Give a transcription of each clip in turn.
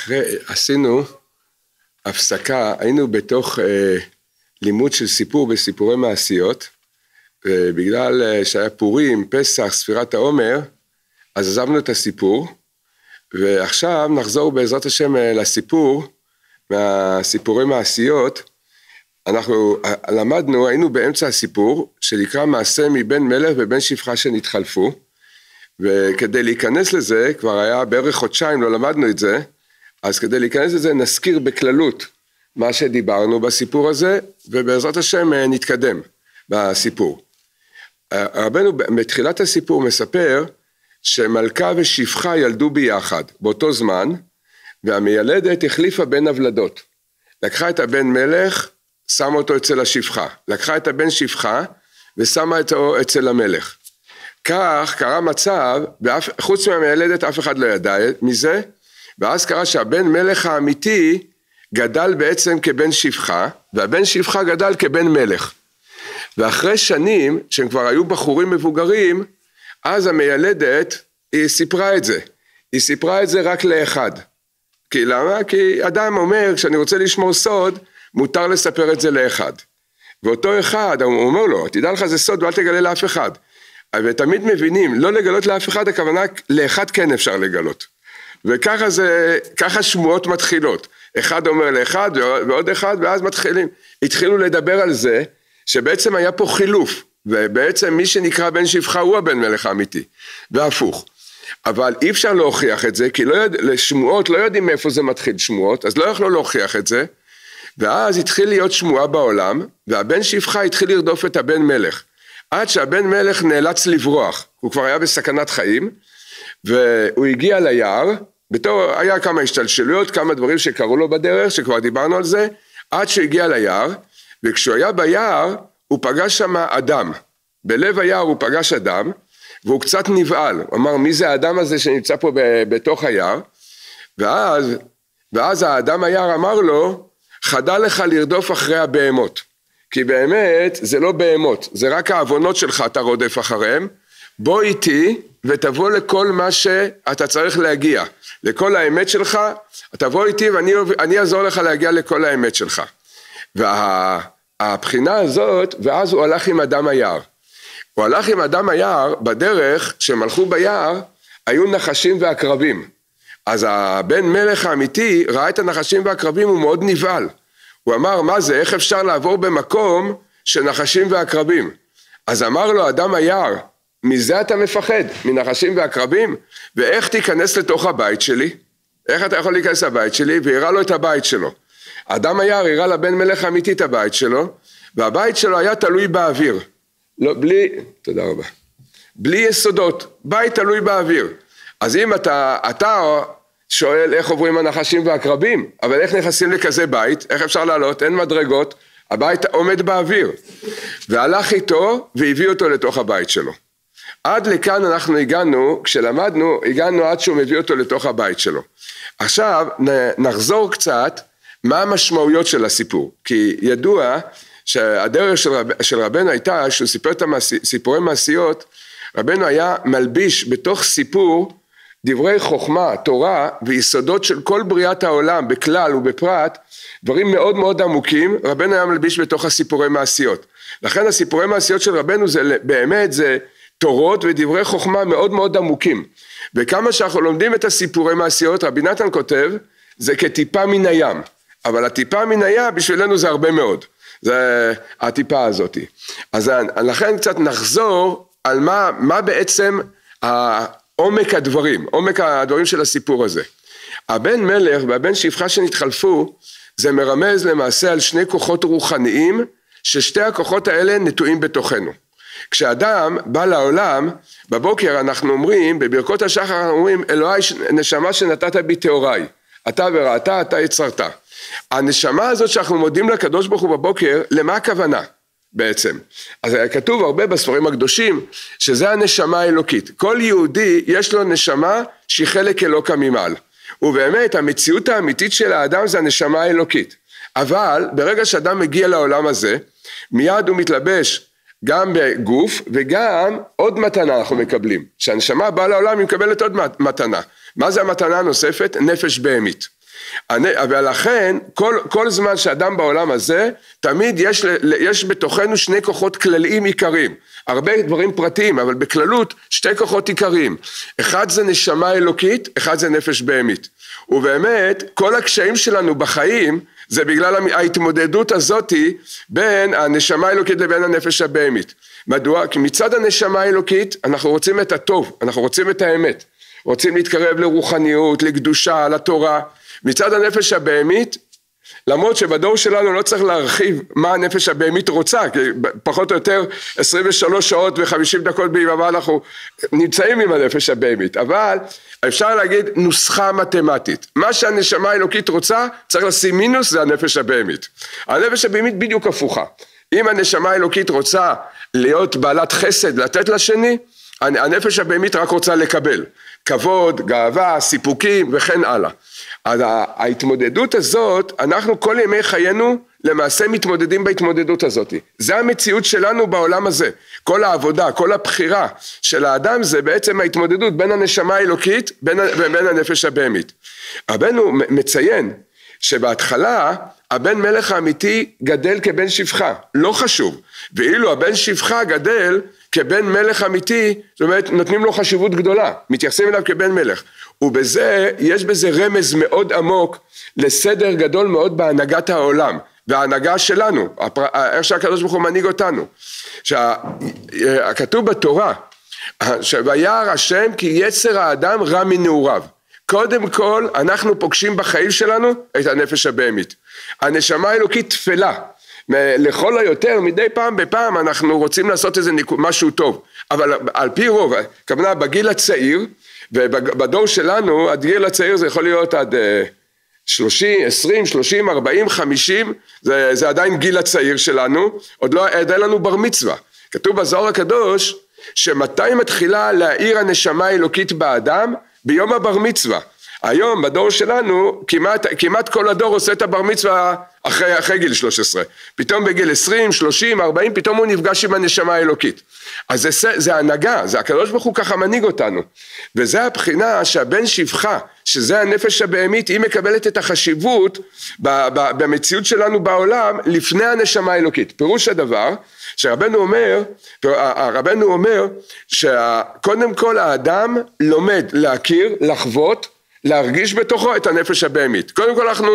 אחרי, עשינו הפסקה, היינו בתוך אה, לימוד של סיפור בסיפורי מעשיות, ובגלל אה, שהיה פורים, פסח, ספירת העומר, אז עזבנו את הסיפור, ועכשיו נחזור בעזרת השם אה, לסיפור, מהסיפורי מעשיות. אנחנו אה, למדנו, היינו באמצע הסיפור, שנקרא מעשה מבן מלך ובן שפחה שנתחלפו, וכדי להיכנס לזה, כבר היה בערך חודשיים, לא למדנו את זה, אז כדי להיכנס לזה נזכיר בכללות מה שדיברנו בסיפור הזה, ובעזרת השם אה, נתקדם בסיפור. אה, רבנו בתחילת הסיפור מספר שמלכה ושפחה ילדו ביחד באותו זמן, והמיילדת החליפה בין הוולדות. לקחה את הבן מלך, שמה אותו אצל השפחה. לקחה את הבן שפחה ושמה אותו אצל המלך. כך קרה מצב, חוץ מהמיילדת אף אחד לא ידע מזה, ואז קרה שהבן מלך האמיתי גדל בעצם כבן שפחה, והבן שפחה גדל כבן מלך. ואחרי שנים, שהם כבר היו בחורים מבוגרים, אז המיילדת, היא סיפרה את זה. היא סיפרה את זה רק לאחד. כי למה? כי אדם אומר, כשאני רוצה לשמור סוד, מותר לספר את זה לאחד. ואותו אחד, הוא אומר לו, תדע לך זה סוד ואל תגלה לאף אחד. ותמיד מבינים, לא לגלות לאף אחד, הכוונה לאחד כן אפשר לגלות. וככה זה, ככה שמועות מתחילות. אחד אומר לאחד ועוד אחד, ואז מתחילים, התחילו לדבר על זה, שבעצם היה פה חילוף, ובעצם מי שנקרא בן שפחה הוא הבן מלך האמיתי, והפוך. אבל אי אפשר להוכיח את זה, כי לא יודע, לשמועות לא יודעים מאיפה זה מתחיל שמועות, אז לא יכלו להוכיח את זה, ואז התחיל להיות שמועה בעולם, והבן שפחה התחיל לרדוף את הבן מלך. עד שהבן מלך נאלץ לברוח, הוא כבר היה בסכנת חיים, והוא הגיע ליער, בתור, היה כמה השתלשלויות, כמה דברים שקרו לו בדרך, שכבר דיברנו על זה, עד שהוא הגיע ליער, וכשהוא היה ביער, הוא פגש שם אדם. בלב היער הוא פגש אדם, והוא קצת נבהל, הוא אמר מי זה האדם הזה שנמצא פה בתוך היער, ואז, ואז האדם היער אמר לו, חדל לך לרדוף אחרי הבהמות. כי באמת זה לא בהמות, זה רק העוונות שלך אתה רודף אחריהם. בוא איתי ותבוא לכל מה שאתה צריך להגיע, לכל האמת שלך, תבוא איתי ואני אעזור לך להגיע לכל האמת שלך. והבחינה הזאת, ואז הוא הלך עם אדם היער. הוא הלך עם אדם היער, בדרך שהם הלכו ביער, היו נחשים ועקרבים. אז הבן מלך האמיתי ראה את הנחשים והעקרבים, הוא מאוד נבהל. הוא אמר, מה זה, איך אפשר לעבור במקום של נחשים ועקרבים? אז אמר לו אדם היער, מזה אתה מפחד, מנחשים ועקרבים? ואיך תיכנס לתוך הבית שלי? איך אתה יכול להיכנס לבית שלי? והראה לו את הבית שלו. אדם היער הראה לבן מלך האמיתי את הבית שלו, והבית שלו היה תלוי באוויר. לא, בלי, תודה רבה. בלי יסודות, בית תלוי באוויר. אז אם אתה, אתה שואל איך עוברים הנחשים והקרבים, אבל איך נכנסים לכזה בית, איך אפשר לעלות, אין מדרגות, הבית עומד באוויר. והלך איתו והביא אותו לתוך הבית שלו. עד לכאן אנחנו הגענו, כשלמדנו, הגענו עד שהוא מביא אותו לתוך הבית שלו. עכשיו נחזור קצת מה המשמעויות של הסיפור, כי ידוע שהדרך של, רב, של רבנו הייתה שהוא סיפר את הסיפורי מעשיות, רבנו היה מלביש בתוך סיפור דברי חוכמה, תורה ויסודות של כל בריאת העולם בכלל ובפרט, דברים מאוד מאוד עמוקים, רבנו היה מלביש בתוך הסיפורי מעשיות. לכן הסיפורי מעשיות של רבנו זה באמת זה תורות ודברי חוכמה מאוד מאוד עמוקים. וכמה שאנחנו לומדים את הסיפורי מעשיות, רבי נתן כותב, זה כטיפה מן הים. אבל הטיפה מן הים בשבילנו זה הרבה מאוד. זה הטיפה הזאתי. אז לכן קצת נחזור על מה, מה בעצם עומק הדברים, עומק הדברים של הסיפור הזה. הבן מלך והבן שפחה שנתחלפו זה מרמז למעשה על שני כוחות רוחניים ששתי הכוחות האלה נטועים בתוכנו. כשאדם בא לעולם, בבוקר אנחנו אומרים, בברכות השחר אנחנו אומרים, אלוהי נשמה שנתת בי טהוריי, אתה ורעת, אתה יצרת. הנשמה הזאת שאנחנו מודים לקדוש ברוך הוא בבוקר, למה הכוונה? בעצם. אז כתוב הרבה בספרים הקדושים שזה הנשמה האלוקית. כל יהודי יש לו נשמה שהיא חלק אלוקה ממעל. ובאמת המציאות האמיתית של האדם זה הנשמה האלוקית. אבל ברגע שאדם מגיע לעולם הזה, מיד הוא מתלבש גם בגוף וגם עוד מתנה אנחנו מקבלים. כשהנשמה באה לעולם היא מקבלת עוד מתנה. מה זה המתנה הנוספת? נפש בהמית. ולכן כל, כל זמן שאדם בעולם הזה, תמיד יש, יש בתוכנו שני כוחות כלליים עיקריים. הרבה דברים פרטיים, אבל בכללות שתי כוחות עיקריים. אחד זה נשמה אלוקית, אחד זה נפש בהמית. ובאמת, כל הקשיים שלנו בחיים, זה בגלל ההתמודדות הזאתי בין הנשמה האלוקית לבין הנפש הבהמית. מדוע? כי מצד הנשמה האלוקית אנחנו רוצים את הטוב, אנחנו רוצים את האמת. רוצים להתקרב לרוחניות, לקדושה, לתורה. מצד הנפש הבהמית, למרות שבדור שלנו לא צריך להרחיב מה הנפש הבהמית רוצה, כי פחות או יותר 23 שעות ו-50 דקות ביממה אנחנו נמצאים עם הנפש הבהמית, אבל אפשר להגיד נוסחה מתמטית, מה שהנשמה האלוקית רוצה צריך לשים מינוס זה הנפש הבהמית. הנפש הבהמית בדיוק הפוכה, אם הנשמה האלוקית רוצה להיות בעלת חסד לתת לשני, הנפש הבהמית רק רוצה לקבל, כבוד, גאווה, סיפוקים וכן הלאה. אז ההתמודדות הזאת, אנחנו כל ימי חיינו למעשה מתמודדים בהתמודדות הזאת. זה המציאות שלנו בעולם הזה. כל העבודה, כל הבחירה של האדם זה בעצם ההתמודדות בין הנשמה האלוקית ובין הנפש הבהמית. רבנו מציין שבהתחלה הבן מלך האמיתי גדל כבן שפחה, לא חשוב, ואילו הבן שפחה גדל כבן מלך אמיתי, זאת אומרת נותנים לו חשיבות גדולה, מתייחסים אליו כבן מלך, ובזה, יש בזה רמז מאוד עמוק לסדר גדול מאוד בהנהגת העולם, וההנהגה שלנו, איך שהקדוש ברוך הוא מנהיג אותנו, שכתוב בתורה, שוירא השם כי יצר האדם רע מנעוריו קודם כל אנחנו פוגשים בחיים שלנו את הנפש הבהמית. הנשמה האלוקית תפלה. לכל היותר מדי פעם בפעם אנחנו רוצים לעשות איזה משהו טוב. אבל על פי רוב, הכוונה בגיל הצעיר, ובדור שלנו הגיל הצעיר זה יכול להיות עד שלושים, עשרים, שלושים, ארבעים, חמישים, זה עדיין גיל הצעיר שלנו, עוד לא, אין לנו בר מצווה. כתוב בזוהר הקדוש שמתי מתחילה להאיר הנשמה האלוקית באדם? ביום הבר מצווה. היום בדור שלנו כמעט, כמעט כל הדור עושה את הבר מצווה אחרי, אחרי גיל 13. פתאום בגיל 20, 30, 40 פתאום הוא נפגש עם הנשמה האלוקית. אז זה, זה הנהגה, זה הקדוש ברוך הוא ככה מנהיג אותנו. וזה הבחינה שהבן שפחה, שזה הנפש הבהמית, היא מקבלת את החשיבות ב, ב, במציאות שלנו בעולם לפני הנשמה האלוקית. פירוש הדבר שרבנו אומר, רבנו אומר שקודם כל האדם לומד להכיר, לחוות להרגיש בתוכו את הנפש הבהמית. קודם כל אנחנו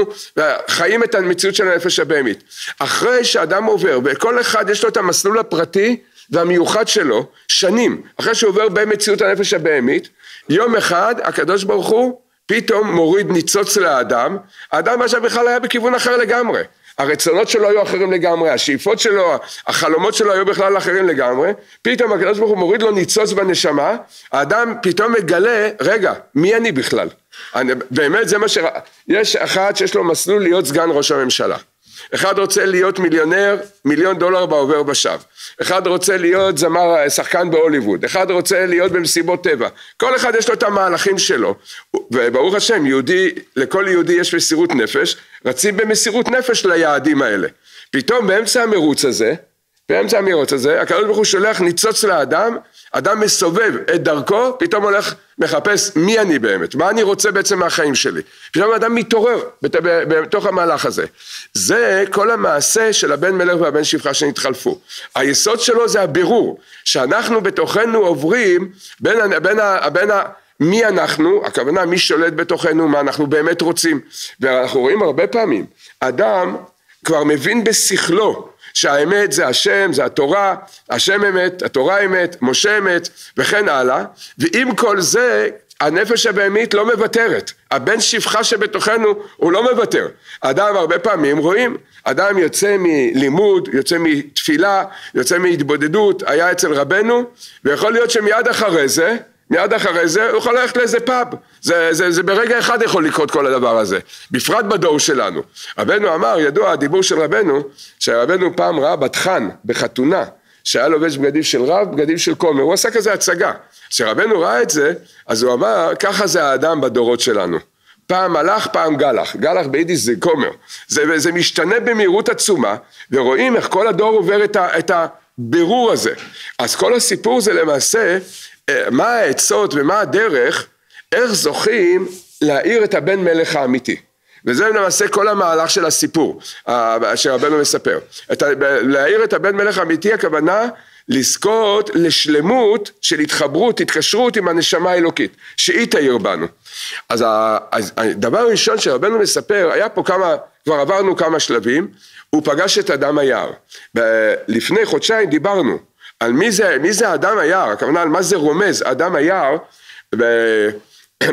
חיים את המציאות של הנפש הבהמית. אחרי שאדם עובר, וכל אחד יש לו את המסלול הפרטי והמיוחד שלו, שנים, אחרי שהוא עובר במציאות הנפש הבהמית, יום אחד הקדוש ברוך הוא פתאום מוריד ניצוץ לאדם, האדם עכשיו בכלל היה בכיוון אחר לגמרי. הרצונות שלו היו אחרים לגמרי, השאיפות שלו, החלומות שלו היו בכלל אחרים לגמרי, פתאום הקדוש ברוך הוא מוריד לו ניצוץ בנשמה, האדם פתאום מגלה, רגע, מי אני בכלל? אני, באמת זה מה ש... יש אחד שיש לו מסלול להיות סגן ראש הממשלה. אחד רוצה להיות מיליונר, מיליון דולר בעובר ושב. אחד רוצה להיות זמר, שחקן בהוליווד. אחד רוצה להיות במסיבות טבע. כל אחד יש לו את המהלכים שלו. וברוך השם, יהודי, לכל יהודי יש מסירות נפש, רצים במסירות נפש ליעדים האלה. פתאום באמצע המרוץ הזה, באמצע המרוץ הזה, הקדוש ברוך הוא שולח ניצוץ לאדם אדם מסובב את דרכו, פתאום הולך מחפש מי אני באמת, מה אני רוצה בעצם מהחיים שלי. פתאום אדם מתעורר בתוך המהלך הזה. זה כל המעשה של הבן מלך והבן שפחה שנתחלפו. היסוד שלו זה הבירור, שאנחנו בתוכנו עוברים בין, בין, בין, בין מי אנחנו, הכוונה מי שולט בתוכנו, מה אנחנו באמת רוצים. ואנחנו רואים הרבה פעמים, אדם כבר מבין בשכלו שהאמת זה השם, זה התורה, השם אמת, התורה אמת, משה אמת וכן הלאה, ועם כל זה הנפש הבהמית לא מוותרת, הבן שפחה שבתוכנו הוא לא מוותר. אדם הרבה פעמים רואים, אדם יוצא מלימוד, יוצא מתפילה, יוצא מהתבודדות, היה אצל רבנו, ויכול להיות שמיד אחרי זה מיד אחרי זה הוא יכול ללכת לאיזה פאב, זה, זה, זה ברגע אחד יכול לקרות כל הדבר הזה, בפרט בדור שלנו. רבנו אמר, ידוע הדיבור של רבנו, שרבנו פעם ראה בת חן בחתונה, שהיה לובש בגדים של רב, בגדים של כומר, הוא עשה כזה הצגה. כשרבנו ראה את זה, אז הוא אמר, ככה זה האדם בדורות שלנו. פעם מלאך, פעם גלח. גלח ביידיש זה כומר. זה, זה משתנה במהירות עצומה, ורואים איך כל הדור עובר את, ה, את הבירור הזה. אז כל הסיפור זה למעשה מה העצות ומה הדרך, איך זוכים להאיר את הבן מלך האמיתי. וזה למעשה כל המהלך של הסיפור שרבנו מספר. את ה, להעיר את הבן מלך אמיתי הכוונה לזכות לשלמות של התחברות, התקשרות עם הנשמה האלוקית, שהיא תאיר בנו. אז הדבר הראשון שרבנו מספר, היה פה כמה, כבר עברנו כמה שלבים, הוא פגש את אדם היער. לפני חודשיים דיברנו על מי זה, מי זה אדם היער, הכוונה על מה זה רומז אדם היער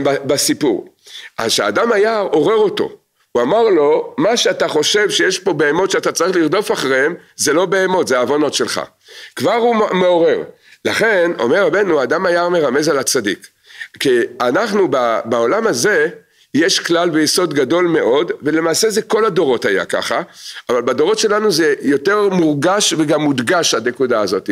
בסיפור. אז שאדם היער עורר אותו, הוא אמר לו, מה שאתה חושב שיש פה בהמות שאתה צריך לרדוף אחריהם, זה לא בהמות, זה העוונות שלך. כבר הוא מעורר. לכן, אומר רבנו, אדם היער מרמז על הצדיק. כי אנחנו בעולם הזה, יש כלל ויסוד גדול מאוד, ולמעשה זה כל הדורות היה ככה, אבל בדורות שלנו זה יותר מורגש וגם מודגש הנקודה הזאת.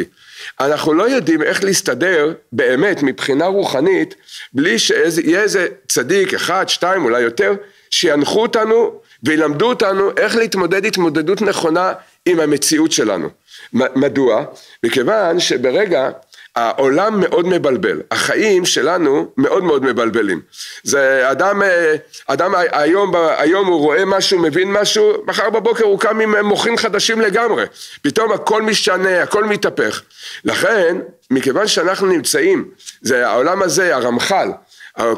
אנחנו לא יודעים איך להסתדר באמת מבחינה רוחנית, בלי שיהיה איזה צדיק אחד, שתיים, אולי יותר, שינחו אותנו וילמדו אותנו איך להתמודד התמודדות נכונה עם המציאות שלנו. מדוע? מכיוון שברגע העולם מאוד מבלבל, החיים שלנו מאוד מאוד מבלבלים. זה אדם, אה, אדם היום, היום הוא רואה משהו, מבין משהו, מחר בבוקר הוא קם עם מוחים חדשים לגמרי. פתאום הכל משתנה, הכל מתהפך. לכן, מכיוון שאנחנו נמצאים, זה העולם הזה, הרמח"ל,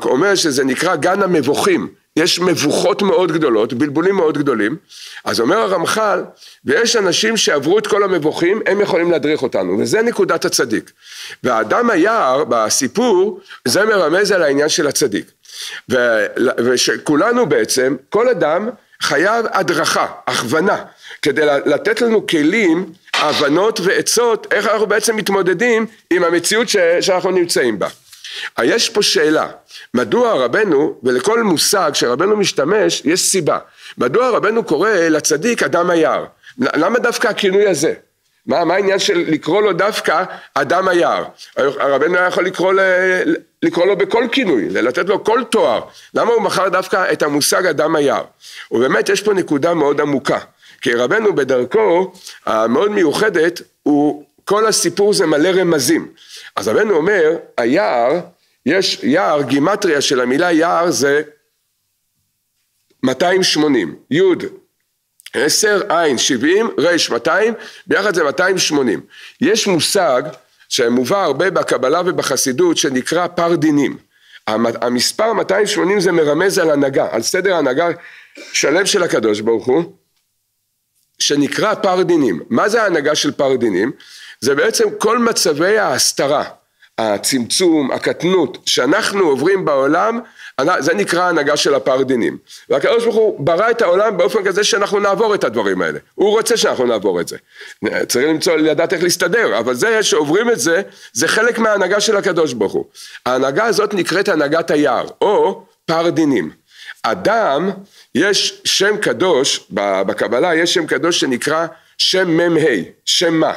אומר שזה נקרא גן המבוכים. יש מבוכות מאוד גדולות, בלבולים מאוד גדולים, אז אומר הרמח"ל, ויש אנשים שעברו את כל המבוכים, הם יכולים להדריך אותנו, וזה נקודת הצדיק. והאדם היער בסיפור, זה מרמז על העניין של הצדיק. ו, ושכולנו בעצם, כל אדם חייב הדרכה, הכוונה, כדי לתת לנו כלים, הבנות ועצות, איך אנחנו בעצם מתמודדים עם המציאות ש, שאנחנו נמצאים בה. יש פה שאלה, מדוע רבנו, ולכל מושג שרבנו משתמש, יש סיבה. מדוע רבנו קורא לצדיק אדם היער? למה דווקא הכינוי הזה? מה, מה העניין של לקרוא לו דווקא אדם היער? הרבנו היה יכול לקרוא, ל, לקרוא לו בכל כינוי, לתת לו כל תואר. למה הוא מכר דווקא את המושג אדם היער? ובאמת יש פה נקודה מאוד עמוקה. כי רבנו בדרכו המאוד מיוחדת, הוא, כל הסיפור זה מלא רמזים. אז רבנו אומר, היער, יש יער, גימטריה של המילה יער זה 280, י' 10, עין 70, ר' 200, ביחד זה 280. יש מושג שמובא הרבה בקבלה ובחסידות שנקרא פר דינים. המספר 280 זה מרמז על הנהגה, על סדר הנהגה שלם של הקדוש ברוך הוא, שנקרא פר דינים. מה זה ההנהגה של פר דינים? זה בעצם כל מצבי ההסתרה, הצמצום, הקטנות שאנחנו עוברים בעולם, זה נקרא הנהגה של הפרדינים. והקדוש ברוך הוא ברא את העולם באופן כזה שאנחנו נעבור את הדברים האלה. הוא רוצה שאנחנו נעבור את זה. צריך למצוא, לדעת איך להסתדר, אבל זה שעוברים את זה, זה חלק מההנהגה של הקדוש ברוך הוא. ההנהגה הזאת נקראת הנהגת היער, או פרדינים. אדם, יש שם קדוש, בקבלה יש שם קדוש שנקרא שם מ"ה, שם מה.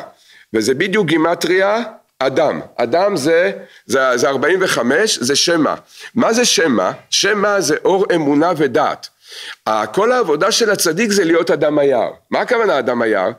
וזה בדיוק גימטריה אדם, אדם זה, זה, זה 45, זה שמה. מה זה שמה? שמה זה אור אמונה ודעת. כל העבודה של הצדיק זה להיות אדם היער. מה הכוונה אדם היער?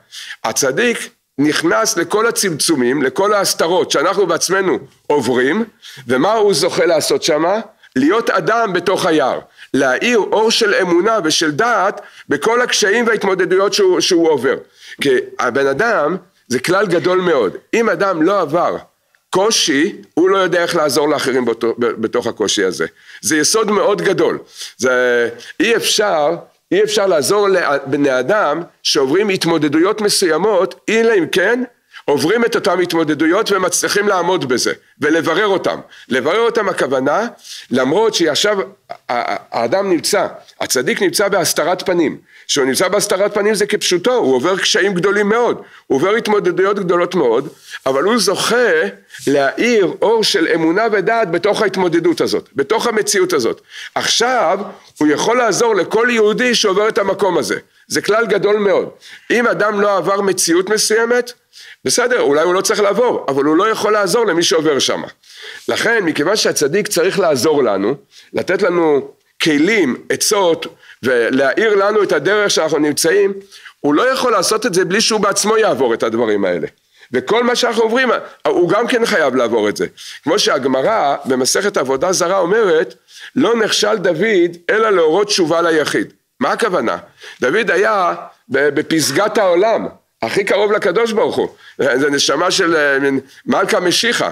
הצדיק נכנס לכל הצמצומים, לכל ההסתרות שאנחנו בעצמנו עוברים, ומה הוא זוכה לעשות שמה? להיות אדם בתוך היער. להאיר אור של אמונה ושל דעת בכל הקשיים וההתמודדויות שהוא, שהוא עובר. כי הבן אדם זה כלל גדול מאוד. אם אדם לא עבר קושי, הוא לא יודע איך לעזור לאחרים בתוך, בתוך הקושי הזה. זה יסוד מאוד גדול. זה אי אפשר, אי אפשר לעזור לבני אדם שעוברים התמודדויות מסוימות, אלא אם כן עוברים את אותן התמודדויות ומצליחים לעמוד בזה ולברר אותם. לברר אותם הכוונה, למרות שעכשיו האדם נמצא, הצדיק נמצא בהסתרת פנים. כשהוא נמצא בהסתרת פנים זה כפשוטו, הוא עובר קשיים גדולים מאוד, הוא עובר התמודדויות גדולות מאוד, אבל הוא זוכה להאיר אור של אמונה ודעת בתוך ההתמודדות הזאת, בתוך המציאות הזאת. עכשיו הוא יכול לעזור לכל יהודי שעובר את המקום הזה. זה כלל גדול מאוד. אם אדם לא עבר מציאות מסוימת, בסדר, אולי הוא לא צריך לעבור, אבל הוא לא יכול לעזור למי שעובר שם. לכן, מכיוון שהצדיק צריך לעזור לנו, לתת לנו כלים, עצות, ולהאיר לנו את הדרך שאנחנו נמצאים, הוא לא יכול לעשות את זה בלי שהוא בעצמו יעבור את הדברים האלה. וכל מה שאנחנו עוברים, הוא גם כן חייב לעבור את זה. כמו שהגמרא במסכת עבודה זרה אומרת, לא נכשל דוד אלא להורות תשובה ליחיד. מה הכוונה? דוד היה בפסגת העולם, הכי קרוב לקדוש ברוך הוא, זה נשמה של אה, מלכה משיחה,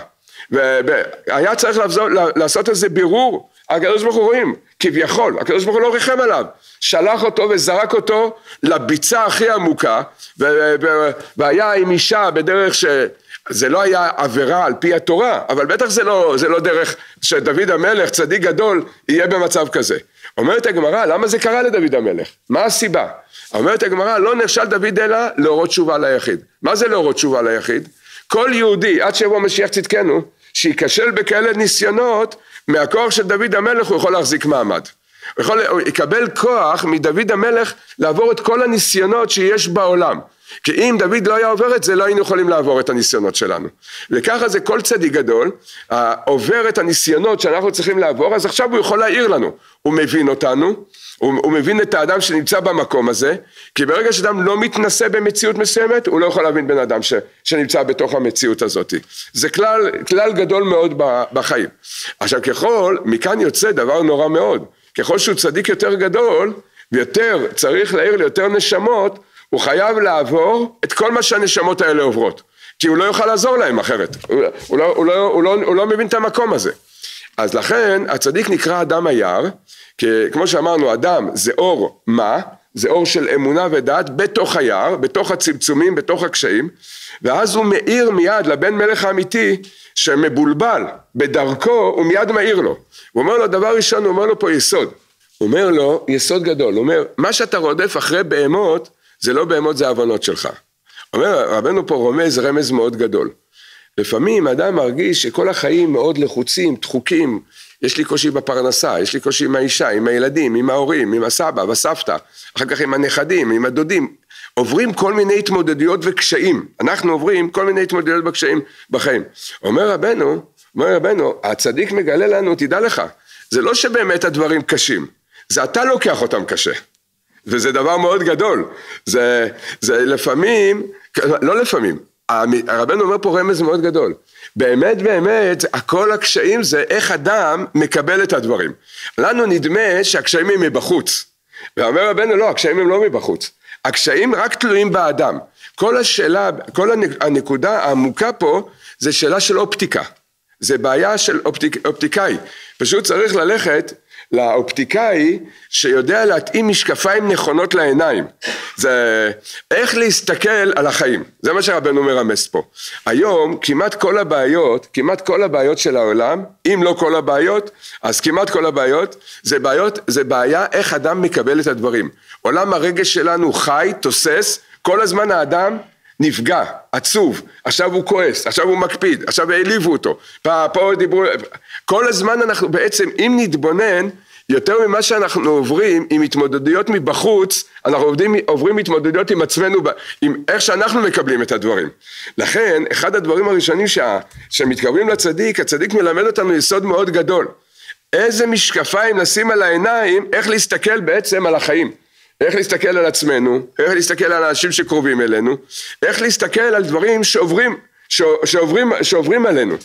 והיה צריך לעשות, לעשות איזה בירור, הקדוש ברוך הוא רואים, כביכול, הקדוש ברוך הוא לא ריחם עליו, שלח אותו וזרק אותו לביצה הכי עמוקה, והיה עם אישה בדרך ש... זה לא היה עבירה על פי התורה, אבל בטח זה לא, זה לא דרך שדוד המלך, צדיק גדול, יהיה במצב כזה. אומרת הגמרא, למה זה קרה לדוד המלך? מה הסיבה? אומרת הגמרא, לא נכשל דוד אלא להורות תשובה ליחיד. מה זה להורות תשובה ליחיד? כל יהודי, עד שיבוא משיח צדקנו, שייכשל בכאלה ניסיונות, מהכוח של דוד המלך הוא יכול להחזיק מעמד. הוא, יכול, הוא יקבל כוח מדוד המלך לעבור את כל הניסיונות שיש בעולם. כי אם דוד לא היה עובר את זה, לא היינו יכולים לעבור את הניסיונות שלנו. וככה זה כל צדיק גדול, עובר את הניסיונות שאנחנו צריכים לעבור, אז עכשיו הוא יכול להעיר לנו. הוא מבין אותנו, הוא, הוא מבין את האדם שנמצא במקום הזה, כי ברגע שאדם לא מתנסה במציאות מסוימת, הוא לא יכול להבין בן אדם ש, שנמצא בתוך המציאות הזאת. זה כלל, כלל גדול מאוד בחיים. עכשיו ככל, מכאן יוצא דבר נורא מאוד, ככל שהוא צדיק יותר גדול, ויותר צריך להעיר ליותר נשמות, הוא חייב לעבור את כל מה שהנשמות האלה עוברות. כי הוא לא יוכל לעזור להם אחרת. הוא, הוא, לא, הוא, לא, הוא, לא, הוא לא מבין את המקום הזה. אז לכן הצדיק נקרא אדם היער, כי כמו שאמרנו אדם זה אור מה? זה אור של אמונה ודעת בתוך היער, בתוך הצמצומים, בתוך הקשיים, ואז הוא מאיר מיד לבן מלך האמיתי שמבולבל בדרכו, הוא מיד מאיר לו. הוא אומר לו, דבר ראשון, הוא אומר לו פה יסוד. הוא אומר לו, יסוד גדול, הוא אומר, מה שאתה רודף אחרי בהמות, זה לא בהמות, זה הבנות שלך. אומר, רבנו פה רומז רמז מאוד גדול. לפעמים אדם מרגיש שכל החיים מאוד לחוצים, דחוקים, יש לי קושי בפרנסה, יש לי קושי עם האישה, עם הילדים, עם ההורים, עם הסבא והסבתא, אחר כך עם הנכדים, עם הדודים, עוברים כל מיני התמודדויות וקשיים, אנחנו עוברים כל מיני התמודדויות וקשיים בחיים. אומר רבנו, אומר רבנו, הצדיק מגלה לנו, תדע לך, זה לא שבאמת הדברים קשים, זה אתה לוקח אותם קשה. וזה דבר מאוד גדול, זה, זה לפעמים, לא לפעמים, הרבנו אומר פה רמז מאוד גדול, באמת באמת הכל הקשיים זה איך אדם מקבל את הדברים, לנו נדמה שהקשיים הם מבחוץ, ואומר רבנו לא, הקשיים הם לא מבחוץ, הקשיים רק תלויים באדם, כל השאלה, כל הנקודה העמוקה פה זה שאלה של אופטיקה, זה בעיה של אופטיק, אופטיקאי, פשוט צריך ללכת לאופטיקאי שיודע להתאים משקפיים נכונות לעיניים. זה איך להסתכל על החיים, זה מה שרבנו מרמז פה. היום כמעט כל הבעיות, כמעט כל הבעיות של העולם, אם לא כל הבעיות, אז כמעט כל הבעיות, זה בעיות, זה בעיה איך אדם מקבל את הדברים. עולם הרגש שלנו חי, תוסס, כל הזמן האדם נפגע, עצוב, עכשיו הוא כועס, עכשיו הוא מקפיד, עכשיו העליבו אותו, פה, פה דיברו, כל הזמן אנחנו בעצם, אם נתבונן, יותר ממה שאנחנו עוברים עם התמודדויות מבחוץ, אנחנו עובדים, עוברים התמודדויות עם עצמנו, עם איך שאנחנו מקבלים את הדברים. לכן, אחד הדברים הראשונים שה, שמתקרבים לצדיק, הצדיק מלמד אותנו יסוד מאוד גדול. איזה משקפיים לשים על העיניים, איך להסתכל בעצם על החיים. איך להסתכל על עצמנו, איך להסתכל על האנשים שקרובים אלינו, איך להסתכל על דברים שעוברים, שעוברים, שעוברים עלינו.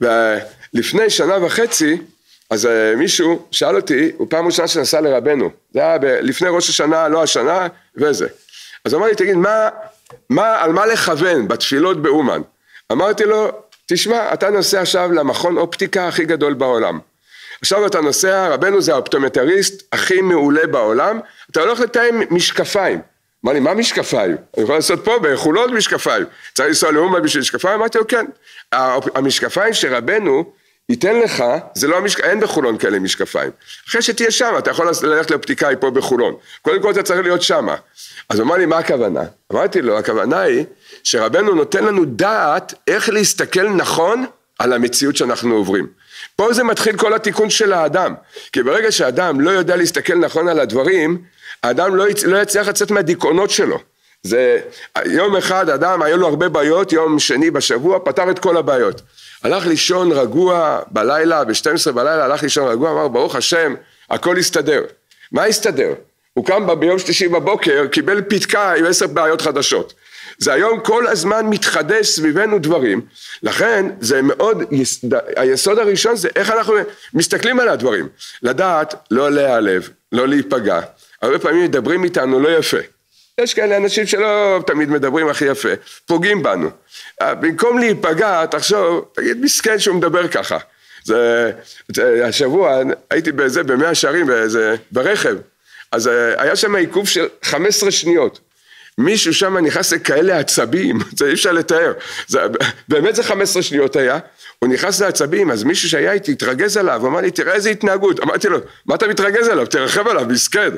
ולפני שנה וחצי, אז אה, מישהו שאל אותי, הוא פעם ראשונה שנסע לרבנו, זה היה לפני ראש השנה, לא השנה, וזה. אז אמר לי, תגיד, מה, מה, על מה לכוון בתפילות באומן? אמרתי לו, תשמע, אתה נוסע עכשיו למכון אופטיקה הכי גדול בעולם. עכשיו אתה נוסע, רבנו זה האופטומטריסט הכי מעולה בעולם, אתה הולך לתאם משקפיים. אמר לי, מה משקפיים? אני יכול לעשות פה בחולון משקפיים. צריך לנסוע לאומן בשביל משקפיים? אמרתי לו, כן. המשקפיים שרבנו ייתן לך, זה לא המשק... אין בחולון כאלה משקפיים. אחרי שתהיה שם, אתה יכול ללכת לאופטיקאי פה בחולון. קודם כל אתה צריך להיות שמה. אז הוא אמר לי, מה הכוונה? אמרתי לו, הכוונה היא שרבנו נותן לנו דעת איך להסתכל נכון על המציאות שאנחנו עוברים. פה זה מתחיל כל התיקון של האדם. כי ברגע שאדם לא יודע להסתכל נכון על הדברים, האדם לא, יצ... לא יצליח לצאת מהדיכאונות שלו. זה יום אחד אדם היו לו הרבה בעיות, יום שני בשבוע פתר את כל הבעיות. הלך לישון רגוע בלילה, ב-12 בלילה הלך לישון רגוע, אמר ברוך השם, הכל הסתדר. מה הסתדר? הוא קם ביום שלישי בבוקר, קיבל פתקה עם עשר בעיות חדשות. זה היום כל הזמן מתחדש סביבנו דברים, לכן זה מאוד, היסוד הראשון זה איך אנחנו מסתכלים על הדברים, לדעת לא להיעלב, לא להיפגע, הרבה פעמים מדברים איתנו לא יפה, יש כאלה אנשים שלא תמיד מדברים הכי יפה, פוגעים בנו. במקום להיפגע, תחשוב, תגיד מסכן שהוא מדבר ככה. זה, זה השבוע הייתי בזה במאה שערים באיזה, ברכב, אז אה, היה שם עיכוב של 15 שניות. מישהו שם נכנס לכאלה עצבים, זה אי אפשר לתאר. זה, באמת זה 15 שניות היה, הוא נכנס לעצבים, אז מישהו שהיה איתי התרגז עליו, אמר לי, תראה איזה התנהגות. אמרתי לו, מה אתה מתרגז עליו? תרחב עליו, מסכן.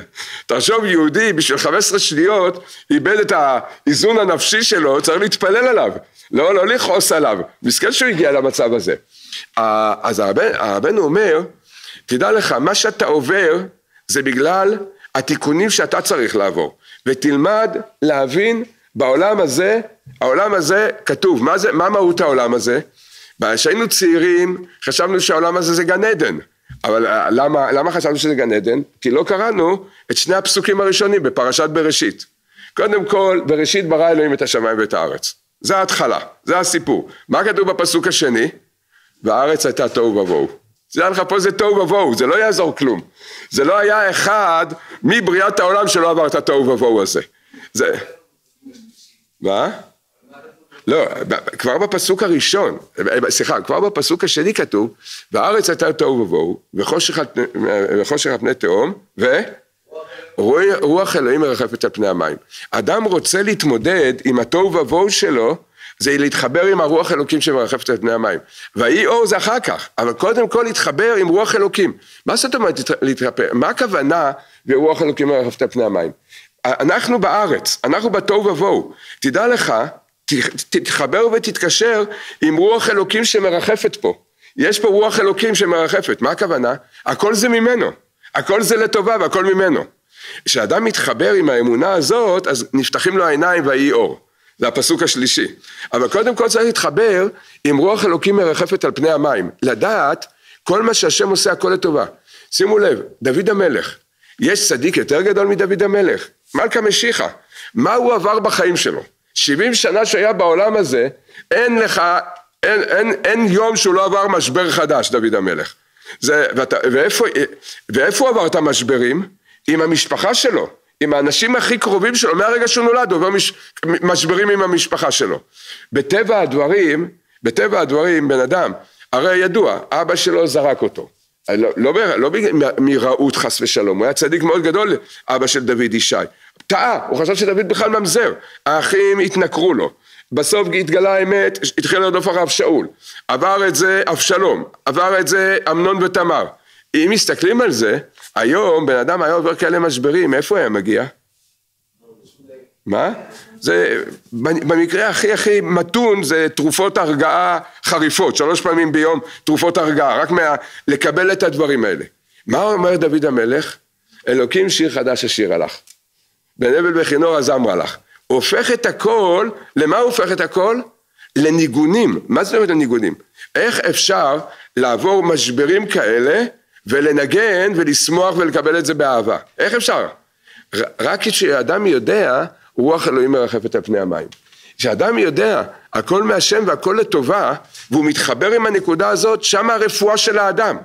תחשוב, יהודי בשביל 15 שניות איבד את האיזון הנפשי שלו, צריך להתפלל עליו. לא, לא לכעוס עליו. מסכן שהוא הגיע למצב הזה. אז הרבנו אומר, תדע לך, מה שאתה עובר זה בגלל התיקונים שאתה צריך לעבור. ותלמד להבין בעולם הזה, העולם הזה כתוב, מה, זה, מה מהות העולם הזה? כשהיינו צעירים חשבנו שהעולם הזה זה גן עדן, אבל אה, למה, למה חשבנו שזה גן עדן? כי לא קראנו את שני הפסוקים הראשונים בפרשת בראשית. קודם כל, בראשית ברא אלוהים את השמיים ואת הארץ. זה ההתחלה, זה הסיפור. מה כתוב בפסוק השני? והארץ הייתה תוהו ובוהו. תדע לך פה זה תוהו ובוהו, זה לא יעזור כלום. זה לא היה אחד מבריאת העולם שלא עבר את התוהו ובוהו הזה. זה... מה? לא, כבר בפסוק הראשון, סליחה, כבר בפסוק השני כתוב, והארץ הייתה תוהו ובוהו, וחושך על פני תהום, ו... רוח אלוהים מרחפת על פני המים. אדם רוצה להתמודד עם התוהו ובוהו שלו, זה להתחבר עם הרוח אלוקים שמרחפת על פני המים. ויהי אור זה אחר כך, אבל קודם כל להתחבר עם רוח אלוקים. מה זאת אומרת להתחבר? מה הכוונה ברוח אלוקים מרחפת על פני המים? אנחנו בארץ, אנחנו בתוהו ובוהו. תדע לך, תתחבר ותתקשר עם רוח אלוקים שמרחפת פה. יש פה רוח אלוקים שמרחפת, מה הכוונה? הכל זה ממנו, הכל זה לטובה והכל ממנו. כשאדם מתחבר עם האמונה הזאת, אז נפתחים לו העיניים ויהי אור. זה הפסוק השלישי. אבל קודם כל צריך להתחבר עם רוח אלוקים מרחפת על פני המים. לדעת כל מה שהשם עושה הכל לטובה. שימו לב, דוד המלך, יש צדיק יותר גדול מדוד המלך, מלכה משיחה. מה הוא עבר בחיים שלו? 70 שנה שהיה בעולם הזה, אין לך, אין, אין, אין יום שהוא לא עבר משבר חדש, דוד המלך. זה, ואתה, ואיפה, ואיפה הוא עבר את המשברים? עם המשפחה שלו. עם האנשים הכי קרובים שלו, מהרגע שהוא נולד הוא עובר מש, משברים עם המשפחה שלו. בטבע הדברים, בטבע הדברים בן אדם, הרי ידוע, אבא שלו זרק אותו. לא, לא, לא מרעות חס ושלום, הוא היה צדיק מאוד גדול, אבא של דוד ישי. טעה, הוא חשב שדוד בכלל ממזר. האחים התנכרו לו. בסוף התגלה האמת, התחיל לרדוף הרב שאול. עבר את זה אבשלום, עבר את זה אמנון ותמר. אם מסתכלים על זה, היום בן אדם היה עובר כאלה משברים, מאיפה היה מגיע? מה? זה במקרה הכי הכי מתון זה תרופות הרגעה חריפות, שלוש פעמים ביום תרופות הרגעה, רק מה, לקבל את הדברים האלה. מה אומר דוד המלך? אלוקים שיר חדש השיר הלך. בנבל בכינור הזמרה לך. הוא הופך את הכל, למה הוא הופך את הכל? לניגונים. מה זאת אומרת לניגונים? איך אפשר לעבור משברים כאלה ולנגן ולשמוח ולקבל את זה באהבה. איך אפשר? רק כשאדם יודע, רוח אלוהים מרחפת על פני המים. כשאדם יודע, הכל מהשם והכל לטובה, והוא מתחבר עם הנקודה הזאת, שם הרפואה של האדם.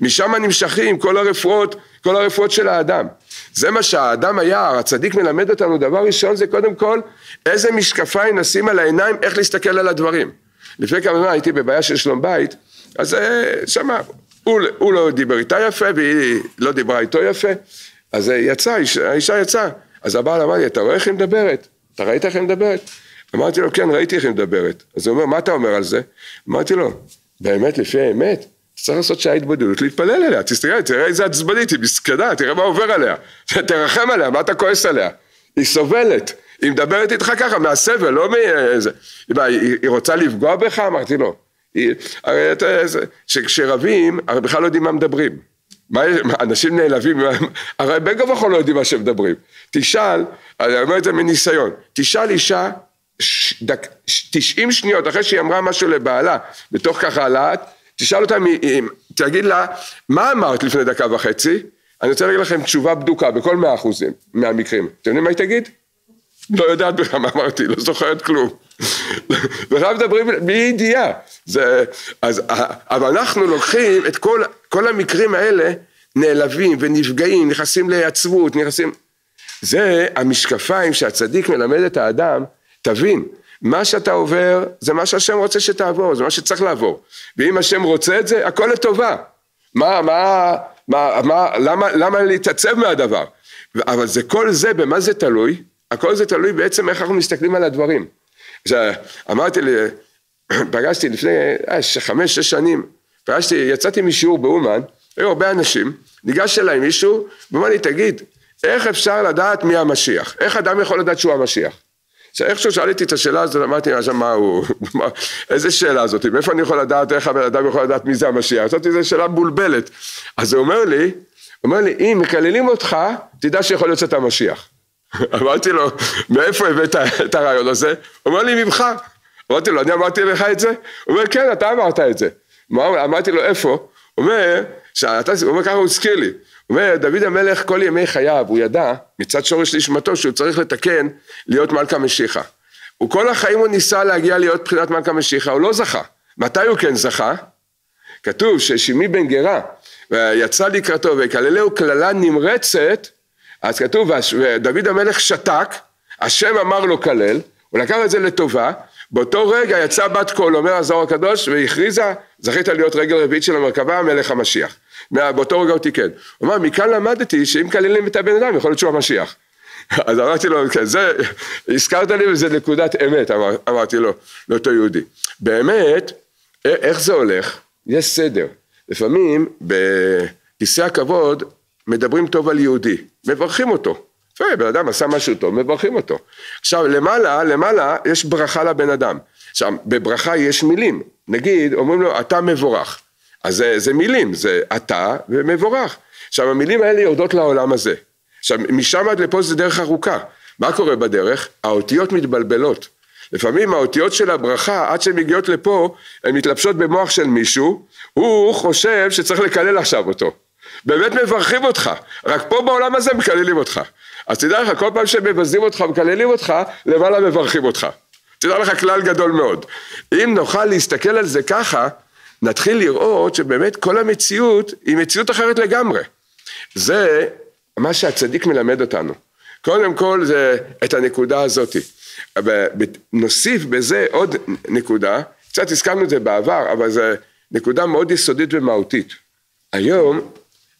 משם נמשכים כל הרפואות, כל הרפואות של האדם. זה מה שהאדם היה, הצדיק מלמד אותנו, דבר ראשון זה קודם כל, איזה משקפיים נשים על העיניים, איך להסתכל על הדברים. לפני כמה זמן הייתי בבעיה של שלום בית, אז אה, שמה, הוא, הוא לא דיבר איתה יפה והיא לא דיברה איתו יפה, אז יצא, האישה יצאה, אז הבעל אמר לי, אתה רואה איך היא מדברת? אתה ראית איך היא מדברת? אמרתי לו, כן, ראיתי איך היא מדברת. אז הוא אומר, מה אתה אומר על זה? אמרתי לו, באמת, לפי האמת, צריך לעשות שעה התבודדות, להתפלל אליה, תסתכל, תראה איזה עצבנית, היא מסכנה, תראה מה עובר עליה, תרחם עליה, מה אתה כועס עליה? היא סובלת, היא מדברת איתך ככה, מהסבל, לא מאיזה, היא, היא רוצה לפגוע בך? אמרתי לו, הרי אתה, שכשרבים, הרי בכלל לא יודעים מה מדברים. מה, אנשים נעלבים, הרי בין כה וכה לא יודעים מה שמדברים. תשאל, אני אומר את זה מניסיון, תשאל אישה דק, 90 שניות אחרי שהיא אמרה משהו לבעלה, בתוך ככה הלהט, תשאל אותה, תגיד לה, מה אמרת לפני דקה וחצי? אני רוצה להגיד לכם תשובה בדוקה בכל מאה אחוזים מהמקרים. אתם יודעים מה היא תגיד? לא יודעת בכלל מה אמרתי, לא זוכרת כלום. בכלל מדברים בידיעה. זה, אז, אבל אנחנו לוקחים את כל, כל המקרים האלה, נעלבים ונפגעים, נכנסים לעצבות, נכנסים... זה המשקפיים שהצדיק מלמד את האדם, תבין, מה שאתה עובר זה מה שהשם רוצה שתעבור, זה מה שצריך לעבור. ואם השם רוצה את זה, הכל לטובה. מה, מה, מה, מה, למה, למה להתעצב מהדבר? אבל זה כל זה, במה זה תלוי? הכל זה תלוי בעצם איך אנחנו מסתכלים על הדברים. אמרתי פגשתי לפני אה, חמש, שש שנים, פגשתי, יצאתי משיעור באומן, היו הרבה אנשים, ניגש אליי מישהו, ואומר לי, תגיד, איך אפשר לדעת מי המשיח? איך אדם יכול לדעת שהוא המשיח? איכשהו שאלתי את השאלה הזאת, אמרתי עכשיו מה הוא, איזה שאלה זאת, מאיפה אני יכול לדעת, איך הבן אדם יכול לדעת מי זה המשיח? חשבתי זו שאלה מבולבלת. אז הוא אומר לי, הוא אומר לי, אם מקללים אותך, תדע שיכול להיות שאתה משיח. אמרתי לו, מאיפה הבאת את הרעיון הזה? הוא אומר לי, ממך. אמרתי לו, אני אמרתי לך את זה? הוא אומר, כן, אתה אמרת את זה. אמרתי לו, איפה? הוא אומר, שאתה, הוא אומר, ככה הוא הזכיר לי. הוא אומר, דוד המלך כל ימי חייו, הוא ידע, מצד שורש נשמתו, שהוא צריך לתקן, להיות מלכה משיחה. וכל החיים הוא ניסה להגיע להיות בחינת מלכה משיחה, הוא לא זכה. מתי הוא כן זכה? כתוב ששימי בן גרה, יצא לקראתו ויקללהו קללה נמרצת, אז כתוב, ודוד המלך שתק, השם אמר לו כלל, הוא לקח את זה לטובה, באותו רגע יצא בת קול, אומר הזוהר הקדוש, והכריזה, זכית להיות רגל רביעית של המרכבה, המלך המשיח. באותו רגע הוא תיקן. הוא אמר, מכאן למדתי שאם כללים את הבן אדם, יכול להיות שהוא המשיח. אז אמרתי לו, כן, זה, הזכרת לי וזה נקודת אמת, אמר, אמרתי לו, לאותו יהודי. באמת, איך זה הולך? יש סדר. לפעמים בכיסא הכבוד מדברים טוב על יהודי, מברכים אותו. בן אדם עשה משהו טוב, מברכים אותו. עכשיו למעלה, למעלה יש ברכה לבן אדם. עכשיו בברכה יש מילים, נגיד אומרים לו אתה מבורך. אז זה, זה מילים, זה אתה ומבורך. עכשיו המילים האלה יורדות לעולם הזה. עכשיו משם עד לפה זה דרך ארוכה. מה קורה בדרך? האותיות מתבלבלות. לפעמים האותיות של הברכה עד שהן מגיעות לפה הן מתלבשות במוח של מישהו הוא חושב שצריך לקלל עכשיו אותו באמת מברכים אותך רק פה בעולם הזה מקללים אותך אז תדע לך כל פעם שמבזים אותך ומקללים אותך למעלה מברכים אותך תדע לך כלל גדול מאוד אם נוכל להסתכל על זה ככה נתחיל לראות שבאמת כל המציאות היא מציאות אחרת לגמרי. זה מה שהצדיק מלמד אותנו. קודם כל זה את הנקודה הזאתי. נוסיף בזה עוד נקודה, קצת הזכרנו את זה בעבר, אבל זו נקודה מאוד יסודית ומהותית. היום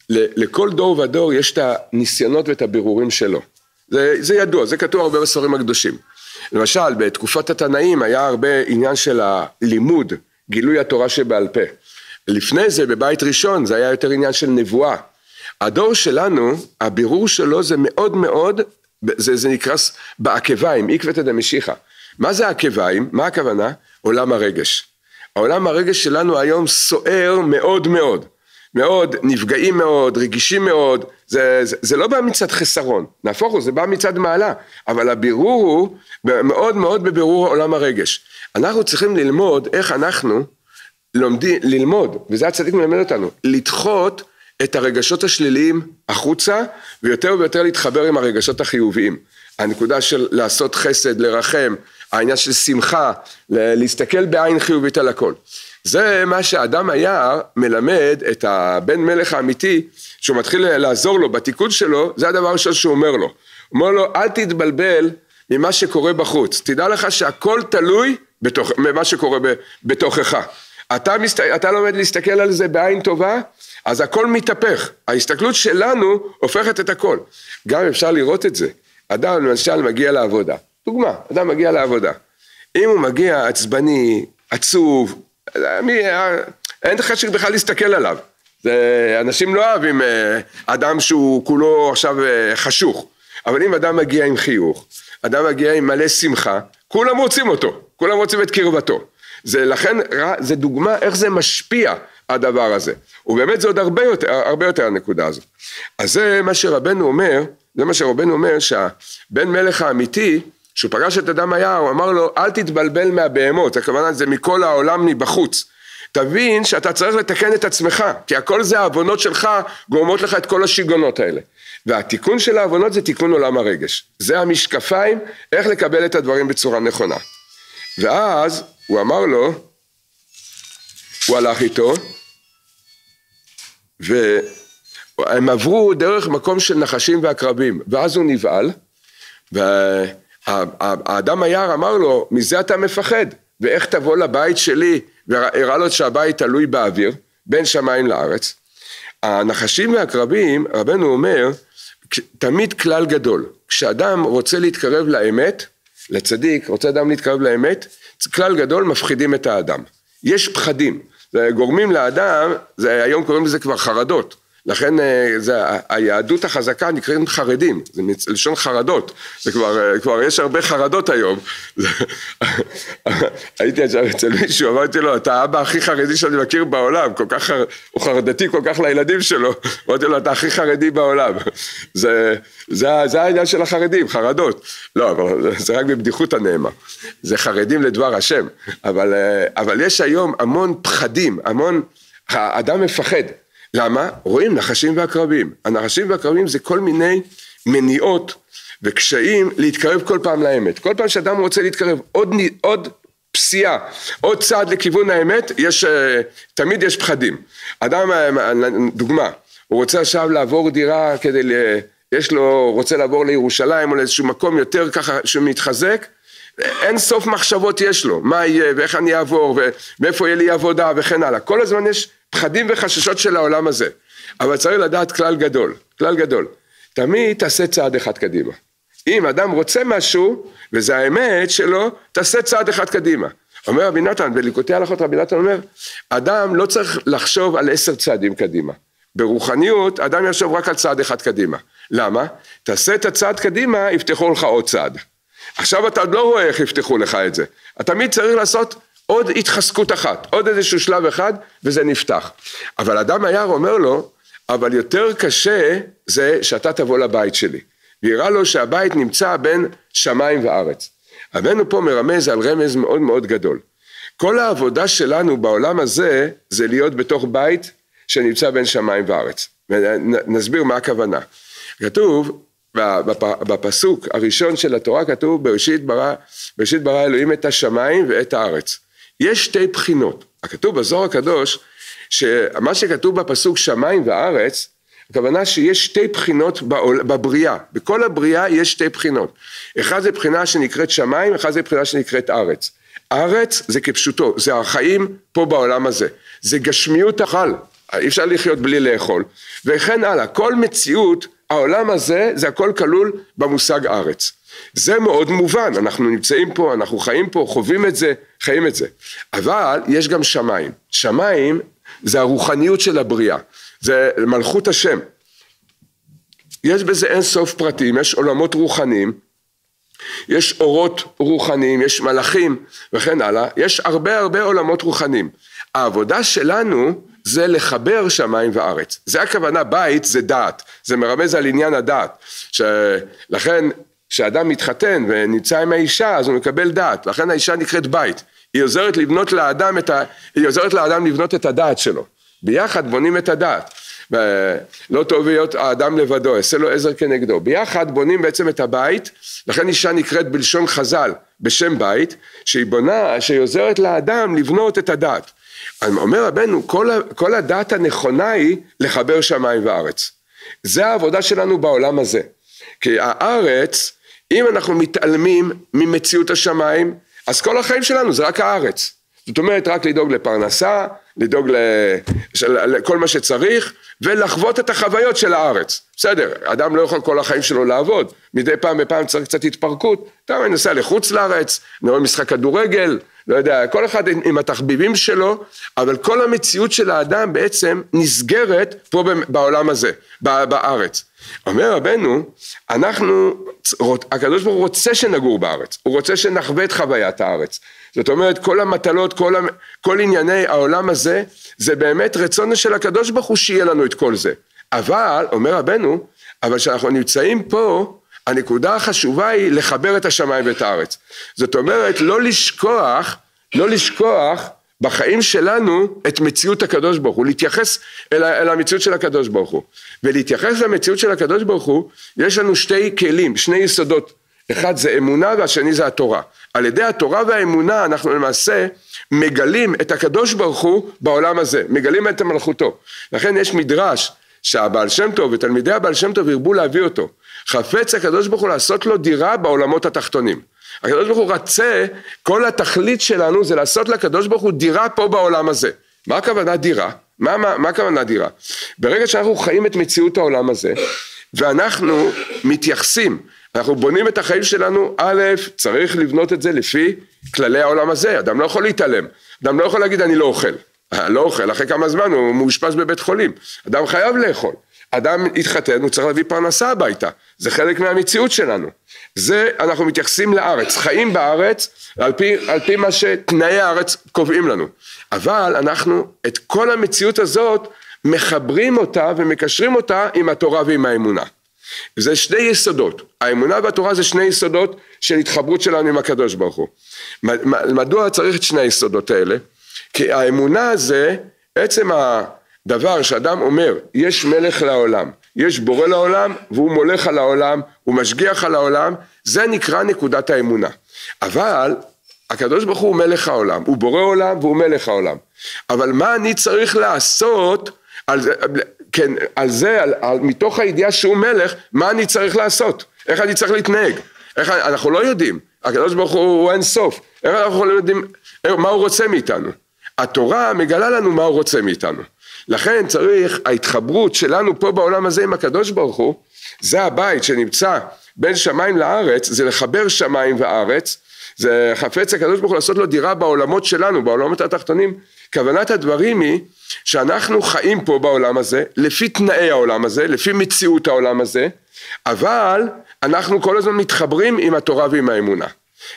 לכל דור ודור יש את הניסיונות ואת הבירורים שלו. זה, זה ידוע, זה כתוב הרבה בספרים הקדושים. למשל, בתקופת התנאים היה הרבה עניין של הלימוד גילוי התורה שבעל פה. לפני זה בבית ראשון זה היה יותר עניין של נבואה. הדור שלנו, הבירור שלו זה מאוד מאוד, זה, זה נקרא בעקביים, עקבתא דמשיחא. מה זה עקביים? מה הכוונה? עולם הרגש. העולם הרגש שלנו היום סוער מאוד מאוד. מאוד, נפגעים מאוד, רגישים מאוד, זה, זה, זה לא בא מצד חסרון, נהפוך הוא, זה בא מצד מעלה, אבל הבירור הוא מאוד מאוד בבירור עולם הרגש. אנחנו צריכים ללמוד איך אנחנו לומדים, ללמוד, וזה הצדיק מלמד אותנו, לדחות את הרגשות השליליים החוצה, ויותר ויותר להתחבר עם הרגשות החיוביים. הנקודה של לעשות חסד, לרחם, העניין של שמחה, להסתכל בעין חיובית על הכל. זה מה שאדם היער מלמד את הבן מלך האמיתי, שהוא מתחיל לעזור לו בתיקון שלו, זה הדבר הראשון שהוא אומר לו. הוא אומר לו, אל תתבלבל ממה שקורה בחוץ, תדע לך שהכל תלוי בתוך, ממה שקורה בתוכך. אתה, מסת, אתה לומד להסתכל על זה בעין טובה, אז הכל מתהפך. ההסתכלות שלנו הופכת את הכל. גם אפשר לראות את זה. אדם למשל מגיע לעבודה, דוגמה, אדם מגיע לעבודה. אם הוא מגיע עצבני, עצוב, מי, אין חשק בכלל להסתכל עליו. זה, אנשים לא אוהבים אה, אדם שהוא כולו עכשיו אה, חשוך. אבל אם אדם מגיע עם חיוך, אדם מגיע עם מלא שמחה, כולם רוצים אותו, כולם רוצים את קרבתו. זה לכן, זה דוגמה איך זה משפיע הדבר הזה. ובאמת זה עוד הרבה יותר, הרבה יותר הנקודה הזאת. אז זה מה שרבנו אומר, זה מה שרבנו אומר שהבן מלך האמיתי, כשהוא פגש את אדם היער, הוא אמר לו אל תתבלבל מהבהמות, הכוונה זה מכל העולם מבחוץ. תבין שאתה צריך לתקן את עצמך, כי הכל זה העוונות שלך גורמות לך את כל השיגעונות האלה. והתיקון של העוונות זה תיקון עולם הרגש. זה המשקפיים, איך לקבל את הדברים בצורה נכונה. ואז הוא אמר לו, הוא הלך איתו, והם עברו דרך מקום של נחשים ועקרבים, ואז הוא נבהל, והאדם היער אמר לו, מזה אתה מפחד, ואיך תבוא לבית שלי, והראה לו שהבית תלוי באוויר, בין שמיים לארץ. הנחשים והעקרבים, רבנו אומר, תמיד כלל גדול, כשאדם רוצה להתקרב לאמת, לצדיק, רוצה אדם להתקרב לאמת, כלל גדול מפחידים את האדם. יש פחדים, גורמים לאדם, זה, היום קוראים לזה כבר חרדות. לכן אה, זה, היהדות החזקה נקראת חרדים, זה מלשון חרדות, זה כבר, אה, כבר יש הרבה חרדות היום. הייתי אצל מישהו, אמרתי לו, אתה האבא הכי חרדי שאני מכיר בעולם, כל כך, הוא חרדתי כל כך לילדים שלו, אמרתי לו, אתה הכי חרדי בעולם. זה, זה, זה העניין של החרדים, חרדות. לא, אבל זה רק בבדיחות הנאמר. זה חרדים לדבר השם. אבל, אה, אבל יש היום המון פחדים, המון, האדם מפחד. למה? רואים נחשים ועקרבים. הנחשים ועקרבים זה כל מיני מניעות וקשיים להתקרב כל פעם לאמת. כל פעם שאדם רוצה להתקרב עוד, עוד פסיעה, עוד צעד לכיוון האמת, יש, אה, תמיד יש פחדים. אדם, אה, דוגמה, הוא רוצה עכשיו לעבור דירה כדי, ל... יש לו, רוצה לעבור לירושלים או לאיזשהו מקום יותר ככה שמתחזק, אין סוף מחשבות יש לו, מה יהיה ואיך אני אעבור ומאיפה יהיה לי עבודה וכן הלאה. כל הזמן יש פחדים וחששות של העולם הזה. אבל צריך לדעת כלל גדול, כלל גדול. תמיד תעשה צעד אחד קדימה. אם אדם רוצה משהו, וזה האמת שלו, תעשה צעד אחד קדימה. אומר רבי נתן, בליקוטי הלכות רבי נתן אומר, אדם לא צריך לחשוב על עשר צעדים קדימה. ברוחניות, אדם יחשוב רק על צעד אחד קדימה. למה? תעשה את הצעד קדימה, יפתחו לך עוד צעד. עכשיו אתה עוד לא רואה איך יפתחו לך את זה. אתה תמיד צריך לעשות עוד התחזקות אחת, עוד איזשהו שלב אחד, וזה נפתח. אבל אדם היער אומר לו, אבל יותר קשה זה שאתה תבוא לבית שלי. ויראה לו שהבית נמצא בין שמיים וארץ. רבנו פה מרמז על רמז מאוד מאוד גדול. כל העבודה שלנו בעולם הזה, זה להיות בתוך בית שנמצא בין שמיים וארץ. ונסביר מה הכוונה. כתוב, בפסוק הראשון של התורה כתוב בראשית ברא, בראשית ברא אלוהים את השמיים ואת הארץ. יש שתי בחינות. הכתוב בזוהר הקדוש, שמה שכתוב בפסוק שמיים וארץ, הכוונה שיש שתי בחינות בבריאה, בכל הבריאה יש שתי בחינות. אחד זה בחינה שנקראת שמיים, אחד זה בחינה שנקראת ארץ. ארץ זה כפשוטו, זה החיים פה בעולם הזה, זה גשמיות החל, אי אפשר לחיות בלי לאכול, וכן הלאה, כל מציאות, העולם הזה, זה הכל כלול במושג ארץ. זה מאוד מובן, אנחנו נמצאים פה, אנחנו חיים פה, חווים את זה, חיים את זה. אבל יש גם שמיים. שמיים זה הרוחניות של הבריאה, זה מלכות השם. יש בזה אין סוף פרטים, יש עולמות רוחניים, יש אורות רוחניים, יש מלאכים וכן הלאה, יש הרבה הרבה עולמות רוחניים. העבודה שלנו זה לחבר שמיים וארץ. זה הכוונה בית זה דעת, זה מרמז על עניין הדעת. לכן כשאדם מתחתן ונמצא עם האישה אז הוא מקבל דעת, לכן האישה נקראת בית, היא עוזרת לבנות לאדם את ה... היא עוזרת לאדם לבנות את הדעת שלו, ביחד בונים את הדעת, לא טוב להיות האדם לבדו, אעשה לו עזר כנגדו, ביחד בונים בעצם את הבית, לכן אישה נקראת בלשון חז"ל בשם בית, שהיא בונה, שהיא עוזרת לאדם לבנות את הדעת. אומר רבנו, כל, כל הדעת הנכונה היא לחבר שמיים וארץ. זה העבודה שלנו בעולם הזה. כי הארץ אם אנחנו מתעלמים ממציאות השמיים, אז כל החיים שלנו זה רק הארץ. זאת אומרת, רק לדאוג לפרנסה, לדאוג לכל מה שצריך, ולחוות את החוויות של הארץ. בסדר, אדם לא יכול כל החיים שלו לעבוד, מדי פעם בפעם צריך קצת התפרקות, אתה נוסע לחוץ לארץ, נראה משחק כדורגל, לא יודע, כל אחד עם התחביבים שלו, אבל כל המציאות של האדם בעצם נסגרת פה בעולם הזה, בארץ. אומר רבנו, אנחנו, הקדוש ברוך הוא רוצה שנגור בארץ, הוא רוצה שנחווה את חוויית הארץ. זאת אומרת, כל המטלות, כל, כל ענייני העולם הזה, זה באמת רצון של הקדוש ברוך הוא שיהיה לנו את כל זה. אבל, אומר רבנו, אבל כשאנחנו נמצאים פה, הנקודה החשובה היא לחבר את השמיים ואת הארץ. זאת אומרת, לא לשכוח, לא לשכוח בחיים שלנו את מציאות הקדוש ברוך הוא, להתייחס אל, אל המציאות של הקדוש ברוך הוא. ולהתייחס למציאות של הקדוש ברוך הוא, יש לנו שתי כלים, שני יסודות. אחד זה אמונה והשני זה התורה. על ידי התורה והאמונה אנחנו למעשה מגלים את הקדוש ברוך הוא בעולם הזה, מגלים את מלכותו. לכן יש מדרש שהבעל שם טוב ותלמידי הבעל שם טוב הרבו להביא אותו. חפץ הקדוש ברוך הוא לעשות לו דירה בעולמות התחתונים. הקדוש ברוך הוא רצה, כל התכלית שלנו זה לעשות לקדוש ברוך הוא דירה פה בעולם הזה. מה הכוונה דירה? מה, מה, מה הכוונה דירה? ברגע שאנחנו חיים את מציאות העולם הזה, ואנחנו מתייחסים, אנחנו בונים את החיים שלנו, א', צריך לבנות את זה לפי כללי העולם הזה, אדם לא יכול להתעלם, אדם לא יכול להגיד אני לא אוכל, אה, לא אוכל, אחרי כמה זמן הוא מאושפז בבית חולים, אדם חייב לאכול, אדם התחתן, הוא צריך להביא פרנסה הביתה, זה חלק מהמציאות שלנו. זה, אנחנו מתייחסים לארץ, חיים בארץ על פי, על פי מה שתנאי הארץ קובעים לנו. אבל אנחנו את כל המציאות הזאת מחברים אותה ומקשרים אותה עם התורה ועם האמונה. זה שני יסודות, האמונה והתורה זה שני יסודות של התחברות שלנו עם הקדוש ברוך הוא. מדוע צריך את שני היסודות האלה? כי האמונה זה עצם הדבר שאדם אומר, יש מלך לעולם, יש בורא לעולם והוא מולך על העולם, הוא משגיח על העולם, זה נקרא נקודת האמונה. אבל הקדוש ברוך הוא מלך העולם, הוא בורא עולם והוא מלך העולם. אבל מה אני צריך לעשות על זה, כן, על זה, על, על, מתוך הידיעה שהוא מלך, מה אני צריך לעשות? איך אני צריך להתנהג? איך, אנחנו לא יודעים, הקדוש ברוך הוא, הוא אין סוף, איך אנחנו לא יודעים מה הוא רוצה מאיתנו? התורה מגלה לנו מה הוא רוצה מאיתנו. לכן צריך, ההתחברות שלנו פה בעולם הזה עם הקדוש ברוך הוא, זה הבית שנמצא בין שמיים לארץ, זה לחבר שמיים וארץ, זה חפץ הקדוש ברוך הוא לעשות לו דירה בעולמות שלנו, בעולמות התחתונים. כוונת הדברים היא שאנחנו חיים פה בעולם הזה, לפי תנאי העולם הזה, לפי מציאות העולם הזה, אבל אנחנו כל הזמן מתחברים עם התורה ועם האמונה.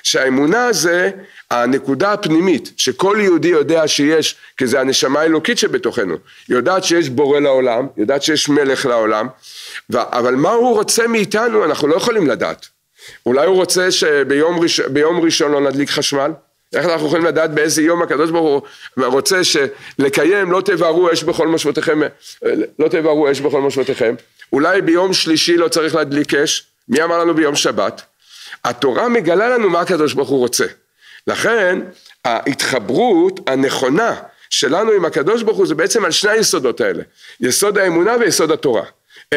שהאמונה זה הנקודה הפנימית שכל יהודי יודע שיש, כי זה הנשמה האלוקית שבתוכנו, יודעת שיש בורא לעולם, יודעת שיש מלך לעולם, אבל מה הוא רוצה מאיתנו אנחנו לא יכולים לדעת. אולי הוא רוצה שביום ראש, ראשון לא נדליק חשמל? איך אנחנו יכולים לדעת באיזה יום הקדוש ברוך הוא רוצה לקיים לא תבערו אש בכל מושבותיכם, לא תבערו אש בכל מושבותיכם, אולי ביום שלישי לא צריך להדליק אש, מי אמר לנו ביום שבת? התורה מגלה לנו מה הקדוש ברוך הוא רוצה. לכן ההתחברות הנכונה שלנו עם הקדוש ברוך הוא זה בעצם על שני היסודות האלה, יסוד האמונה ויסוד התורה.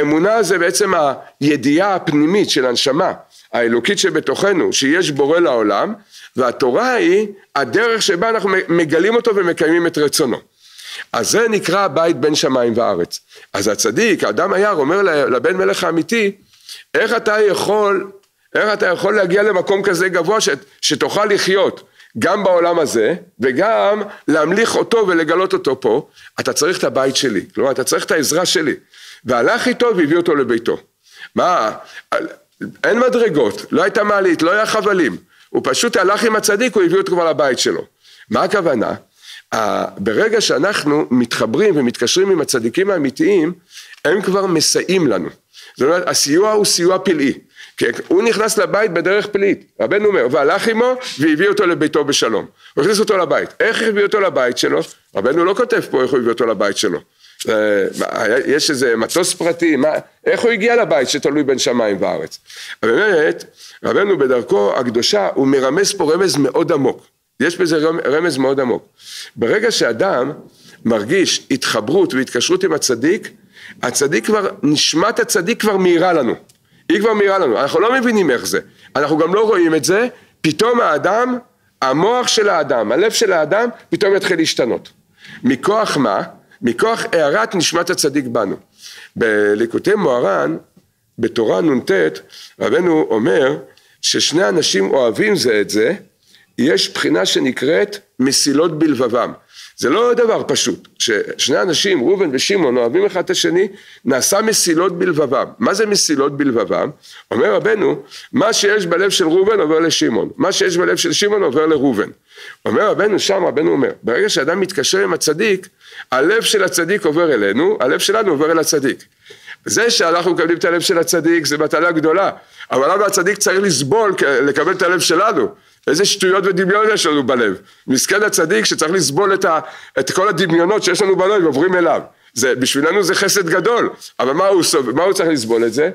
אמונה זה בעצם הידיעה הפנימית של הנשמה האלוקית שבתוכנו, שיש בורא לעולם, והתורה היא הדרך שבה אנחנו מגלים אותו ומקיימים את רצונו. אז זה נקרא בית בין שמיים וארץ. אז הצדיק, האדם היער אומר לבן מלך האמיתי, איך אתה יכול, איך אתה יכול להגיע למקום כזה גבוה ש, שתוכל לחיות גם בעולם הזה וגם להמליך אותו ולגלות אותו פה, אתה צריך את הבית שלי, כלומר אתה צריך את העזרה שלי. והלך איתו והביא אותו לביתו. מה, אין מדרגות, לא הייתה מעלית, לא היה חבלים, הוא פשוט הלך עם הצדיק, הוא הביא אותו כבר לבית שלו. מה הכוונה? ברגע שאנחנו מתחברים ומתקשרים עם הצדיקים האמיתיים, הם כבר מסייעים לנו. זאת אומרת, הסיוע הוא סיוע פלאי. הוא נכנס לבית בדרך פלאית, רבנו אומר, והלך עמו והביא אותו לביתו בשלום. הוא הכניס אותו לבית. איך הביא אותו לבית שלו? רבנו לא כותב פה איך הוא הביא אותו לבית שלו. יש איזה מטוס פרטי, מה, איך הוא הגיע לבית שתלוי בין שמיים וארץ. באמת, רבנו בדרכו הקדושה הוא מרמז פה רמז מאוד עמוק, יש בזה רמז מאוד עמוק. ברגע שאדם מרגיש התחברות והתקשרות עם הצדיק, הצדיק כבר, נשמת הצדיק כבר מאירה לנו, היא כבר מאירה לנו, אנחנו לא מבינים איך זה, אנחנו גם לא רואים את זה, פתאום האדם, המוח של האדם, הלב של האדם, פתאום יתחיל להשתנות. מכוח מה? מכוח הארת נשמת הצדיק בנו. בליקוטי מוהר"ן, בתורה נ"ט, רבנו אומר ששני אנשים אוהבים זה את זה, יש בחינה שנקראת מסילות בלבבם. זה לא דבר פשוט, ששני אנשים, ראובן ושמעון, אוהבים אחד את השני, נעשה מסילות בלבבם. מה זה מסילות בלבבם? אומר רבנו, מה שיש בלב של ראובן עובר לשמעון, מה שיש בלב של שמעון עובר לראובן. אומר רבנו שם, רבנו אומר, ברגע שאדם מתקשר עם הצדיק, הלב של הצדיק עובר אלינו, הלב שלנו עובר אל הצדיק. זה שאנחנו מקבלים את הלב של הצדיק זה מטלה גדולה, אבל למה הצדיק צריך לסבול לקבל את הלב שלנו? איזה שטויות ודמיון יש לנו בלב. מסכן הצדיק שצריך לסבול את, ה, את כל הדמיונות שיש לנו בלב ועוברים אליו. זה, בשבילנו זה חסד גדול, אבל מה הוא, מה הוא צריך לסבול את זה?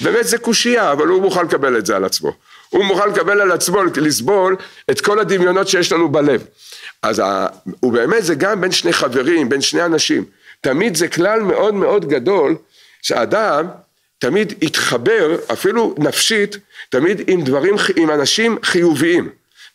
באמת זה קושייה, אבל הוא מוכן לקבל את זה על עצמו. הוא מוכן לקבל על עצמו, לסבול את כל הדמיונות שיש לנו בלב. אז הוא באמת זה גם בין שני חברים, בין שני אנשים. תמיד זה כלל מאוד מאוד גדול, שאדם תמיד יתחבר, אפילו נפשית, תמיד עם דברים, עם אנשים חיוביים.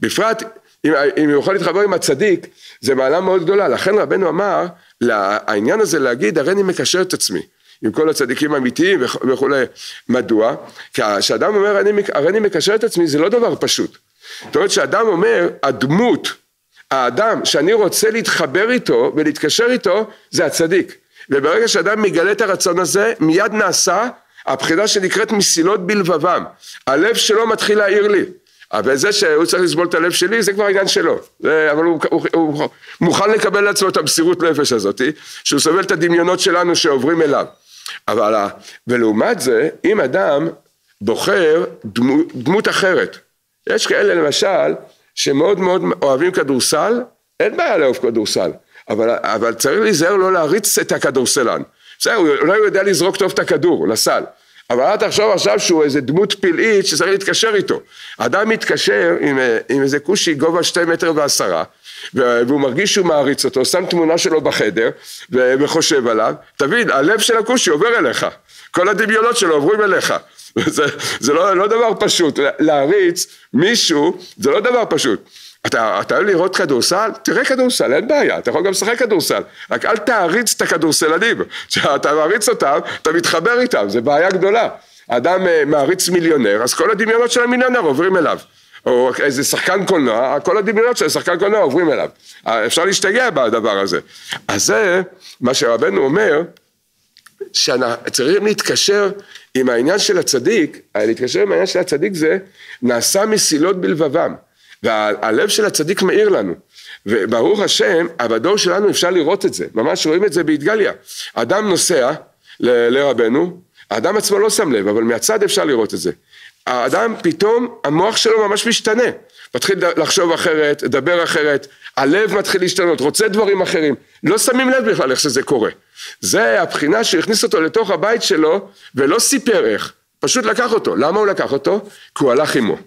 בפרט אם, אם הוא יכול להתחבר עם הצדיק, זה מעלה מאוד גדולה. לכן רבנו אמר, העניין הזה להגיד, הרי אני מקשר את עצמי. עם כל הצדיקים האמיתיים וכולי. מדוע? כי כשאדם אומר הרי אני מקשר את עצמי זה לא דבר פשוט. זאת אומרת שאדם אומר הדמות, האדם שאני רוצה להתחבר איתו ולהתקשר איתו זה הצדיק. וברגע שאדם מגלה את הרצון הזה מיד נעשה הבחינה שנקראת מסילות בלבבם. הלב שלו מתחיל להעיר לי. אבל זה שהוא צריך לסבול את הלב שלי זה כבר עניין שלו, זה, אבל הוא, הוא, הוא, מוכן לקבל לעצמו את המסירות נפש הזאת, שהוא סובל את הדמיונות שלנו שעוברים אליו. אבל, ולעומת זה, אם אדם בוחר דמות, דמות אחרת, יש כאלה למשל שמאוד מאוד אוהבים כדורסל, אין בעיה לאהוב כדורסל, אבל, אבל צריך להיזהר לא להריץ את הכדורסלן. בסדר, אולי הוא יודע לזרוק טוב את הכדור לסל, אבל אל תחשוב עכשיו שהוא איזה דמות פלאית שצריך להתקשר איתו. אדם מתקשר עם, עם איזה כושי גובה שתי מטר ועשרה, והוא מרגיש שהוא מעריץ אותו, שם תמונה שלו בחדר וחושב עליו, תבין, הלב של הכושי עובר אליך, כל הדמיונות שלו עוברים אליך. זה, זה לא, לא דבר פשוט, להריץ מישהו זה לא דבר פשוט. אתה, אתה אוהב לראות כדורסל? תראה כדורסל, אין בעיה, אתה יכול גם לשחק כדורסל, רק אל תעריץ את הכדורסלנים, כשאתה מעריץ אותם, אתה מתחבר איתם, זה בעיה גדולה. אדם אה, מעריץ מיליונר, אז כל הדמיונות של המיליונר עוברים אליו. או איזה שחקן קולנוע, כל הדמיונות של שחקן קולנוע עוברים אליו. אה, אפשר להשתגע בדבר הזה. אז זה מה שרבנו אומר, שצריכים להתקשר עם העניין של הצדיק, להתקשר עם העניין של הצדיק זה נעשה מסילות בלבבם. והלב של הצדיק מאיר לנו. וברוך השם, בדור שלנו אפשר לראות את זה, ממש רואים את זה באתגליה. אדם נוסע ל- לרבנו, האדם עצמו לא שם לב, אבל מהצד אפשר לראות את זה. האדם פתאום, המוח שלו ממש משתנה. מתחיל לחשוב אחרת, לדבר אחרת, הלב מתחיל להשתנות, רוצה דברים אחרים. לא שמים לב בכלל איך שזה קורה. זה הבחינה שהכניס אותו לתוך הבית שלו ולא סיפר איך, פשוט לקח אותו. למה הוא לקח אותו? כי הוא הלך עמו.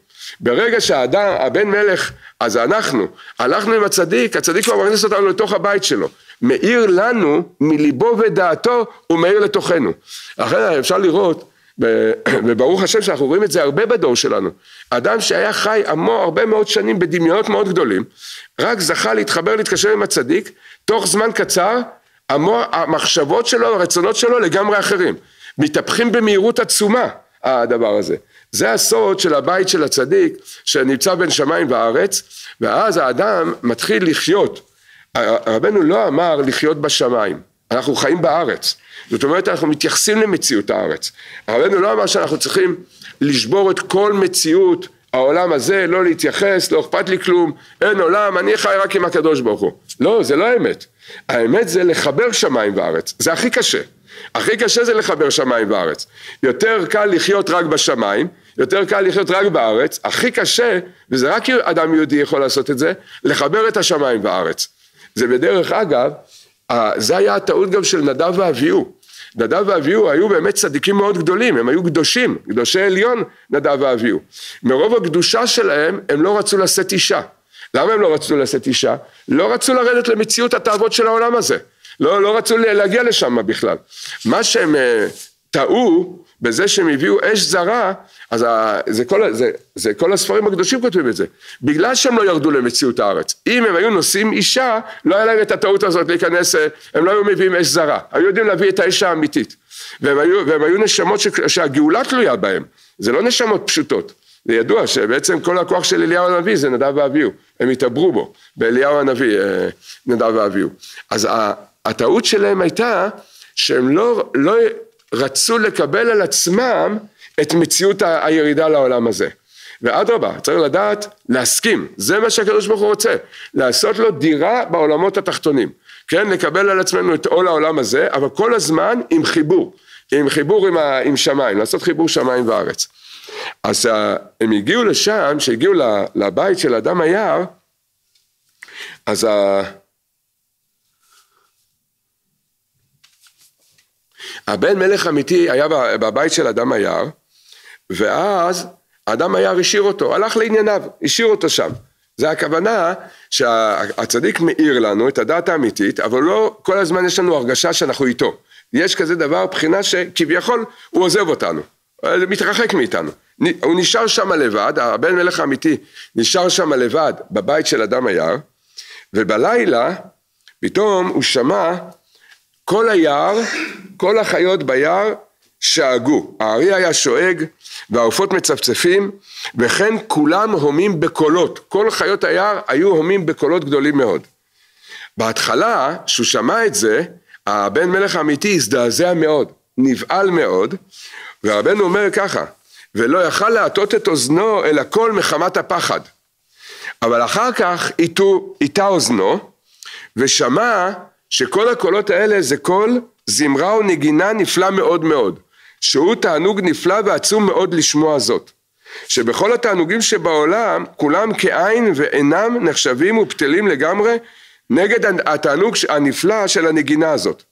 ברגע שהאדם, הבן מלך, אז אנחנו, הלכנו עם הצדיק, הצדיק כבר מכניס אותנו לתוך הבית שלו. מאיר לנו מליבו ודעתו, הוא מאיר לתוכנו. אחרי אפשר לראות, וברוך השם שאנחנו רואים את זה הרבה בדור שלנו. אדם שהיה חי עמו הרבה מאוד שנים בדמיונות מאוד גדולים, רק זכה להתחבר, להתקשר עם הצדיק, תוך זמן קצר, עמו, המחשבות שלו, הרצונות שלו לגמרי אחרים. מתהפכים במהירות עצומה, הדבר הזה. זה הסוד של הבית של הצדיק שנמצא בין שמיים וארץ ואז האדם מתחיל לחיות. רבנו לא אמר לחיות בשמיים אנחנו חיים בארץ. זאת אומרת אנחנו מתייחסים למציאות הארץ. רבנו לא אמר שאנחנו צריכים לשבור את כל מציאות העולם הזה לא להתייחס לא אכפת לי כלום אין עולם אני חי רק עם הקדוש ברוך הוא. לא זה לא האמת. האמת זה לחבר שמיים וארץ. זה הכי קשה. הכי קשה זה לחבר שמיים וארץ. יותר קל לחיות רק בשמיים, יותר קל לחיות רק בארץ, הכי קשה, וזה רק אדם יהודי יכול לעשות את זה, לחבר את השמיים וארץ. זה בדרך אגב, זה היה הטעות גם של נדב ואביהו. נדב ואביהו היו באמת צדיקים מאוד גדולים, הם היו קדושים, קדושי עליון נדב ואביהו. מרוב הקדושה שלהם הם לא רצו לשאת אישה. למה הם לא רצו לשאת אישה? לא רצו לרדת למציאות התאוות של העולם הזה. לא, לא רצו להגיע לשם בכלל. מה שהם uh, טעו בזה שהם הביאו אש זרה, אז ה, זה, כל, זה, זה כל הספרים הקדושים כותבים את זה. בגלל שהם לא ירדו למציאות הארץ. אם הם היו נושאים אישה, לא היה להם את הטעות הזאת להיכנס, אה, הם לא היו מביאים אש זרה. היו יודעים להביא את האש האמיתית. והם היו, והם היו נשמות ש, שהגאולה תלויה בהם. זה לא נשמות פשוטות. זה ידוע שבעצם כל הכוח של אליהו הנביא זה נדב ואביהו, הם התעברו בו, באליהו הנביא אה, נדב ואביהו. אז הטעות שלהם הייתה שהם לא, לא רצו לקבל על עצמם את מציאות הירידה לעולם הזה. ואדרבה, צריך לדעת להסכים, זה מה שהקדוש ברוך הוא רוצה, לעשות לו דירה בעולמות התחתונים, כן, לקבל על עצמנו את עול העולם הזה, אבל כל הזמן עם חיבור, עם חיבור עם, ה, עם שמיים, לעשות חיבור שמיים וארץ. אז אה, הם הגיעו לשם, כשהגיעו לבית של אדם היער, אז ה... הבן מלך אמיתי היה בבית של אדם היער, ואז אדם היער השאיר אותו, הלך לענייניו, השאיר אותו שם. זה הכוונה שהצדיק מאיר לנו את הדעת האמיתית, אבל לא כל הזמן יש לנו הרגשה שאנחנו איתו. יש כזה דבר, בחינה שכביכול הוא עוזב אותנו, מתרחק מאיתנו. הוא נשאר שם לבד, הבן מלך האמיתי נשאר שם לבד בבית של אדם היער, ובלילה פתאום הוא שמע כל היער, כל החיות ביער שאגו. הארי היה שואג והעופות מצפצפים וכן כולם הומים בקולות. כל חיות היער היו הומים בקולות גדולים מאוד. בהתחלה, כשהוא שמע את זה, הבן מלך האמיתי הזדעזע מאוד, נבהל מאוד, והרבנו אומר ככה, ולא יכל להטות את אוזנו אל הכל מחמת הפחד. אבל אחר כך הטה אוזנו ושמע שכל הקולות האלה זה קול זמרה ונגינה נפלא מאוד מאוד, שהוא תענוג נפלא ועצום מאוד לשמוע זאת. שבכל התענוגים שבעולם כולם כעין ואינם נחשבים ובטלים לגמרי נגד התענוג הנפלא של הנגינה הזאת.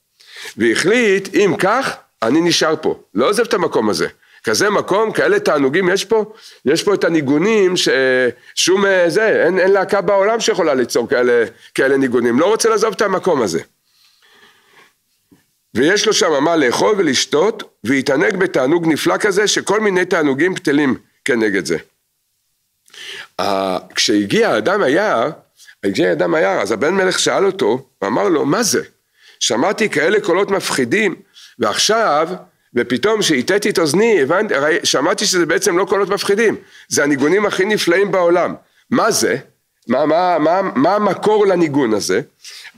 והחליט אם כך אני נשאר פה, לא עוזב את המקום הזה. כזה מקום, כאלה תענוגים יש פה, יש פה את הניגונים ששום אה, זה, אין, אין להקה בעולם שיכולה ליצור כאלה, כאלה ניגונים, לא רוצה לעזוב את המקום הזה. ויש לו שם מה לאכול ולשתות, ויתענג בתענוג נפלא כזה, שכל מיני תענוגים בטלים כנגד זה. כשהגיע אדם היער, הגיע אדם היער, אז הבן מלך שאל אותו, ואמר לו, מה זה? שמעתי כאלה קולות מפחידים, ועכשיו ופתאום שהטאתי את אוזני, הבנתי, שמעתי שזה בעצם לא קולות מפחידים, זה הניגונים הכי נפלאים בעולם. מה זה? מה, מה, מה, מה המקור לניגון הזה?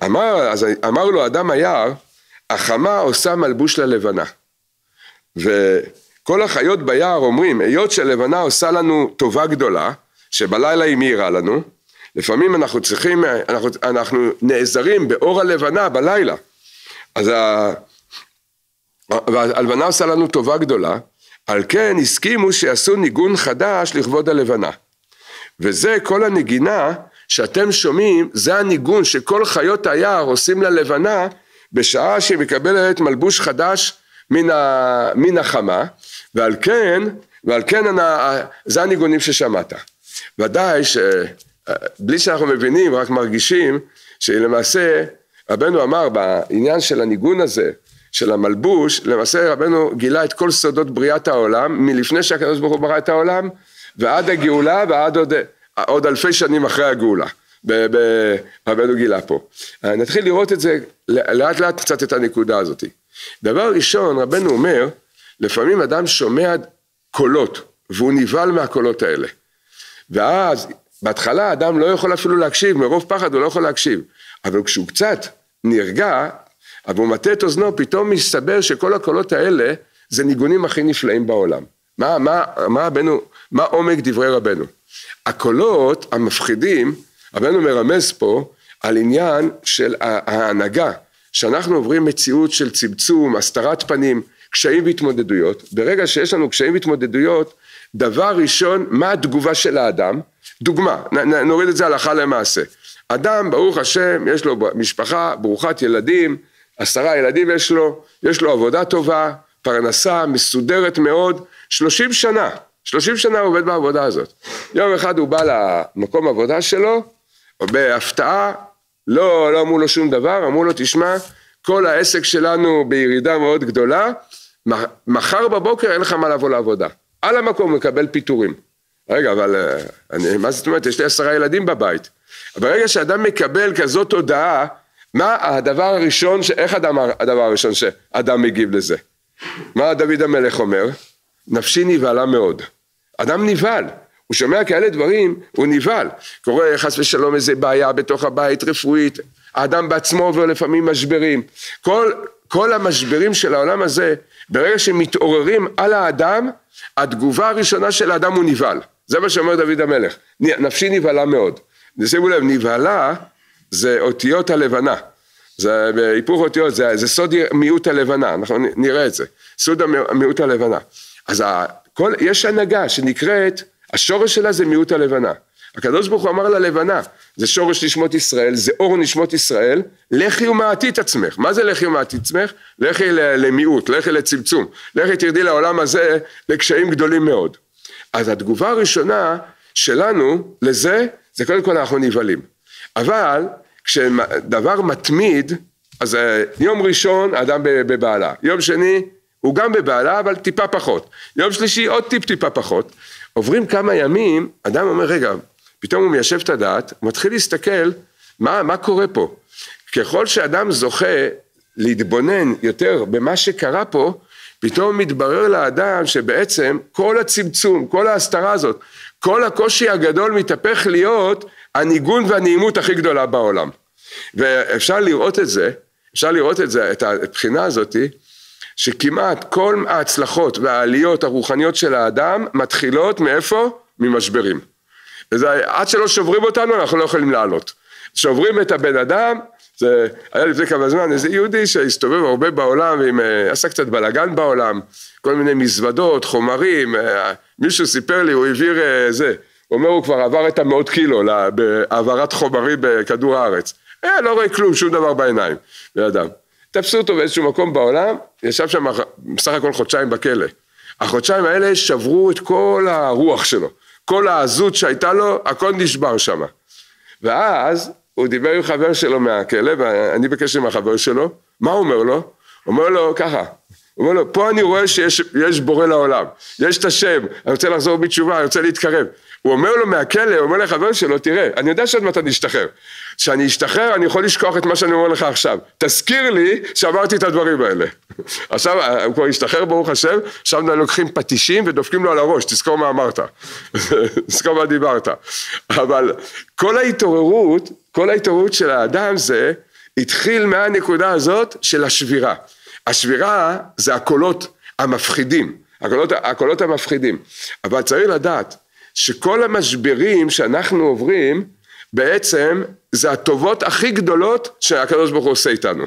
אמר, אז אמר לו אדם היער, החמה עושה מלבוש ללבנה. וכל החיות ביער אומרים, היות שלבנה עושה לנו טובה גדולה, שבלילה היא מאירה לנו, לפעמים אנחנו צריכים, אנחנו, אנחנו נעזרים באור הלבנה בלילה. אז והלבנה עושה לנו טובה גדולה, על כן הסכימו שיעשו ניגון חדש לכבוד הלבנה. וזה כל הנגינה שאתם שומעים, זה הניגון שכל חיות היער עושים ללבנה בשעה שהיא מקבלת מלבוש חדש מן, ה, מן החמה, ועל כן, ועל כן זה הניגונים ששמעת. ודאי שבלי שאנחנו מבינים, רק מרגישים, שלמעשה רבנו אמר בעניין של הניגון הזה, של המלבוש, למעשה רבנו גילה את כל סודות בריאת העולם, מלפני שהקדוש ברוך הוא ברא את העולם, ועד הגאולה ועד עוד, עוד אלפי שנים אחרי הגאולה. רבנו גילה פה. נתחיל לראות את זה לאט לאט קצת את הנקודה הזאת. דבר ראשון, רבנו אומר, לפעמים אדם שומע קולות, והוא נבהל מהקולות האלה. ואז, בהתחלה אדם לא יכול אפילו להקשיב, מרוב פחד הוא לא יכול להקשיב. אבל כשהוא קצת נרגע, אבל הוא מטה את אוזנו, פתאום מסתבר שכל הקולות האלה זה ניגונים הכי נפלאים בעולם. מה, מה, מה רבנו, מה עומק דברי רבנו? הקולות המפחידים, רבנו מרמז פה על עניין של ההנהגה, שאנחנו עוברים מציאות של צמצום, הסתרת פנים, קשיים והתמודדויות. ברגע שיש לנו קשיים והתמודדויות, דבר ראשון, מה התגובה של האדם? דוגמה, נוריד את זה הלכה למעשה. אדם, ברוך השם, יש לו משפחה ברוכת ילדים, עשרה ילדים יש לו, יש לו עבודה טובה, פרנסה מסודרת מאוד, שלושים שנה, שלושים שנה הוא עובד בעבודה הזאת. יום אחד הוא בא למקום עבודה שלו, בהפתעה, לא, לא אמרו לו שום דבר, אמרו לו תשמע, כל העסק שלנו בירידה מאוד גדולה, מחר בבוקר אין לך מה לבוא לעבודה. על המקום מקבל פיטורים. רגע, אבל אה, אני, מה זאת אומרת? יש לי עשרה ילדים בבית. ברגע שאדם מקבל כזאת הודעה, מה הדבר הראשון, ש... איך אדם, הדבר הראשון שאדם מגיב לזה? מה דוד המלך אומר? נפשי נבהלה מאוד. אדם נבהל, הוא שומע כאלה דברים, הוא נבהל. קורה חס ושלום איזה בעיה בתוך הבית רפואית, האדם בעצמו עובר לפעמים משברים. כל, כל המשברים של העולם הזה, ברגע שמתעוררים על האדם, התגובה הראשונה של האדם הוא נבהל. זה מה שאומר דוד המלך. נפשי נבהלה מאוד. שימו לב, נבהלה זה אותיות הלבנה. זה בהיפוך אותיות, זה, זה סוד מיעוט הלבנה, אנחנו נראה את זה, סוד מיעוט הלבנה. אז כל, יש הנהגה שנקראת, השורש שלה זה מיעוט הלבנה. הקדוש ברוך הוא אמר ללבנה, זה שורש נשמות ישראל, זה אור נשמות ישראל, לכי ומעטי את עצמך. מה זה לכי ומעטי את עצמך? לכי למיעוט, לכי לצמצום, לכי תרדי לעולם הזה לקשיים גדולים מאוד. אז התגובה הראשונה שלנו לזה, זה קודם כל אנחנו נבהלים. אבל כשדבר מתמיד, אז אה, יום ראשון אדם בבעלה, יום שני הוא גם בבעלה אבל טיפה פחות, יום שלישי עוד טיפ טיפה פחות, עוברים כמה ימים, אדם אומר רגע, פתאום הוא מיישב את הדעת, הוא מתחיל להסתכל מה, מה קורה פה. ככל שאדם זוכה להתבונן יותר במה שקרה פה, פתאום מתברר לאדם שבעצם כל הצמצום, כל ההסתרה הזאת, כל הקושי הגדול מתהפך להיות הניגון והנעימות הכי גדולה בעולם. ואפשר לראות את זה, אפשר לראות את זה, את הבחינה הזאתי, שכמעט כל ההצלחות והעליות הרוחניות של האדם מתחילות מאיפה? ממשברים. וזה, עד שלא שוברים אותנו אנחנו לא יכולים לעלות. שוברים את הבן אדם, זה היה לפני כמה זמן איזה יהודי שהסתובב הרבה בעולם ועשה קצת בלאגן בעולם, כל מיני מזוודות, חומרים, אה, מישהו סיפר לי, הוא העביר אה, זה, הוא אומר הוא כבר עבר את המאות קילו בהעברת חומרים בכדור הארץ. אה, לא רואה כלום, שום דבר בעיניים, בן אדם. תפסו אותו באיזשהו מקום בעולם, ישב שם בסך הכל חודשיים בכלא. החודשיים האלה שברו את כל הרוח שלו. כל העזות שהייתה לו, הכל נשבר שם. ואז הוא דיבר עם חבר שלו מהכלא, ואני בקשר עם החבר שלו, מה הוא אומר לו? אומר לו ככה, הוא אומר לו, פה אני רואה שיש בורא לעולם, יש את השם, אני רוצה לחזור בתשובה, אני רוצה להתקרב. הוא אומר לו מהכלא, הוא אומר לחבר שלו, תראה, אני יודע שעוד מעט אני אשתחרר. כשאני אשתחרר אני יכול לשכוח את מה שאני אומר לך עכשיו. תזכיר לי שאמרתי את הדברים האלה. עכשיו, הוא כבר השתחרר ברוך השם, עכשיו לוקחים פטישים ודופקים לו על הראש, תזכור מה אמרת. תזכור מה דיברת. אבל כל ההתעוררות, כל ההתעוררות של האדם זה, התחיל מהנקודה הזאת של השבירה. השבירה זה הקולות המפחידים, הקולות, הקולות המפחידים. אבל צריך לדעת שכל המשברים שאנחנו עוברים, בעצם זה הטובות הכי גדולות שהקדוש ברוך הוא עושה איתנו.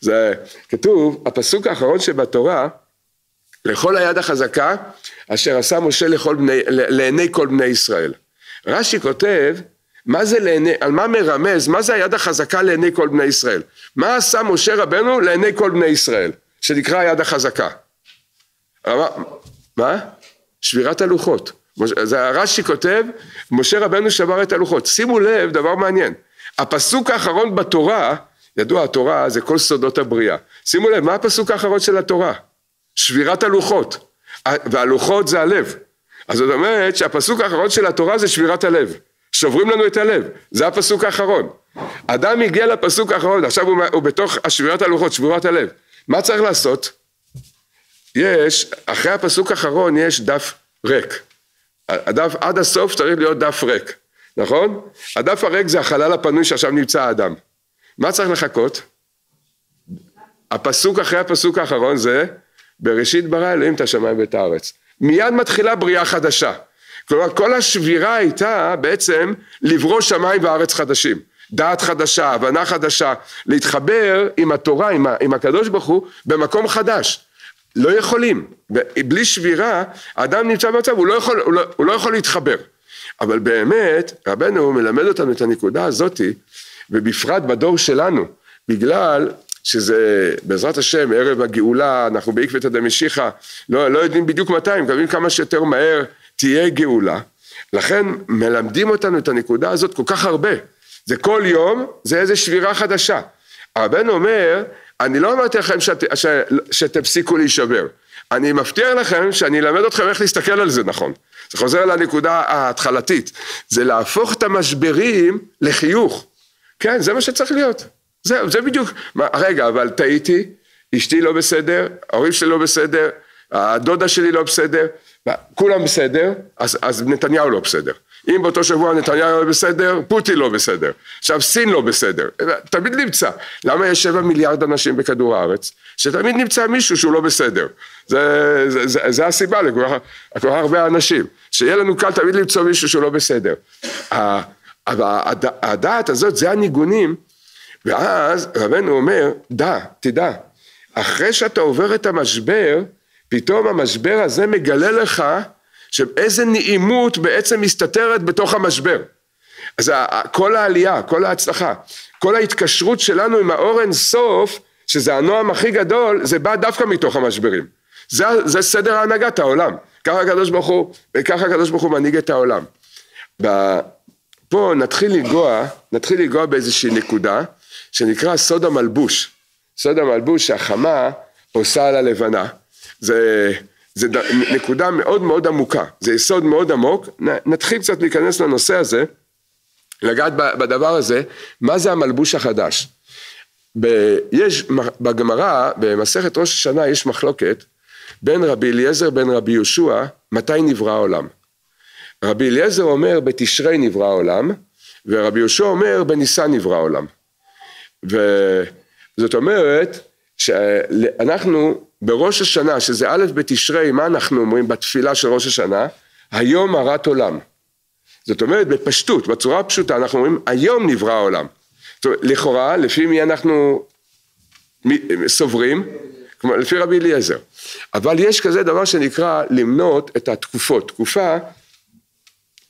זה כתוב, הפסוק האחרון שבתורה, לכל היד החזקה אשר עשה משה לכל בני, לעיני כל בני ישראל. רש"י כותב, מה זה לעיני, על מה מרמז, מה זה היד החזקה לעיני כל בני ישראל? מה עשה משה רבנו לעיני כל בני ישראל, שנקרא היד החזקה? מה? שבירת הלוחות. זה הרש"י כותב, משה רבנו שבר את הלוחות. שימו לב, דבר מעניין, הפסוק האחרון בתורה, ידוע התורה זה כל סודות הבריאה. שימו לב, מה הפסוק האחרון של התורה? שבירת הלוחות. והלוחות זה הלב. אז זאת אומרת שהפסוק האחרון של התורה זה שבירת הלב. שוברים לנו את הלב, זה הפסוק האחרון. אדם הגיע לפסוק האחרון, עכשיו הוא, הוא בתוך שבירת הלוחות, שבירת הלב. מה צריך לעשות? יש, אחרי הפסוק האחרון יש דף ריק. הדף עד הסוף צריך להיות דף ריק, נכון? הדף הריק זה החלל הפנוי שעכשיו נמצא האדם. מה צריך לחכות? הפסוק אחרי הפסוק האחרון זה בראשית ברא אלוהים את השמיים ואת הארץ. מיד מתחילה בריאה חדשה. כלומר כל השבירה הייתה בעצם לברוא שמיים וארץ חדשים. דעת חדשה, הבנה חדשה, להתחבר עם התורה, עם, עם הקדוש ברוך הוא, במקום חדש. לא יכולים, בלי שבירה האדם נמצא במצב, הוא לא יכול, הוא לא, הוא לא יכול להתחבר. אבל באמת רבנו מלמד אותנו את הנקודה הזאתי, ובפרט בדור שלנו, בגלל שזה בעזרת השם ערב הגאולה, אנחנו בעקבתא דמשיחא, לא, לא יודעים בדיוק מתי, מקווים כמה שיותר מהר תהיה גאולה, לכן מלמדים אותנו את הנקודה הזאת כל כך הרבה, זה כל יום, זה איזה שבירה חדשה. רבנו אומר, אני לא אמרתי לכם שת, ש, שתפסיקו להישבר, אני מבטיח לכם שאני אלמד אתכם איך להסתכל על זה נכון. זה חוזר לנקודה ההתחלתית, זה להפוך את המשברים לחיוך. כן, זה מה שצריך להיות. זה, זה בדיוק. מה, רגע, אבל טעיתי, אשתי לא בסדר, ההורים שלי לא בסדר, הדודה שלי לא בסדר, כולם בסדר, אז, אז נתניהו לא בסדר. אם באותו שבוע נתניהו לא בסדר, פוטין לא בסדר. עכשיו סין לא בסדר. תמיד נמצא. למה יש שבע מיליארד אנשים בכדור הארץ? שתמיד נמצא מישהו שהוא לא בסדר. זה, זה, זה, זה הסיבה לכל כך הרבה אנשים. שיהיה לנו קל תמיד למצוא מישהו שהוא לא בסדר. הדעת הזאת, זה הניגונים. ואז רבנו אומר, דע, תדע, אחרי שאתה עובר את המשבר, פתאום המשבר הזה מגלה לך שאיזה נעימות בעצם מסתתרת בתוך המשבר. אז כל העלייה, כל ההצלחה, כל ההתקשרות שלנו עם האור אין סוף, שזה הנועם הכי גדול, זה בא דווקא מתוך המשברים. זה, זה סדר הנהגת העולם. ככה הקדוש ברוך הוא, וככה הקדוש ברוך הוא מנהיג את העולם. פה נתחיל לנגוע, נתחיל לנגוע באיזושהי נקודה, שנקרא סוד המלבוש. סוד המלבוש שהחמה עושה על הלבנה. זה, זה נקודה מאוד מאוד עמוקה, זה יסוד מאוד עמוק, נתחיל קצת להיכנס לנושא הזה, לגעת בדבר הזה, מה זה המלבוש החדש. ב, יש בגמרא, במסכת ראש השנה יש מחלוקת בין רבי אליעזר בין רבי יהושע, מתי נברא העולם. רבי אליעזר אומר בתשרי נברא העולם, ורבי יהושע אומר בניסן נברא העולם. וזאת אומרת שאנחנו בראש השנה, שזה א' בתשרי, מה אנחנו אומרים בתפילה של ראש השנה? היום הרת עולם. זאת אומרת בפשטות, בצורה הפשוטה, אנחנו אומרים היום נברא העולם. זאת אומרת, לכאורה, לפי מי אנחנו סוברים? כלומר, לפי רבי אליעזר. אבל יש כזה דבר שנקרא למנות את התקופות. תקופה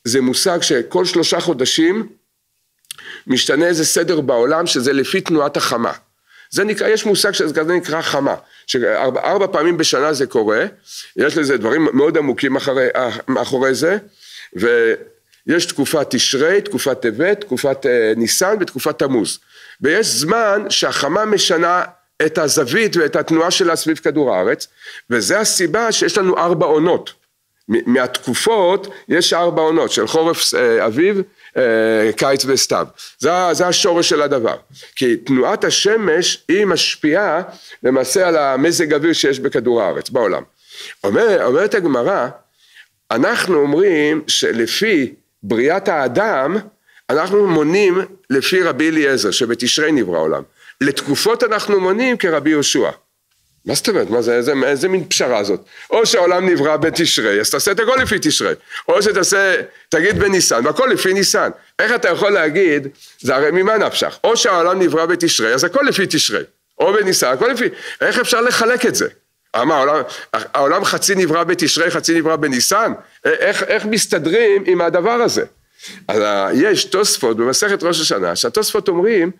זה מושג שכל שלושה חודשים משתנה איזה סדר בעולם שזה לפי תנועת החמה. זה נקרא, יש מושג שזה נקרא חמה, שארבע פעמים בשנה זה קורה, יש לזה דברים מאוד עמוקים אחרי, מאחורי זה, ויש תקופת תשרי, תקופת טבת, תקופת אה, ניסן ותקופת תמוז. ויש זמן שהחמה משנה את הזווית ואת התנועה שלה סביב כדור הארץ, וזה הסיבה שיש לנו ארבע עונות. מהתקופות יש ארבע עונות של חורף, אה, אביב, אה, קיץ וסתיו. זה, זה השורש של הדבר. כי תנועת השמש היא משפיעה למעשה על המזג אוויר שיש בכדור הארץ, בעולם. אומר, אומרת הגמרא, אנחנו אומרים שלפי בריאת האדם, אנחנו מונים לפי רבי אליעזר, שבתשרי נברא העולם. לתקופות אנחנו מונים כרבי יהושע. מה זאת אומרת? מה זה, איזה, איזה מין פשרה זאת? או שהעולם נברא בתשרי, אז תעשה את הכל לפי תשרי. או שתעשה, תגיד בניסן, והכל לפי ניסן. איך אתה יכול להגיד, זה הרי ממה נפשך? או שהעולם נברא בתשרי, אז הכל לפי תשרי. או בניסן, הכל לפי... איך אפשר לחלק את זה? מה, העולם, העולם חצי נברא בתשרי, חצי נברא בניסן? איך, איך מסתדרים עם הדבר הזה? אז יש תוספות במסכת ראש השנה, שהתוספות אומרים,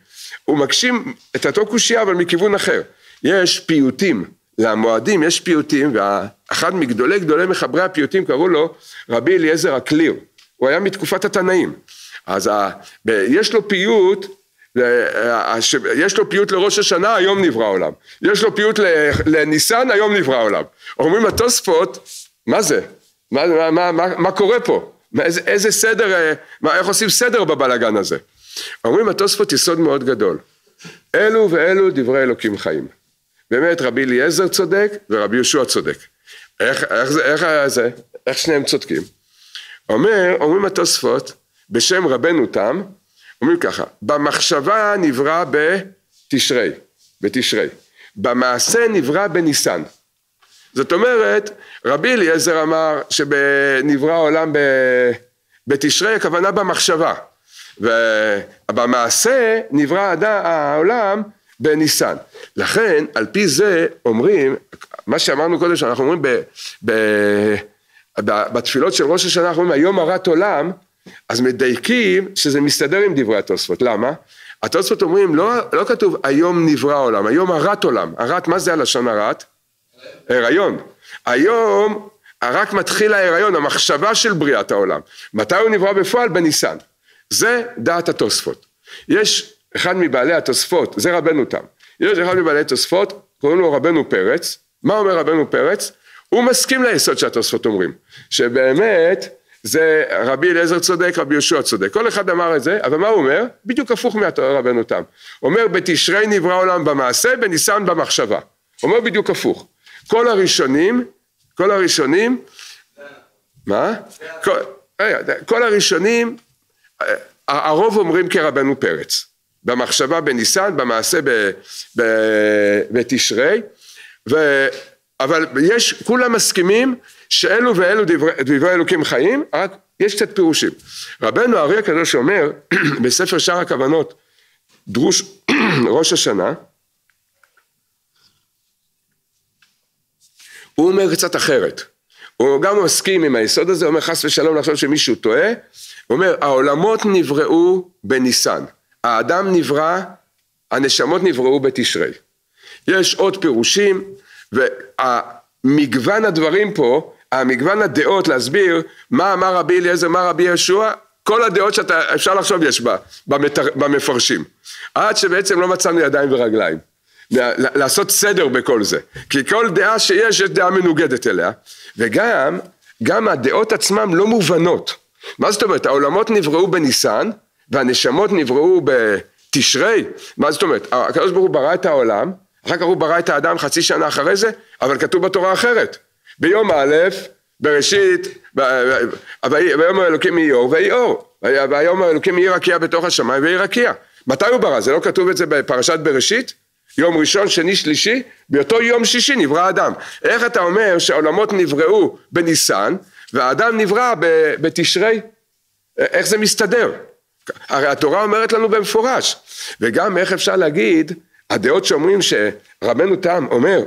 הוא מגשים את אותו קושייה אבל מכיוון אחר. יש פיוטים, למועדים יש פיוטים, ואחד מגדולי גדולי מחברי הפיוטים קראו לו רבי אליעזר הקליר, הוא היה מתקופת התנאים. אז ה, יש לו פיוט, יש לו פיוט לראש השנה, היום נברא העולם. יש לו פיוט לניסן, היום נברא העולם. אומרים התוספות, מה זה? מה, מה, מה, מה, קורה פה? איזה, איזה סדר, מה, איך עושים סדר בבלגן הזה? אומרים התוספות יסוד מאוד גדול. אלו ואלו דברי אלוקים חיים. באמת רבי אליעזר צודק ורבי יהושע צודק. איך, איך, זה, איך זה, איך שניהם צודקים? אומר, אומרים התוספות, בשם רבנו תם, אומרים ככה, במחשבה נברא בתשרי, בתשרי, במעשה נברא בניסן. זאת אומרת, רבי אליעזר אמר שנברא העולם בתשרי, הכוונה במחשבה, ובמעשה נברא העולם בניסן. לכן, על פי זה אומרים, מה שאמרנו קודם, שאנחנו אומרים ב, ב, ב, בתפילות של ראש השנה, אנחנו אומרים היום הרת עולם, אז מדייקים שזה מסתדר עם דברי התוספות. למה? התוספות אומרים, לא, לא כתוב היום נברא עולם, היום הרת עולם. הרת, מה זה הלשון הרת? הריון. היום רק מתחיל ההיריון, המחשבה של בריאת העולם. מתי הוא נברא בפועל? בניסן. זה דעת התוספות. יש אחד מבעלי התוספות, זה רבנו תם, יש אחד מבעלי התוספות, קוראים לו רבנו פרץ, מה אומר רבנו פרץ? הוא מסכים ליסוד שהתוספות אומרים, שבאמת זה רבי אליעזר צודק, רבי יהושע צודק, כל אחד אמר את זה, אבל מה הוא אומר? בדיוק הפוך מרבנו תם, אומר בתשרי נברא עולם במעשה, בניסן במחשבה, אומר בדיוק הפוך, כל הראשונים, כל הראשונים, מה? כל, כל הראשונים, הרוב אומרים כרבנו פרץ, במחשבה בניסן, במעשה בתשרי, ו... אבל יש, כולם מסכימים שאלו ואלו דברי, דברי אלוקים חיים, רק יש קצת פירושים. רבנו הארי הקדוש אומר בספר שער הכוונות, דרוש, ראש השנה, הוא אומר קצת אחרת. הוא גם מסכים עם היסוד הזה, אומר חס ושלום לחשוב שמישהו טועה, הוא אומר העולמות נבראו בניסן, האדם נברא, הנשמות נבראו בתשרי. יש עוד פירושים, והמגוון הדברים פה, המגוון הדעות להסביר מה אמר רבי אליעזר, מה רבי יהושע, כל הדעות שאפשר לחשוב יש בה, במפרשים. עד שבעצם לא מצאנו ידיים ורגליים. לעשות סדר בכל זה. כי כל דעה שיש, יש דעה מנוגדת אליה. וגם, גם הדעות עצמן לא מובנות. מה זאת אומרת? העולמות נבראו בניסן, והנשמות נבראו בתשרי? מה זאת אומרת? הקדוש ברוך הוא ברא את העולם, אחר כך הוא ברא את האדם חצי שנה אחרי זה, אבל כתוב בתורה אחרת. ביום א', בראשית, ויאמר אלוקים יהי אור ויהי אור. ויאמר אלוקים יהי רקיע בתוך השמיים ויהי רקיע. מתי הוא ברא? זה לא כתוב את זה בפרשת בראשית? יום ראשון, שני, שלישי, באותו יום שישי נברא אדם. איך אתה אומר שהעולמות נבראו בניסן והאדם נברא בתשרי? איך זה מסתדר? הרי התורה אומרת לנו במפורש. וגם איך אפשר להגיד, הדעות שאומרים שרבנו תם אומר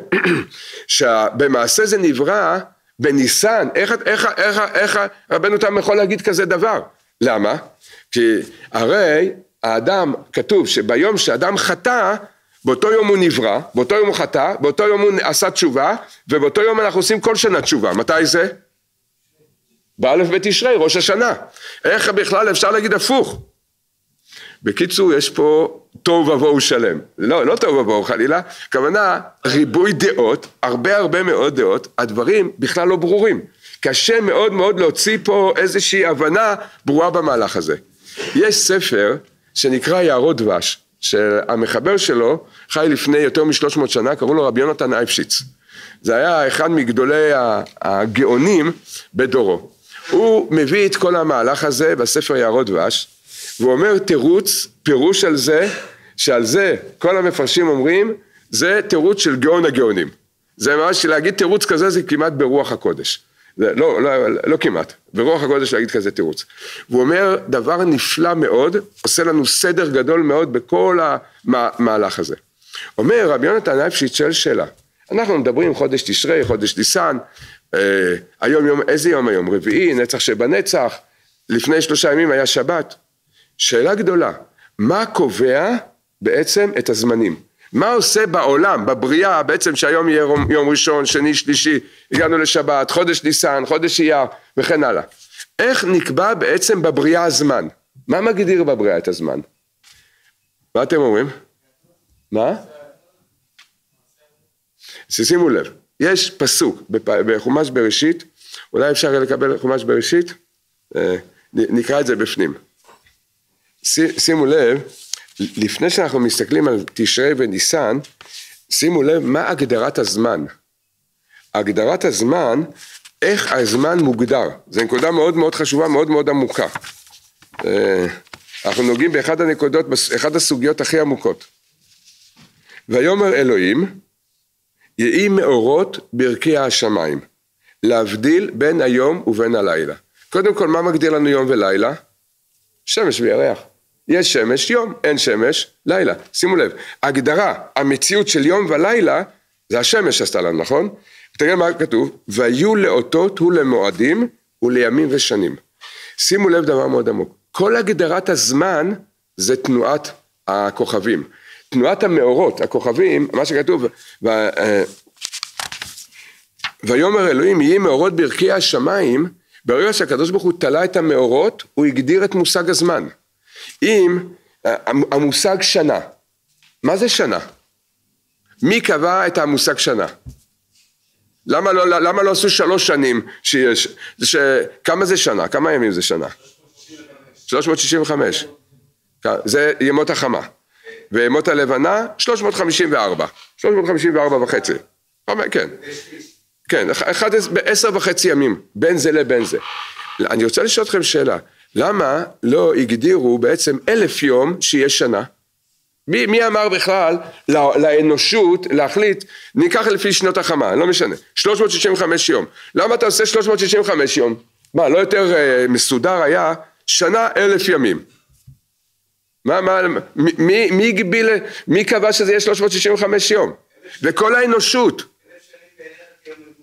שבמעשה זה נברא בניסן, איך, איך, איך, איך רבנו תם יכול להגיד כזה דבר? למה? כי הרי האדם, כתוב שביום שאדם חטא באותו יום הוא נברא, באותו יום הוא חטא, באותו יום הוא עשה תשובה, ובאותו יום אנחנו עושים כל שנה תשובה. מתי זה? באלף בתשרי, ראש השנה. איך בכלל אפשר להגיד הפוך? בקיצור, יש פה תוהו ובוהו שלם. לא, לא תוהו ובוהו חלילה, הכוונה ריבוי דעות, הרבה הרבה מאוד דעות, הדברים בכלל לא ברורים. קשה מאוד מאוד להוציא פה איזושהי הבנה ברורה במהלך הזה. יש ספר שנקרא יערות דבש, שהמחבר שלו חי לפני יותר משלוש מאות שנה, קראו לו רבי יונתן אייפשיץ. זה היה אחד מגדולי הגאונים בדורו. הוא מביא את כל המהלך הזה בספר יערות דבש, והוא אומר תירוץ, פירוש על זה, שעל זה כל המפרשים אומרים, זה תירוץ של גאון הגאונים. זה ממש להגיד תירוץ כזה זה כמעט ברוח הקודש. זה לא, לא, לא, לא כמעט, ברוח הקודש להגיד כזה תירוץ. והוא אומר דבר נפלא מאוד, עושה לנו סדר גדול מאוד בכל המהלך הזה. אומר רבי יונתן אייפשיץ שואל שאלה, אנחנו מדברים חודש תשרי, חודש ניסן, היום יום, איזה יום היום? רביעי, נצח שבנצח, לפני שלושה ימים היה שבת. שאלה גדולה, מה קובע בעצם את הזמנים? מה עושה בעולם, בבריאה, בעצם שהיום יהיה יום ראשון, שני, שלישי, הגענו לשבת, חודש ניסן, חודש אייר וכן הלאה. איך נקבע בעצם בבריאה הזמן? מה מגדיר בבריאה את הזמן? מה אתם אומרים? מה? שימו לב, יש פסוק בחומש בראשית, אולי אפשר לקבל חומש בראשית? אה, נקרא את זה בפנים. שימו לב, לפני שאנחנו מסתכלים על תשרי וניסן, שימו לב מה הגדרת הזמן. הגדרת הזמן, איך הזמן מוגדר. זו נקודה מאוד מאוד חשובה, מאוד מאוד עמוקה. אה, אנחנו נוגעים באחד הנקודות, אחת הסוגיות הכי עמוקות. ויאמר אלוהים, יהי מאורות ברכי השמיים, להבדיל בין היום ובין הלילה. קודם כל, מה מגדיר לנו יום ולילה? שמש וירח. יש שמש יום, אין שמש לילה. שימו לב, הגדרה, המציאות של יום ולילה, זה השמש עשתה לנו, נכון? תראה מה כתוב, ויהיו לאותות ולמועדים ולימים ושנים. שימו לב דבר מאוד עמוק, כל הגדרת הזמן זה תנועת הכוכבים. תנועת המאורות, הכוכבים, מה שכתוב, ו... אה, ויאמר אלוהים יהי מאורות ברכי השמיים, ברגע שהקדוש ברוך הוא תלה את המאורות, הוא הגדיר את מושג הזמן. אם אה, המושג שנה, מה זה שנה? מי קבע את המושג שנה? למה לא, למה לא עשו שלוש שנים שיש, ש... כמה זה שנה? כמה ימים זה שנה? 365. זה ימות החמה. וימות הלבנה 354. 354 וחצי. כן. כן, אחד בעשר וחצי ימים, בין זה לבין זה. אני רוצה לשאול אתכם שאלה, למה לא הגדירו בעצם אלף יום שיהיה שנה? מי, מי אמר בכלל לאנושות להחליט, ניקח לפי שנות החמה, לא משנה, 365 יום. למה אתה עושה 365 יום? מה, לא יותר אה, מסודר היה שנה אלף ימים. מה, מה, מי, מי הגביל, מי קבע שזה יהיה 365 יום? וכל האנושות.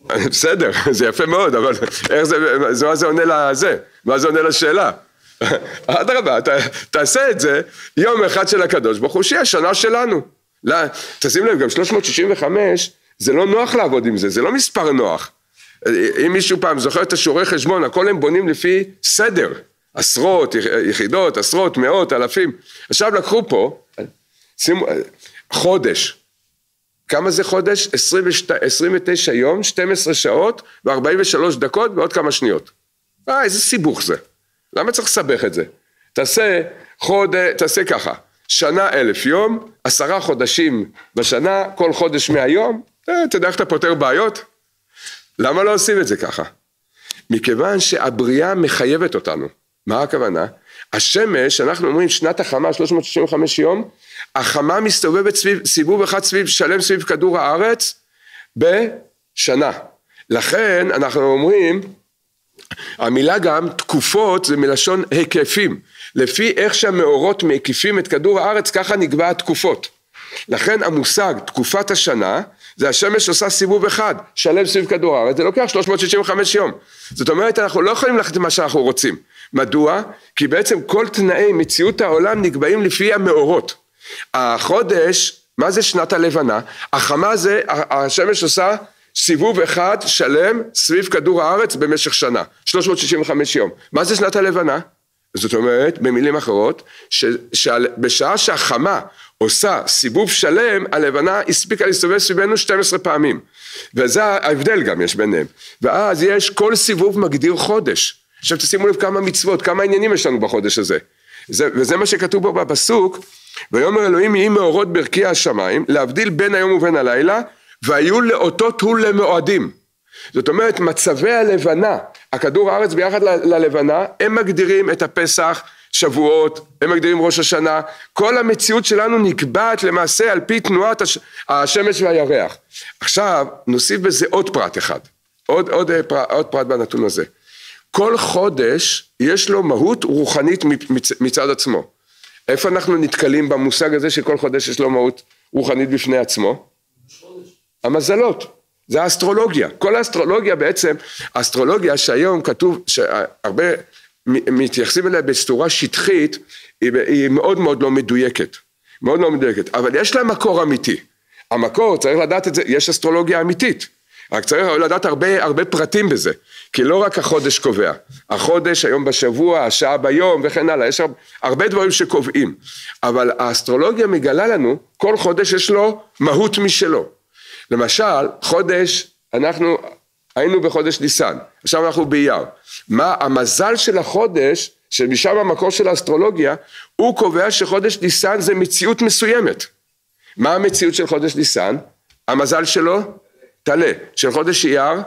בסדר, זה יפה מאוד, אבל איך זה, מה זה עונה לזה? מה זה עונה לשאלה? אדרבה, תעשה את זה יום אחד של הקדוש ברוך הוא, שיהיה שנה שלנו. לא, תשים לב, גם 365 זה לא נוח לעבוד עם זה, זה לא מספר נוח. אם מישהו פעם זוכר את השיעורי חשבון, הכל הם בונים לפי סדר. עשרות יחידות, עשרות, מאות, אלפים. עכשיו לקחו פה, שימו, חודש. כמה זה חודש? 22, 29 יום, 12 שעות ו-43 דקות ועוד כמה שניות. אה, איזה סיבוך זה. למה צריך לסבך את זה? תעשה חודש, תעשה ככה, שנה אלף יום, עשרה חודשים בשנה, כל חודש מהיום, אתה יודע איך אתה פותר בעיות? למה לא עושים את זה ככה? מכיוון שהבריאה מחייבת אותנו. מה הכוונה? השמש, אנחנו אומרים שנת החמה 365 יום, החמה מסתובבת סביב, סיבוב אחד סביב, שלם סביב כדור הארץ בשנה. לכן אנחנו אומרים, המילה גם תקופות זה מלשון היקפים. לפי איך שהמאורות מקיפים את כדור הארץ ככה נקבע התקופות. לכן המושג תקופת השנה זה השמש עושה סיבוב אחד שלם סביב כדור הארץ זה לוקח 365 יום זאת אומרת אנחנו לא יכולים ללכת מה שאנחנו רוצים מדוע? כי בעצם כל תנאי מציאות העולם נקבעים לפי המאורות החודש מה זה שנת הלבנה? החמה זה השמש עושה סיבוב אחד שלם סביב כדור הארץ במשך שנה 365 יום מה זה שנת הלבנה? זאת אומרת, במילים אחרות, שבשעה שהחמה עושה סיבוב שלם, הלבנה הספיקה להסתובב סביבנו 12 פעמים. וזה ההבדל גם יש ביניהם. ואז יש, כל סיבוב מגדיר חודש. עכשיו תשימו לב כמה מצוות, כמה עניינים יש לנו בחודש הזה. זה, וזה מה שכתוב פה בפסוק, ויאמר אלוהים יהי מאורות ברכי השמיים, להבדיל בין היום ובין הלילה, והיו לאותות הוא למועדים. זאת אומרת מצבי הלבנה, הכדור הארץ ביחד ללבנה, הם מגדירים את הפסח, שבועות, הם מגדירים ראש השנה, כל המציאות שלנו נקבעת למעשה על פי תנועת הש... השמש והירח. עכשיו נוסיף בזה עוד פרט אחד, עוד, עוד, אה, פרט, עוד פרט בנתון הזה. כל חודש יש לו מהות רוחנית מצ, מצד עצמו. איפה אנחנו נתקלים במושג הזה שכל חודש יש לו מהות רוחנית בפני עצמו? המזלות. זה האסטרולוגיה. כל האסטרולוגיה בעצם, האסטרולוגיה שהיום כתוב, שהרבה מתייחסים אליה בצורה שטחית, היא, היא מאוד מאוד לא מדויקת. מאוד לא מדויקת. אבל יש לה מקור אמיתי. המקור, צריך לדעת את זה, יש אסטרולוגיה אמיתית. רק צריך לדעת הרבה, הרבה פרטים בזה. כי לא רק החודש קובע. החודש, היום בשבוע, השעה ביום וכן הלאה. יש הרבה דברים שקובעים. אבל האסטרולוגיה מגלה לנו, כל חודש יש לו מהות משלו. למשל, חודש, אנחנו היינו בחודש ניסן, עכשיו אנחנו באייר. מה המזל של החודש, שמשם המקור של האסטרולוגיה, הוא קובע שחודש ניסן זה מציאות מסוימת. מה המציאות של חודש ניסן? המזל שלו? טלה. של חודש אייר?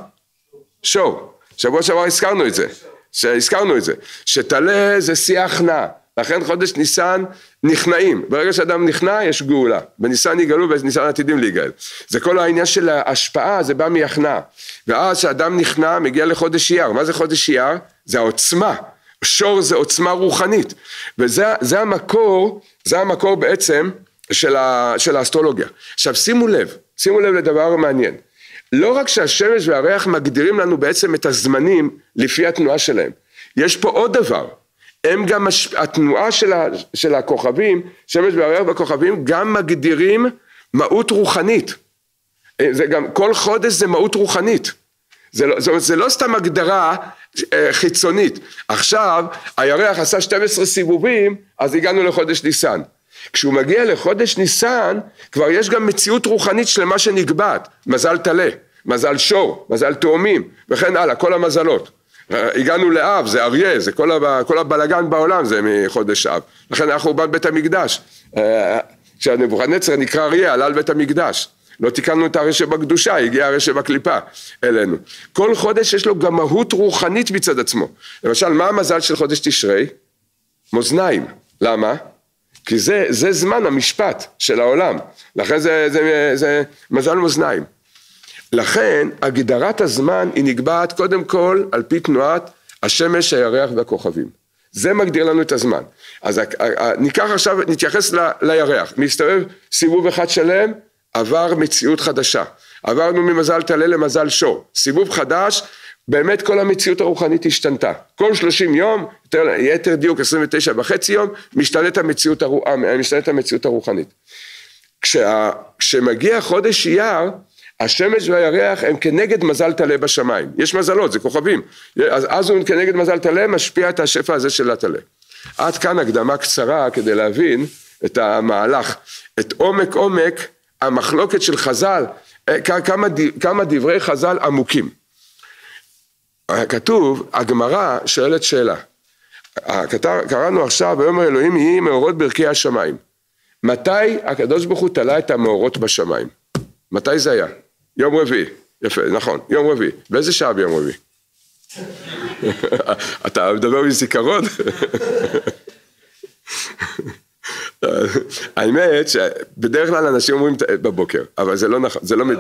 שור. שבוע שעבר הזכרנו את זה. הזכרנו את זה. שטלה זה שיח נע. לכן חודש ניסן נכנעים, ברגע שאדם נכנע יש גאולה, בניסן יגאלו ובניסן עתידים להיגאל. זה כל העניין של ההשפעה, זה בא מיחנע. ואז כשאדם נכנע מגיע לחודש אייר, מה זה חודש אייר? זה העוצמה, שור זה עוצמה רוחנית, וזה המקור, זה המקור בעצם של, ה, של האסטרולוגיה. עכשיו שימו לב, שימו לב לדבר מעניין, לא רק שהשמש והריח מגדירים לנו בעצם את הזמנים לפי התנועה שלהם, יש פה עוד דבר, הם גם, מש... התנועה של, ה... של הכוכבים, שמש וירח בכוכבים, גם מגדירים מהות רוחנית. זה גם, כל חודש זה מהות רוחנית. זה לא, זה, זה לא סתם הגדרה אה, חיצונית. עכשיו, הירח עשה 12 סיבובים, אז הגענו לחודש ניסן. כשהוא מגיע לחודש ניסן, כבר יש גם מציאות רוחנית שלמה שנקבעת. מזל טלה, מזל שור, מזל תאומים, וכן הלאה, כל המזלות. הגענו לאב, זה אריה, זה כל, הב, כל הבלגן בעולם זה מחודש אב. לכן היה חורבן בית המקדש. כשנבוכדנצר נקרא אריה, עלה על בית המקדש. לא תיקנו את הרי שבקדושה, הגיע הרי שבקליפה אלינו. כל חודש יש לו גם מהות רוחנית מצד עצמו. למשל, מה המזל של חודש תשרי? מאזניים. למה? כי זה, זה זמן המשפט של העולם. לכן זה, זה, זה, זה מזל מאזניים. לכן הגדרת הזמן היא נקבעת קודם כל על פי תנועת השמש, הירח והכוכבים. זה מגדיר לנו את הזמן. אז ניקח עכשיו, נתייחס ל, לירח, מסתובב סיבוב אחד שלם, עבר מציאות חדשה. עברנו ממזל טלה למזל שור. סיבוב חדש, באמת כל המציאות הרוחנית השתנתה. כל שלושים יום, יותר, יתר דיוק 29 וחצי יום, משתנית המציאות, הרוח, משתנית המציאות הרוחנית. כשה, כשמגיע חודש אייר, השמש והירח הם כנגד מזל טלה בשמיים. יש מזלות, זה כוכבים. אז, אז הוא כנגד מזל טלה משפיע את השפע הזה של הטלה. עד כאן הקדמה קצרה כדי להבין את המהלך. את עומק עומק המחלוקת של חז"ל, אה, כמה, כמה דברי חז"ל עמוקים. כתוב, הגמרא שואלת שאלה. קראנו עכשיו, ויאמר אלוהים יהי מאורות ברכי השמיים. מתי הקדוש ברוך הוא תלה את המאורות בשמיים? מתי זה היה? יום רביעי. יפה, נכון, יום רביעי. באיזה שעה ביום רביעי? אתה מדבר מזיכרון? האמת שבדרך כלל אנשים אומרים בבוקר, אבל זה לא נכון, זה לא... מד...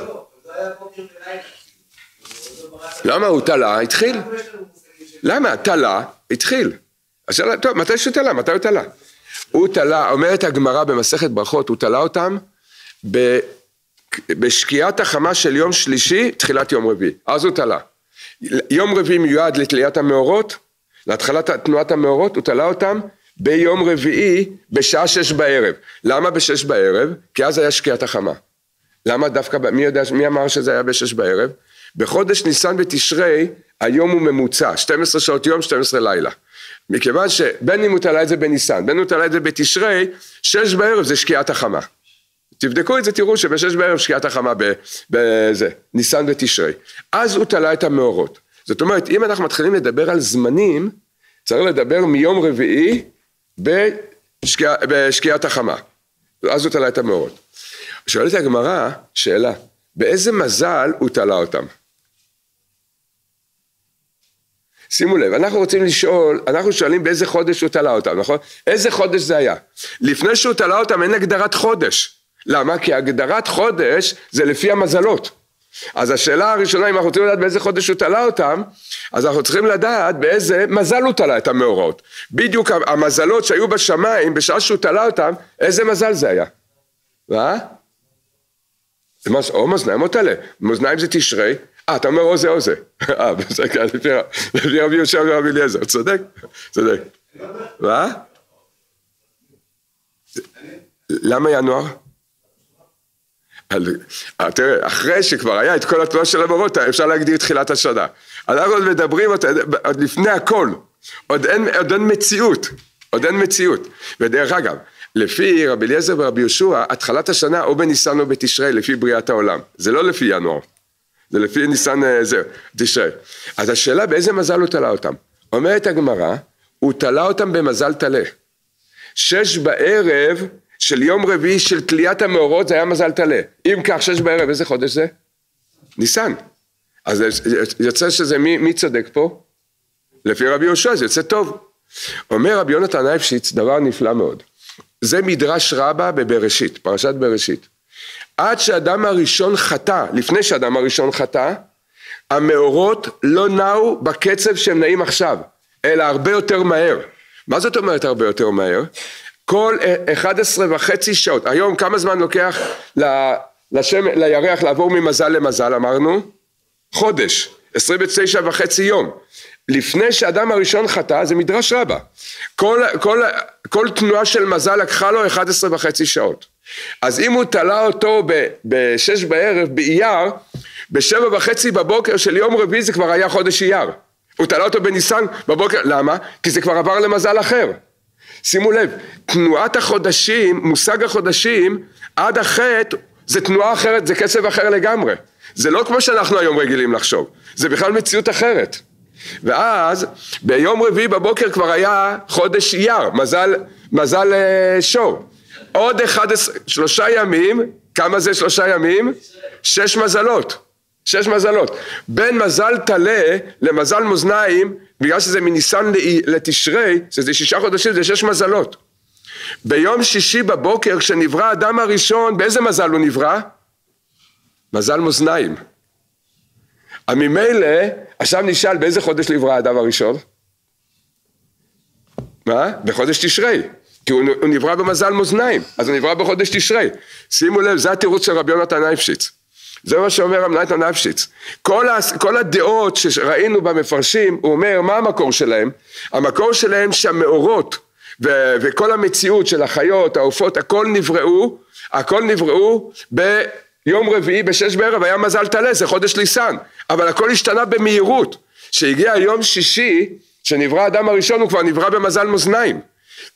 למה הוא תלה? התחיל. למה? תלה, התחיל. השאלה, טוב, מתי שהוא תלה? מתי הוא תלה? הוא תלה, אומרת הגמרא במסכת ברכות, הוא תלה אותם בשקיעת החמה של יום שלישי, תחילת יום רביעי. אז הוא תלה. יום רביעי מיועד לתליית המאורות, להתחלת תנועת המאורות, הוא תלה אותם ביום רביעי בשעה שש בערב. למה בשש בערב? כי אז היה שקיעת החמה. למה דווקא, מי יודע, מי אמר שזה היה בשש בערב? בחודש ניסן בתשרי היום הוא ממוצע, 12 שעות יום, 12 לילה. מכיוון שבין אם הוא תלה את זה בניסן, בין אם הוא תלה את זה בתשרי, שש בערב זה שקיעת החמה. תבדקו את זה, תראו שבשש בערב שקיעת החמה בזה, ניסן ותשרי. אז הוא תלה את המאורות. זאת אומרת, אם אנחנו מתחילים לדבר על זמנים, צריך לדבר מיום רביעי בשקיע, בשקיעת החמה. אז הוא תלה את המאורות. שואלת הגמרא, שאלה, באיזה מזל הוא תלה אותם? שימו לב, אנחנו רוצים לשאול, אנחנו שואלים באיזה חודש הוא תלה אותם, נכון? איזה חודש זה היה? לפני שהוא תלה אותם אין הגדרת חודש. למה? כי הגדרת חודש זה לפי המזלות. אז השאלה הראשונה, אם אנחנו רוצים לדעת באיזה חודש הוא תלה אותם, אז אנחנו צריכים לדעת באיזה מזל הוא תלה את המאורעות. בדיוק המזלות שהיו בשמיים, בשעה שהוא תלה אותם, איזה מזל זה היה? מה? או מאזניים או תלה. מאזניים זה תשרי, אה, אתה אומר או זה או זה. אה, בסדר, לפי רבי יהושע ורבי אליעזר, צודק? צודק. מה? למה ינואר? תראה, אחרי שכבר היה את כל התנועה של המורות, אפשר להגדיר תחילת השנה. אנחנו עוד מדברים עוד לפני הכל, עוד אין, עוד אין מציאות, עוד אין מציאות. ודרך אגב, לפי רבי אליעזר ורבי יהושע, התחלת השנה או בניסן או בתשרי, לפי בריאת העולם. זה לא לפי ינואר, זה לפי ניסן, אה, זהו, תשרי. אז השאלה באיזה מזל הוא תלה אותם? אומרת הגמרא, הוא תלה אותם במזל טלה. שש בערב של יום רביעי של תליית המאורות זה היה מזל טלה. אם כך, שש בערב, איזה חודש זה? ניסן. אז יוצא שזה, מי, מי צודק פה? לפי רבי יהושע זה יוצא טוב. אומר רבי יונתן אייפשיץ דבר נפלא מאוד. זה מדרש רבה בבראשית, פרשת בראשית. עד שאדם הראשון חטא, לפני שאדם הראשון חטא, המאורות לא נעו בקצב שהם נעים עכשיו, אלא הרבה יותר מהר. מה זאת אומרת הרבה יותר מהר? כל 11 וחצי שעות, היום כמה זמן לוקח לשם, לירח לעבור ממזל למזל אמרנו? חודש, 29 וחצי יום. לפני שאדם הראשון חטא זה מדרש רבה. כל, כל, כל תנועה של מזל לקחה לו 11 וחצי שעות. אז אם הוא תלה אותו בשש בערב באייר, בשבע וחצי בבוקר של יום רביעי זה כבר היה חודש אייר. הוא תלה אותו בניסן בבוקר, למה? כי זה כבר עבר למזל אחר. שימו לב, תנועת החודשים, מושג החודשים, עד החטא זה תנועה אחרת, זה קצב אחר לגמרי. זה לא כמו שאנחנו היום רגילים לחשוב, זה בכלל מציאות אחרת. ואז ביום רביעי בבוקר כבר היה חודש אייר, מזל, מזל אה, שור. עוד 11, שלושה ימים, כמה זה שלושה ימים? שש מזלות. שש מזלות. בין מזל טלה למזל מאזניים, בגלל שזה מניסן לתשרי, שזה שישה חודשים, זה שש מזלות. ביום שישי בבוקר, כשנברא האדם הראשון, באיזה מזל הוא נברא? מזל מאזניים. ממילא, עכשיו נשאל באיזה חודש נברא האדם הראשון? מה? בחודש תשרי. כי הוא נברא במזל מאזניים, אז הוא נברא בחודש תשרי. שימו לב, זה התירוץ של רבי יונתן אייפשיץ. זה מה שאומר יונתן אייפשיץ. כל, כל הדעות שראינו במפרשים, הוא אומר, מה המקור שלהם? המקור שלהם שהמאורות ו- וכל המציאות של החיות, העופות, הכל נבראו, הכל נבראו ביום רביעי בשש בערב, היה מזל טלה, זה חודש ליסן, אבל הכל השתנה במהירות. כשהגיע יום שישי, שנברא האדם הראשון, הוא כבר נברא במזל מאזניים.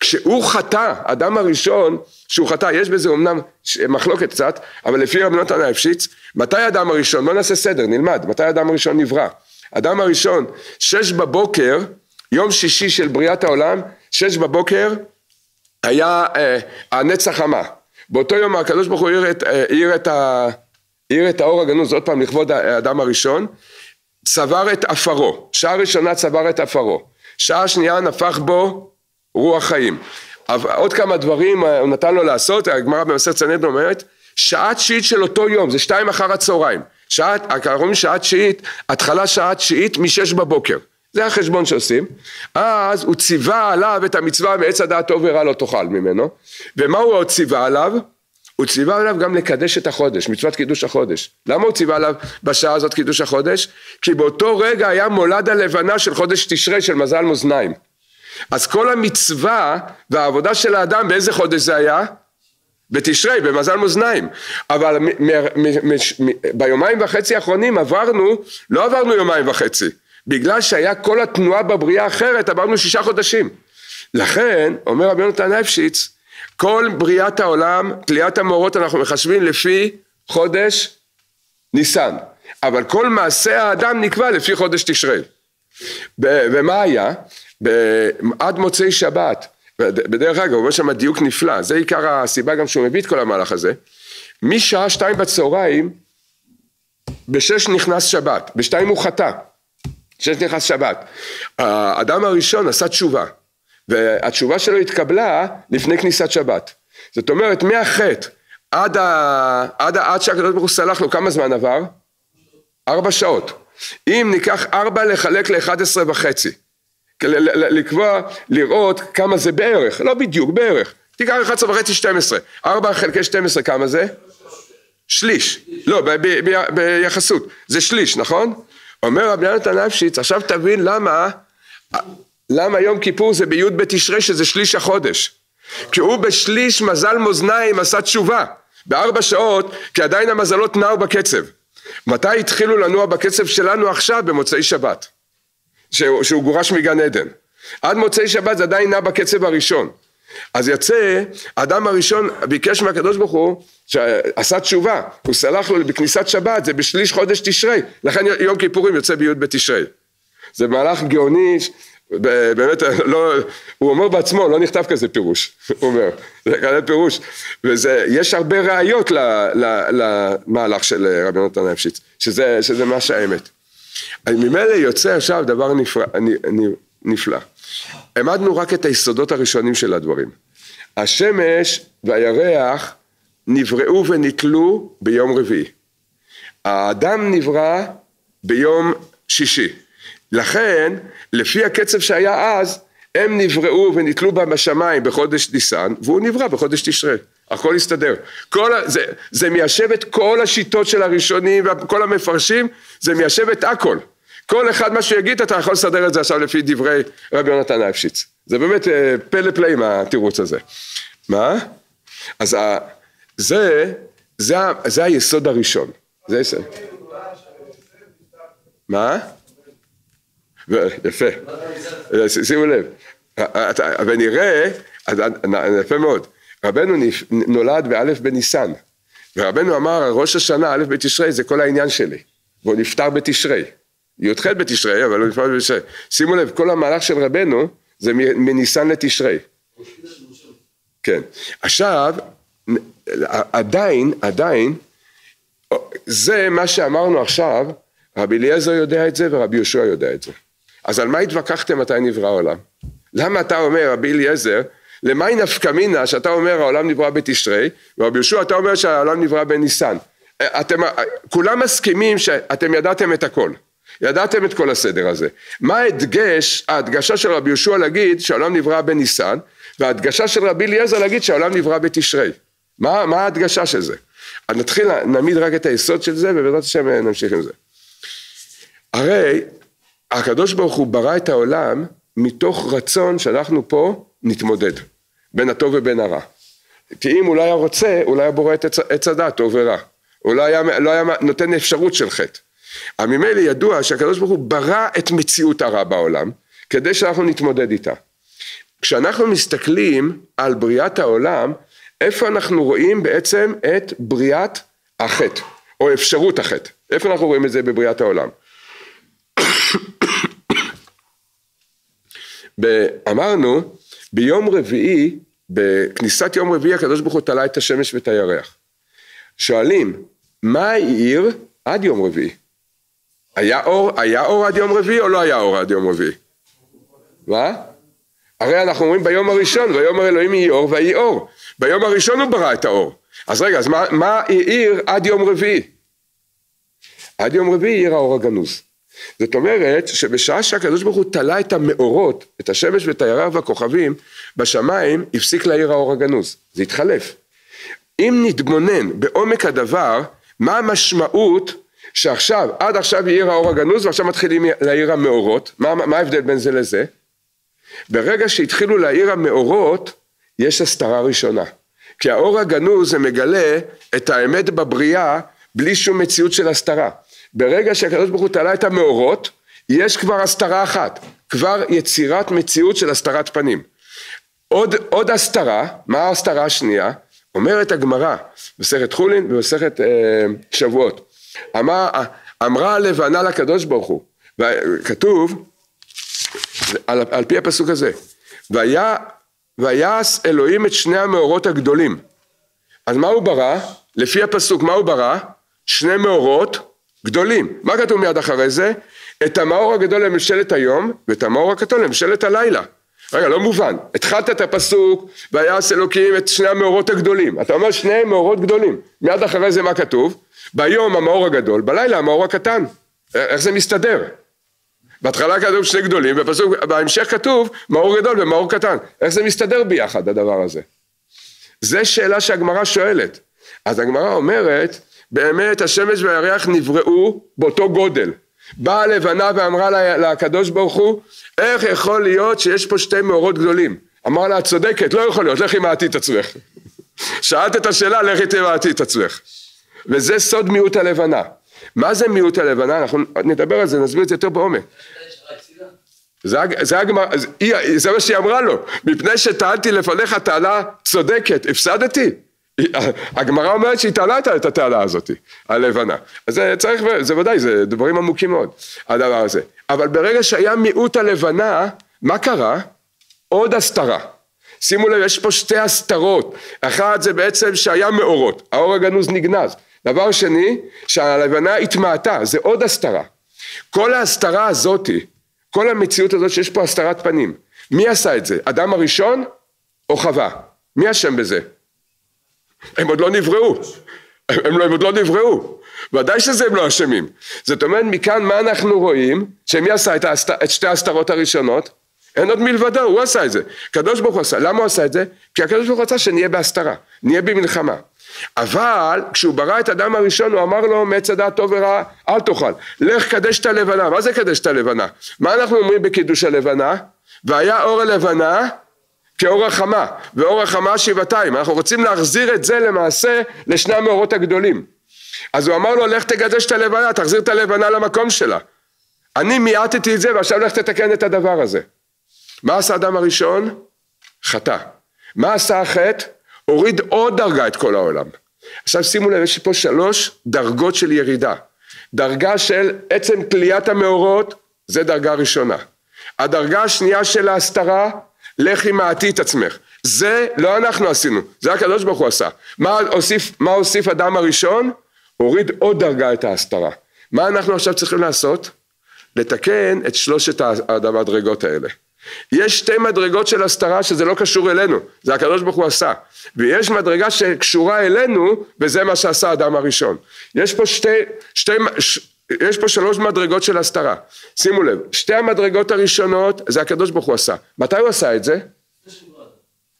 כשהוא חטא, אדם הראשון, שהוא חטא, יש בזה אמנם מחלוקת קצת, אבל לפי רבי נתן האפשיץ, מתי האדם הראשון? בוא נעשה סדר, נלמד, מתי האדם הראשון נברא? אדם הראשון, שש בבוקר, יום שישי של בריאת העולם, שש בבוקר, היה אה, הנצח חמה. באותו יום הקדוש ברוך הוא העיר את, אה, את, את האור הגנוז, עוד פעם לכבוד האדם הראשון, צבר את עפרו, שעה ראשונה צבר את עפרו, שעה שנייה נפח בו רוח חיים. עוד כמה דברים הוא נתן לו לעשות, הגמרא במסכת סנדרין אומרת, שעה תשיעית של אותו יום, זה שתיים אחר הצהריים. שעה, אומרים שעה תשיעית, התחלה שעה תשיעית משש בבוקר. זה החשבון שעושים. אז הוא ציווה עליו את המצווה מעץ הדעת טוב ורע לא תאכל ממנו. ומה הוא עוד ציווה עליו? הוא ציווה עליו גם לקדש את החודש, מצוות קידוש החודש. למה הוא ציווה עליו בשעה הזאת קידוש החודש? כי באותו רגע היה מולד הלבנה של חודש תשרי של מזל מאזניים. אז כל המצווה והעבודה של האדם באיזה חודש זה היה? בתשרי, במזל מאזניים. אבל מ- מ- מ- ביומיים וחצי האחרונים עברנו, לא עברנו יומיים וחצי. בגלל שהיה כל התנועה בבריאה אחרת, עברנו שישה חודשים. לכן, אומר רבי יונתן אפשיץ, כל בריאת העולם, תליית המאורות אנחנו מחשבים לפי חודש ניסן. אבל כל מעשה האדם נקבע לפי חודש תשרי. ומה היה? עד מוצאי שבת, בדרך אגב, הוא אומר שם דיוק נפלא, זה עיקר הסיבה גם שהוא מביא את כל המהלך הזה. משעה שתיים בצהריים, בשש נכנס שבת, בשתיים הוא חטא, שש נכנס שבת. האדם הראשון עשה תשובה, והתשובה שלו התקבלה לפני כניסת שבת. זאת אומרת, מהחטא עד, ה... עד, ה... עד שהקדוש ברוך הוא סלח לו, כמה זמן עבר? ארבע שעות. אם ניקח ארבע לחלק לאחד עשרה וחצי, לקבוע, לראות כמה זה בערך, לא בדיוק, בערך. תיקח 11 וחצי 12, 4 חלקי 12 כמה זה? שליש, לא, ביחסות, זה שליש, נכון? אומר רבי יונתן אפשיץ, עכשיו תבין למה, למה יום כיפור זה בי' בתשרי שזה שליש החודש. כי הוא בשליש מזל מאזניים עשה תשובה, בארבע שעות, כי עדיין המזלות נעו בקצב. מתי התחילו לנוע בקצב שלנו עכשיו? במוצאי שבת. שהוא, שהוא גורש מגן עדן. עד מוצאי שבת זה עדיין נע בקצב הראשון. אז יוצא, האדם הראשון ביקש מהקדוש ברוך הוא, שעשה תשובה, הוא סלח לו בכניסת שבת, זה בשליש חודש תשרי, לכן יום כיפורים יוצא בי' בתשרי. זה מהלך גאוני, באמת, לא, הוא אומר בעצמו, לא נכתב כזה פירוש, הוא אומר, זה כזה פירוש, ויש הרבה ראיות למהלך של רבי נתן אפשיץ, שזה, שזה מה שהאמת. ממילא יוצא עכשיו דבר נפלא, נפלא. העמדנו רק את היסודות הראשונים של הדברים. השמש והירח נבראו ונתלו ביום רביעי. האדם נברא ביום שישי. לכן, לפי הקצב שהיה אז, הם נבראו ונתלו בשמיים בחודש ניסן, והוא נברא בחודש תשרי. הכל הסתדר. כל, זה, זה מיישב את כל השיטות של הראשונים וכל המפרשים, זה מיישב את הכל. כל אחד מה שיגיד אתה יכול לסדר את זה עכשיו לפי דברי רבי יונתן אייפשיץ. זה באמת אה, פלא פלאים התירוץ הזה. מה? אז ה, זה, זה, זה היסוד הראשון. זה היסוד. מה? יפה. שימו לב. ונראה, יפה מאוד. רבנו נולד באלף בניסן, ורבנו אמר ראש השנה א' בתשרי זה כל העניין שלי, והוא נפטר בתשרי, י"ח בתשרי אבל הוא נפטר בתשרי, שימו לב כל המהלך של רבנו זה מניסן לתשרי, כן, עכשיו עדיין, עדיין, זה מה שאמרנו עכשיו, רבי אליעזר יודע את זה ורבי יהושע יודע את זה, אז על מה התווכחתם מתי נברא העולם? למה אתה אומר רבי אליעזר למאי נפקא מינה שאתה אומר העולם נברא בתשרי, ורבי יהושע אתה אומר שהעולם נברא בניסן. אתם, כולם מסכימים שאתם ידעתם את הכל. ידעתם את כל הסדר הזה. מה ההדגש, ההדגשה של רבי יהושע להגיד שהעולם נברא בניסן, וההדגשה של רבי אליעזר להגיד שהעולם נברא בתשרי. מה, מה ההדגשה של זה? אז נתחיל, נעמיד רק את היסוד של זה, ובעזרת השם נמשיך עם זה. הרי הקדוש ברוך הוא ברא את העולם מתוך רצון שאנחנו פה נתמודד, בין הטוב ובין הרע. כי אם הוא לא היה רוצה, הוא לא היה בורא את עץ הדת, טוב ורע. הוא לא היה, לא היה נותן אפשרות של חטא. אבל ממילא ידוע שהקדוש ברוך הוא ברא את מציאות הרע בעולם, כדי שאנחנו נתמודד איתה. כשאנחנו מסתכלים על בריאת העולם, איפה אנחנו רואים בעצם את בריאת החטא, או אפשרות החטא? איפה אנחנו רואים את זה בבריאת העולם? אמרנו, ביום רביעי, בכניסת יום רביעי הקדוש ברוך הוא תלה את השמש ואת הירח. שואלים, מה העיר עד יום רביעי? היה אור, היה אור עד יום רביעי או לא היה אור עד יום רביעי? מה? הרי אנחנו אומרים ביום הראשון, ויאמר אלוהים יהי אור ויהי אור. ביום הראשון הוא ברא את האור. אז רגע, אז מה, מה העיר עד יום רביעי? עד יום רביעי העיר האור הגנוז. זאת אומרת שבשעה שהקדוש ברוך הוא תלה את המאורות, את השמש ואת הירח והכוכבים בשמיים, הפסיק להעיר האור הגנוז. זה התחלף. אם נתבונן בעומק הדבר, מה המשמעות שעכשיו, עד עכשיו העיר האור הגנוז ועכשיו מתחילים להעיר המאורות, מה, מה ההבדל בין זה לזה? ברגע שהתחילו להעיר המאורות, יש הסתרה ראשונה. כי האור הגנוז זה מגלה את האמת בבריאה בלי שום מציאות של הסתרה. ברגע שהקדוש ברוך הוא תלה את המאורות, יש כבר הסתרה אחת, כבר יצירת מציאות של הסתרת פנים. עוד, עוד הסתרה, מה ההסתרה השנייה? אומרת הגמרא, מסכת חולין ומסכת אה, שבועות. אמר, אמרה הלבנה לקדוש ברוך הוא, וכתוב על, על פי הפסוק הזה, ויעש אלוהים את שני המאורות הגדולים. אז מה הוא ברא? לפי הפסוק מה הוא ברא? שני מאורות גדולים. מה כתוב מיד אחרי זה? את המאור הגדול לממשלת היום ואת המאור הקטון לממשלת הלילה. רגע, לא מובן. התחלת את הפסוק, ויעש אלוקים את שני המאורות הגדולים. אתה אומר שני מאורות גדולים. מיד אחרי זה מה כתוב? ביום המאור הגדול, בלילה המאור הקטן. איך זה מסתדר? בהתחלה כתוב שני גדולים, בפסוק, בהמשך כתוב מאור גדול ומאור קטן. איך זה מסתדר ביחד הדבר הזה? זה שאלה שהגמרא שואלת. אז הגמרא אומרת, באמת השמש והירח נבראו באותו גודל. באה הלבנה ואמרה לקדוש ברוך הוא, איך יכול להיות שיש פה שתי מאורות גדולים? אמר לה, את צודקת, לא יכול להיות, לכי מעטי את עצמך. שאלת את השאלה, לכי תמעטי את עצמך. וזה סוד מיעוט הלבנה. מה זה מיעוט הלבנה? אנחנו נדבר על זה, נסביר את זה יותר בעומק. זה, זה, זה, זה מה שהיא אמרה לו, מפני שטענתי לפניך טענה צודקת, הפסדתי. הגמרא אומרת שהיא טענה את הטענה הזאת, הלבנה. אז זה צריך, זה ודאי, זה דברים עמוקים מאוד, הדבר הזה. אבל ברגע שהיה מיעוט הלבנה, מה קרה? עוד הסתרה. שימו לב, יש פה שתי הסתרות. אחת זה בעצם שהיה מאורות, האור הגנוז נגנז. דבר שני, שהלבנה התמעטה, זה עוד הסתרה. כל ההסתרה הזאתי, כל המציאות הזאת שיש פה הסתרת פנים, מי עשה את זה? אדם הראשון או חווה? מי אשם בזה? הם עוד לא נבראו. הם, לא, הם עוד לא נבראו. ודאי שזה הם לא אשמים. זאת אומרת, מכאן מה אנחנו רואים? שמי עשה את, ההסת... את שתי ההסתרות הראשונות? אין עוד מלבדו, הוא עשה את זה. הקדוש ברוך הוא עשה. למה הוא עשה את זה? כי הקדוש ברוך הוא רצה שנהיה בהסתרה, נהיה במלחמה. אבל כשהוא ברא את אדם הראשון הוא אמר לו מעץ הדעת טוב ורע אל תאכל לך קדש את הלבנה מה זה קדש את הלבנה מה אנחנו אומרים בקידוש הלבנה והיה אור הלבנה כאור החמה, ואור החמה שבעתיים. אנחנו רוצים להחזיר את זה למעשה לשני המאורות הגדולים. אז הוא אמר לו, לך תגדש את הלבנה, תחזיר את הלבנה למקום שלה. אני מיעטתי את זה, ועכשיו לך תתקן את הדבר הזה. מה עשה האדם הראשון? חטא. מה עשה החטא? הוריד עוד דרגה את כל העולם. עכשיו שימו לב, יש פה שלוש דרגות של ירידה. דרגה של עצם תליית המאורות, זה דרגה ראשונה. הדרגה השנייה של ההסתרה, לכי מעטי את עצמך. זה לא אנחנו עשינו, זה הקדוש ברוך הוא עשה. מה הוסיף, מה הוסיף אדם הראשון? הוריד עוד דרגה את ההסתרה. מה אנחנו עכשיו צריכים לעשות? לתקן את שלושת המדרגות האלה. יש שתי מדרגות של הסתרה שזה לא קשור אלינו, זה הקדוש ברוך הוא עשה. ויש מדרגה שקשורה אלינו, וזה מה שעשה האדם הראשון. יש פה שתי, שתי, ש, יש פה שלוש מדרגות של הסתרה. שימו לב, שתי המדרגות הראשונות זה הקדוש ברוך הוא עשה. מתי הוא עשה את זה?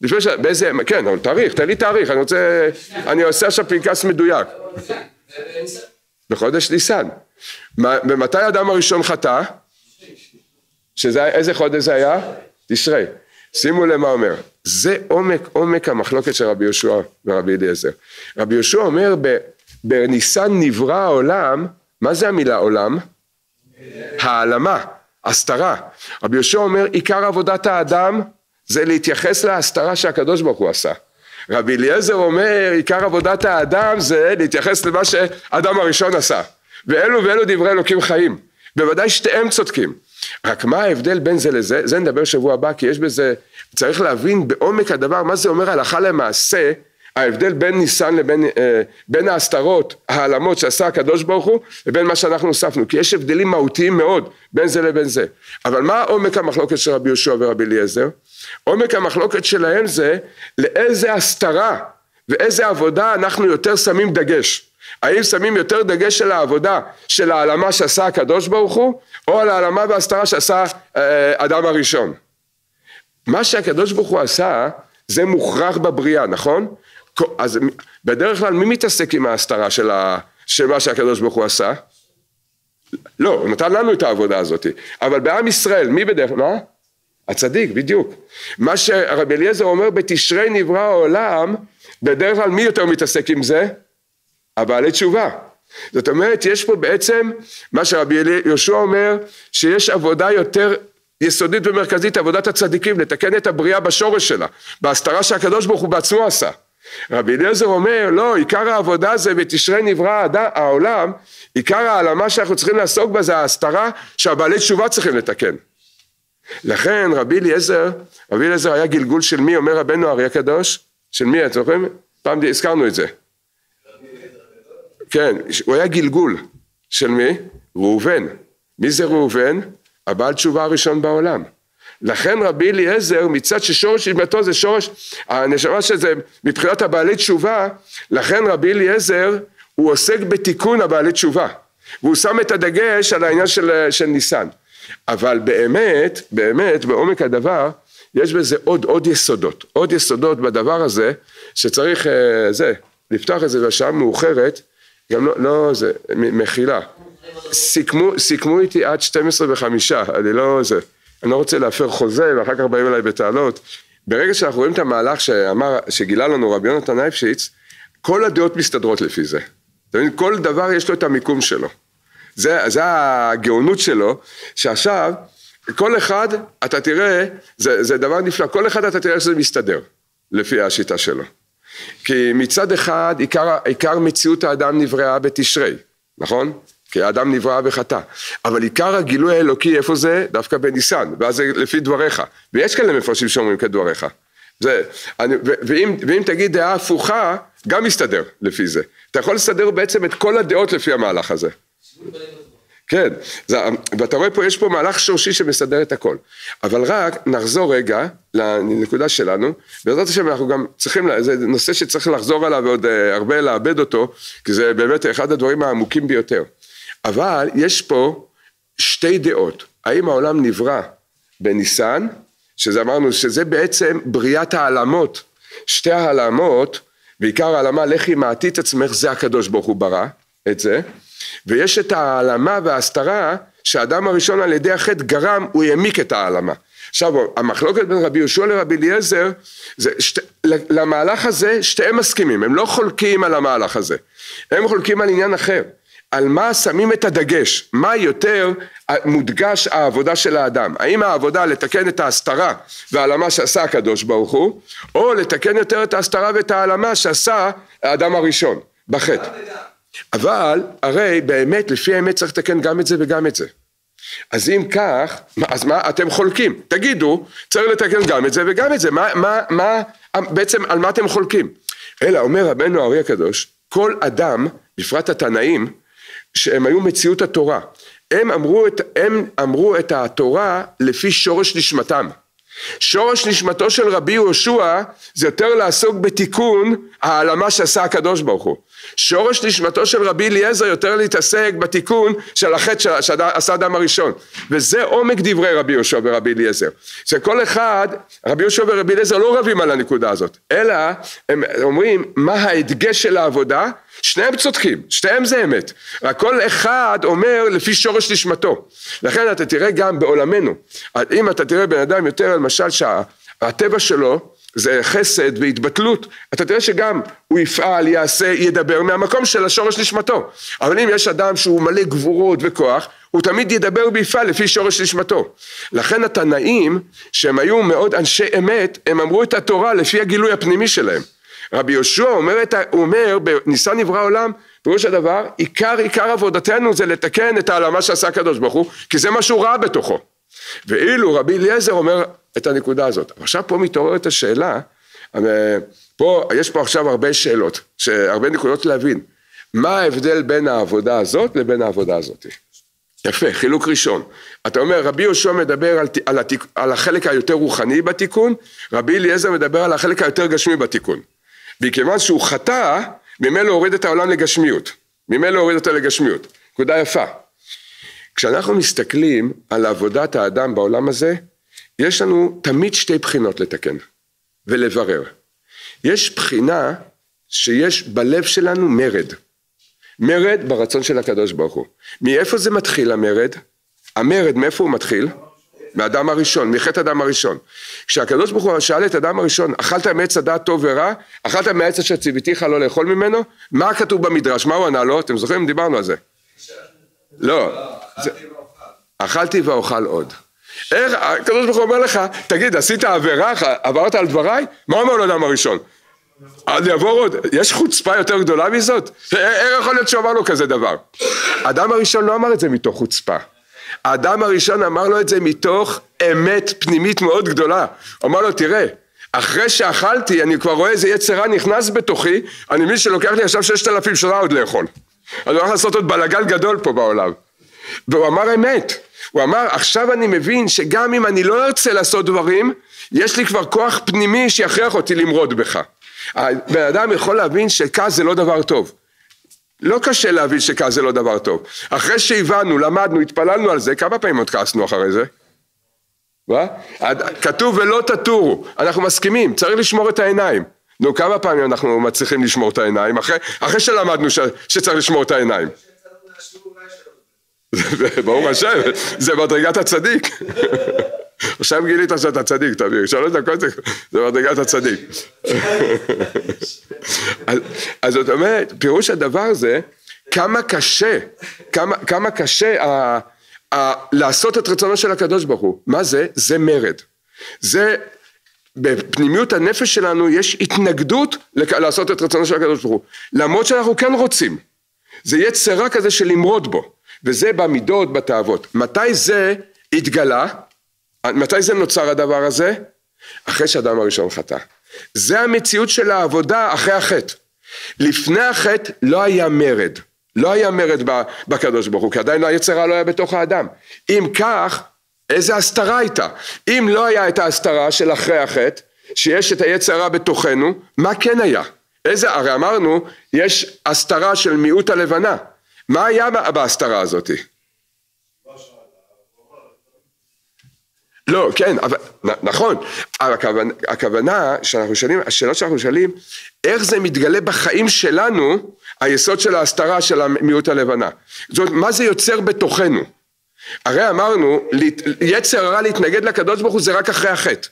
לפני ש... באיזה... כן, תאריך, תן לי תאריך, אני רוצה... אני עושה עכשיו פנקס מדויק. בחודש ניסן. ומתי האדם הראשון חטא? שזה איזה חודש זה היה? תשרי. שימו לב מה אומר. זה עומק עומק המחלוקת של רבי יהושע ורבי אליעזר. רבי יהושע אומר בניסן נברא העולם, מה זה המילה עולם? העלמה, הסתרה. רבי יהושע אומר עיקר עבודת האדם זה להתייחס להסתרה שהקדוש ברוך הוא עשה. רבי אליעזר אומר עיקר עבודת האדם זה להתייחס למה שאדם הראשון עשה. ואלו ואלו דברי אלוקים חיים. בוודאי שתיהם צודקים. רק מה ההבדל בין זה לזה, זה נדבר שבוע הבא כי יש בזה, צריך להבין בעומק הדבר מה זה אומר הלכה למעשה ההבדל בין ניסן לבין אה, בין ההסתרות, העלמות שעשה הקדוש ברוך הוא לבין מה שאנחנו הוספנו כי יש הבדלים מהותיים מאוד בין זה לבין זה אבל מה עומק המחלוקת של רבי יהושע ורבי אליעזר? עומק המחלוקת שלהם זה לאיזה הסתרה ואיזה עבודה אנחנו יותר שמים דגש האם שמים יותר דגש על העבודה של העלמה שעשה הקדוש ברוך הוא או על העלמה והסתרה שעשה אה, אדם הראשון מה שהקדוש ברוך הוא עשה זה מוכרח בבריאה נכון? אז בדרך כלל מי מתעסק עם ההסתרה של, ה, של מה שהקדוש ברוך הוא עשה? לא, הוא נתן לנו את העבודה הזאת, אבל בעם ישראל מי בדרך כלל? מה? הצדיק, בדיוק. מה שרבי אליעזר אומר בתשרי נברא העולם, בדרך כלל מי יותר מתעסק עם זה? הבעלי תשובה. זאת אומרת, יש פה בעצם, מה שרבי יהושע אומר, שיש עבודה יותר יסודית ומרכזית, עבודת הצדיקים, לתקן את הבריאה בשורש שלה, בהסתרה שהקדוש ברוך הוא בעצמו עשה. רבי אליעזר אומר, לא, עיקר העבודה זה בתשרי נברא העולם, עיקר העלמה שאנחנו צריכים לעסוק בה זה ההסתרה שהבעלי תשובה צריכים לתקן. לכן רבי אליעזר, רבי אליעזר היה גלגול של מי, אומר רבנו אריה הקדוש? של מי, אתם זוכרים? פעם הזכרנו את זה. כן, הוא היה גלגול של מי? ראובן. מי זה ראובן? הבעל תשובה הראשון בעולם. לכן רבי אליעזר מצד ששורש נשמתו זה שורש הנשמה שזה מבחינת הבעלי תשובה לכן רבי אליעזר הוא עוסק בתיקון הבעלי תשובה. והוא שם את הדגש על העניין של, של ניסן. אבל באמת באמת בעומק הדבר יש בזה עוד עוד יסודות. עוד יסודות בדבר הזה שצריך אה, זה לפתוח את זה בשעה מאוחרת גם לא, לא זה מחילה. סיכמו, סיכמו איתי עד 12 וחמישה אני לא זה אני לא רוצה להפר חוזה ואחר כך באים אליי בטענות. ברגע שאנחנו רואים את המהלך שאמר, שגילה לנו רבי יונתן אייפשיץ, כל הדעות מסתדרות לפי זה. אתה מבין? כל דבר יש לו את המיקום שלו. זה, זה הגאונות שלו, שעכשיו כל אחד אתה תראה, זה, זה דבר נפלא, כל אחד אתה תראה שזה מסתדר לפי השיטה שלו. כי מצד אחד עיקר, עיקר מציאות האדם נבראה בתשרי, נכון? כי האדם נברא וחטא. אבל עיקר הגילוי האלוקי איפה זה? דווקא בניסן, ואז זה לפי דבריך. ויש כאלה מפרשים שאומרים כדבריך. זה, אני, ו, ואם, ואם תגיד דעה הפוכה, גם מסתדר לפי זה. אתה יכול לסדר בעצם את כל הדעות לפי המהלך הזה. כן, זה, ואתה רואה פה, יש פה מהלך שורשי שמסדר את הכל. אבל רק נחזור רגע לנקודה שלנו, בעזרת השם אנחנו גם צריכים, זה נושא שצריך לחזור עליו ועוד אה, הרבה לאבד אותו, כי זה באמת אחד הדברים העמוקים ביותר. אבל יש פה שתי דעות, האם העולם נברא בניסן, שזה אמרנו שזה בעצם בריאת העלמות, שתי העלמות, בעיקר העלמה לכי מעטי את עצמך, זה הקדוש ברוך הוא ברא את זה, ויש את העלמה וההסתרה שהאדם הראשון על ידי החטא גרם, הוא העמיק את העלמה. עכשיו המחלוקת בין רבי יהושע לרבי אליעזר, למהלך הזה שתיהם מסכימים, הם לא חולקים על המהלך הזה, הם חולקים על עניין אחר. על מה שמים את הדגש, מה יותר מודגש העבודה של האדם, האם העבודה לתקן את ההסתרה והעלמה שעשה הקדוש ברוך הוא, או לתקן יותר את ההסתרה ואת העלמה שעשה האדם הראשון, בחטא. אבל הרי באמת לפי האמת צריך לתקן גם את זה וגם את זה. אז אם כך, אז מה אתם חולקים? תגידו, צריך לתקן גם את זה וגם את זה, מה, מה, מה, בעצם על מה אתם חולקים? אלא אומר רבנו הארי הקדוש, כל אדם, בפרט התנאים, שהם היו מציאות התורה. הם אמרו את, הם אמרו את התורה לפי שורש נשמתם. שורש נשמתו של רבי יהושע זה יותר לעסוק בתיקון העלמה שעשה הקדוש ברוך הוא. שורש נשמתו של רבי אליעזר יותר להתעסק בתיקון של החטא שעשה אדם הראשון. וזה עומק דברי רבי יהושע ורבי אליעזר. שכל אחד, רבי יהושע ורבי אליעזר לא רבים על הנקודה הזאת, אלא הם אומרים מה ההדגש של העבודה שניהם צודקים, שניהם זה אמת, רק כל אחד אומר לפי שורש נשמתו. לכן אתה תראה גם בעולמנו, אם אתה תראה בן אדם יותר למשל שהטבע שלו זה חסד והתבטלות, אתה תראה שגם הוא יפעל, יעשה, ידבר מהמקום של השורש נשמתו. אבל אם יש אדם שהוא מלא גבורות וכוח, הוא תמיד ידבר ויפעל לפי שורש נשמתו. לכן התנאים, שהם היו מאוד אנשי אמת, הם אמרו את התורה לפי הגילוי הפנימי שלהם. רבי יהושע אומר, אומר בניסן נברא עולם, פירוש הדבר, עיקר עיקר עבודתנו זה לתקן את העלמה שעשה הקדוש ברוך הוא, כי זה מה שהוא ראה בתוכו. ואילו רבי אליעזר אומר את הנקודה הזאת. עכשיו פה מתעוררת השאלה, אה, פה, יש פה עכשיו הרבה שאלות, הרבה נקודות להבין. מה ההבדל בין העבודה הזאת לבין העבודה הזאת? יפה, חילוק ראשון. אתה אומר, רבי יהושע מדבר על, על, התיק, על החלק היותר רוחני בתיקון, רבי אליעזר מדבר על החלק היותר גשמי בתיקון. מכיוון שהוא חטא, ממילא הוריד את העולם לגשמיות. ממילא הוריד אותו לגשמיות. נקודה יפה. כשאנחנו מסתכלים על עבודת האדם בעולם הזה, יש לנו תמיד שתי בחינות לתקן ולברר. יש בחינה שיש בלב שלנו מרד. מרד ברצון של הקדוש ברוך הוא. מאיפה זה מתחיל המרד? המרד מאיפה הוא מתחיל? מאדם הראשון, מחטא אדם הראשון. כשהקדוש ברוך הוא שאל את אדם הראשון, אכלת מעץ הדעת טוב ורע? אכלת מעץ אשר ציוויתיך לא לאכול ממנו? מה כתוב במדרש? מה הוא ענה לו? אתם זוכרים? דיברנו על זה. לא. אכלתי ואוכל עוד. איך, הקדוש ברוך הוא אומר לך, תגיד, עשית עבירה, עברת על דבריי? מה אומר לו אדם הראשון? אני אעבור עוד, יש חוצפה יותר גדולה מזאת? איך יכול להיות שהוא אמר לו כזה דבר? אדם הראשון לא אמר את זה מתוך חוצפה. האדם הראשון אמר לו את זה מתוך אמת פנימית מאוד גדולה. הוא אמר לו, תראה, אחרי שאכלתי, אני כבר רואה איזה יצר רע נכנס בתוכי, אני מבין שלוקח לי עכשיו ששת אלפים שנה עוד לאכול. אני הולך לעשות עוד בלאגן גדול פה בעולם. והוא אמר אמת. הוא אמר, עכשיו אני מבין שגם אם אני לא ארצה לעשות דברים, יש לי כבר כוח פנימי שיכריח אותי למרוד בך. הבן אדם יכול להבין שכעס זה לא דבר טוב. לא קשה להבין שכעס זה לא דבר טוב. אחרי שהבנו, למדנו, התפללנו על זה, כמה פעמים עוד כעסנו אחרי זה? מה? כתוב ולא תטורו, אנחנו מסכימים, צריך לשמור את העיניים. נו, כמה פעמים אנחנו מצליחים לשמור את העיניים? אחרי, אחרי שלמדנו ש, שצריך לשמור את העיניים. ברוך השם, זה מדרגת הצדיק. עכשיו גילית שאתה צדיק, תמיר, שלוש דקות זה מדרגת הצדיק. אז זאת אומרת, פירוש הדבר זה, כמה קשה, כמה, קשה לעשות את רצונו של הקדוש ברוך הוא. מה זה? זה מרד. זה, בפנימיות הנפש שלנו יש התנגדות לעשות את רצונו של הקדוש ברוך הוא. למרות שאנחנו כן רוצים. זה יצר רע כזה של למרוד בו. וזה במידות, בתאוות. מתי זה התגלה? מתי זה נוצר הדבר הזה? אחרי שאדם הראשון חטא. זה המציאות של העבודה אחרי החטא. לפני החטא לא היה מרד. לא היה מרד בקדוש ברוך הוא, כי עדיין היצר הרע לא היה בתוך האדם. אם כך, איזה הסתרה הייתה? אם לא היה את ההסתרה של אחרי החטא, שיש את היצר בתוכנו, מה כן היה? איזה, הרי אמרנו, יש הסתרה של מיעוט הלבנה. מה היה בהסתרה הזאת? לא, כן, אבל, נכון, אבל הכוונה, הכוונה שאנחנו שואלים, השאלות שאנחנו שואלים, איך זה מתגלה בחיים שלנו, היסוד של ההסתרה של המיעוט הלבנה. זאת אומרת, מה זה יוצר בתוכנו? הרי אמרנו, יצר הרע להתנגד לקדוש ברוך הוא זה רק אחרי החטא.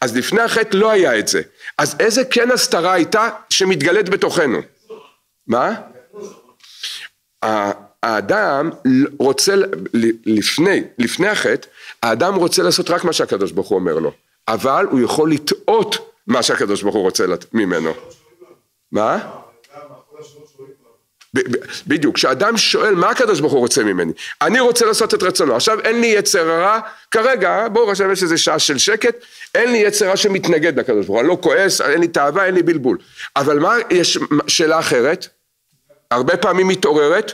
אז לפני החטא לא היה את זה. אז איזה כן הסתרה הייתה שמתגלית בתוכנו? מה? האדם רוצה, לפני, לפני החטא, האדם רוצה לעשות רק מה שהקדוש ברוך הוא אומר לו, אבל הוא יכול לטעות מה שהקדוש ברוך הוא רוצה ממנו. מה? בדיוק, כשאדם שואל מה הקדוש ברוך הוא רוצה ממני, אני רוצה לעשות את רצונו, עכשיו אין לי יצר הרע, כרגע, ברוך השם יש איזה שעה של שקט, אין לי יצר רע שמתנגד לקדוש ברוך הוא, אני לא כועס, אין לי תאווה, אין לי בלבול, אבל מה, יש שאלה אחרת, הרבה פעמים מתעוררת,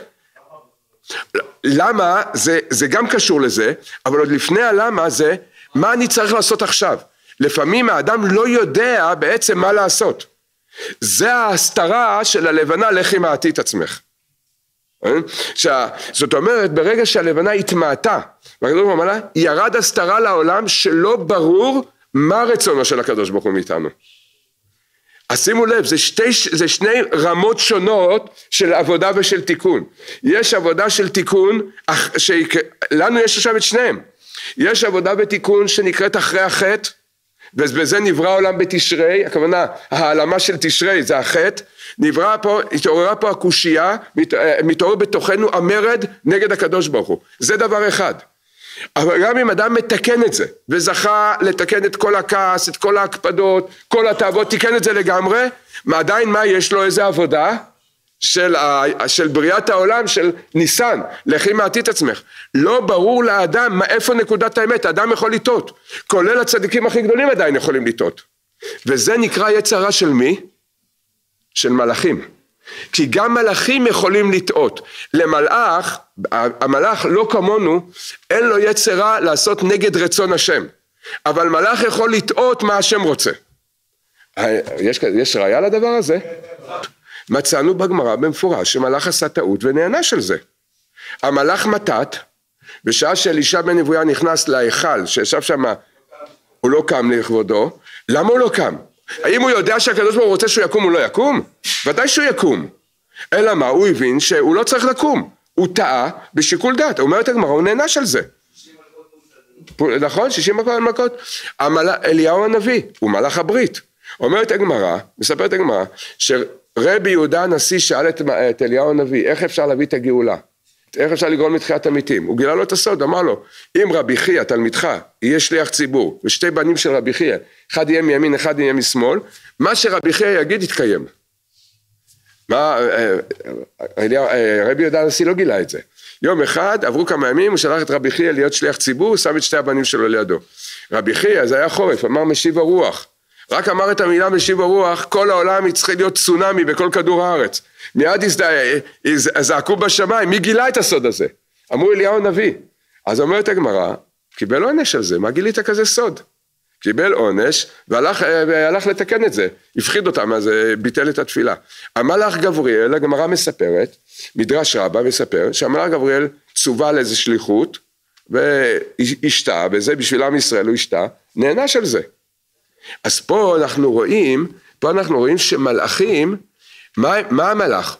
למה זה, זה גם קשור לזה, אבל עוד לפני הלמה זה מה אני צריך לעשות עכשיו. לפעמים האדם לא יודע בעצם מה לעשות. זה ההסתרה של הלבנה, לכי מעטי את עצמך. אה? זאת אומרת, ברגע שהלבנה התמעטה, ירד הסתרה לעולם שלא ברור מה רצונו של הקדוש ברוך הוא מאיתנו. אז שימו לב, זה, שתי, זה שני רמות שונות של עבודה ושל תיקון. יש עבודה של תיקון, לנו יש עכשיו את שניהם. יש עבודה בתיקון שנקראת אחרי החטא, ובזה נברא העולם בתשרי, הכוונה העלמה של תשרי זה החטא, נברא פה, התעוררה פה הקושייה, מתעורר בתוכנו המרד נגד הקדוש ברוך הוא, זה דבר אחד. אבל גם אם אדם מתקן את זה, וזכה לתקן את כל הכעס, את כל ההקפדות, כל התאוות, תיקן את זה לגמרי, עדיין מה יש לו איזה עבודה? של, של בריאת העולם, של ניסן, לכי מעטי עצמך. לא ברור לאדם מה, איפה נקודת האמת, האדם יכול לטעות, כולל הצדיקים הכי גדולים עדיין יכולים לטעות. וזה נקרא יצרה של מי? של מלאכים. כי גם מלאכים יכולים לטעות. למלאך, המלאך לא כמונו, אין לו יצרה לעשות נגד רצון השם. אבל מלאך יכול לטעות מה השם רוצה. יש, יש ראיה לדבר הזה? מצאנו בגמרא במפורש שמלאך עשה טעות ונענש על זה. המלאך מתת, בשעה שאלישע בן נבויה נכנס להיכל שישב שם, הוא לא קם לכבודו, למה הוא לא קם? האם הוא יודע שהקדוש ברוך הוא רוצה שהוא יקום הוא לא יקום? ודאי שהוא יקום. אלא מה? הוא הבין שהוא לא צריך לקום. הוא טעה בשיקול דעת. אומרת הגמרא, הוא נענש על זה. נכון? שישים מכות. אליהו הנביא, הוא מלאך הברית. אומרת הגמרא, מספרת הגמרא, שרבי יהודה הנשיא שאל את, את אליהו הנביא, איך אפשר להביא את הגאולה? איך אפשר לגרום לתחיית המתים? הוא גילה לו את הסוד, אמר לו, אם רבי חייא, תלמידך, יהיה שליח ציבור, ושתי בנים של רבי חייא, אחד יהיה מימין, אחד יהיה משמאל, מה שרבי חייא יגיד יתקיים. מה, אה, אה, אה, רבי יהודה הנשיא לא גילה את זה. יום אחד, עברו כמה ימים, הוא שלח את רבי חייא להיות שליח ציבור, שם את שתי הבנים שלו לידו. רבי חייא, זה היה חורף, אמר משיב הרוח. רק אמר את המילה משיב הרוח, כל העולם יצטרך להיות צונאמי בכל כדור הארץ. מיד זעקו בשמיים, מי גילה את הסוד הזה? אמרו אליהו הנביא. אז אומרת הגמרא, קיבל עונש על זה, מה גילית כזה סוד? קיבל עונש והלך, והלך לתקן את זה, הפחיד אותם אז אה, ביטל את התפילה. המלאך גבריאל, הגמרא מספרת, מדרש רבה מספר, שהמלאך גבריאל צווה לאיזה שליחות והשתה, וזה בשביל עם ישראל הוא השתה, נענש על זה. אז פה אנחנו רואים, פה אנחנו רואים שמלאכים, מה, מה המלאך?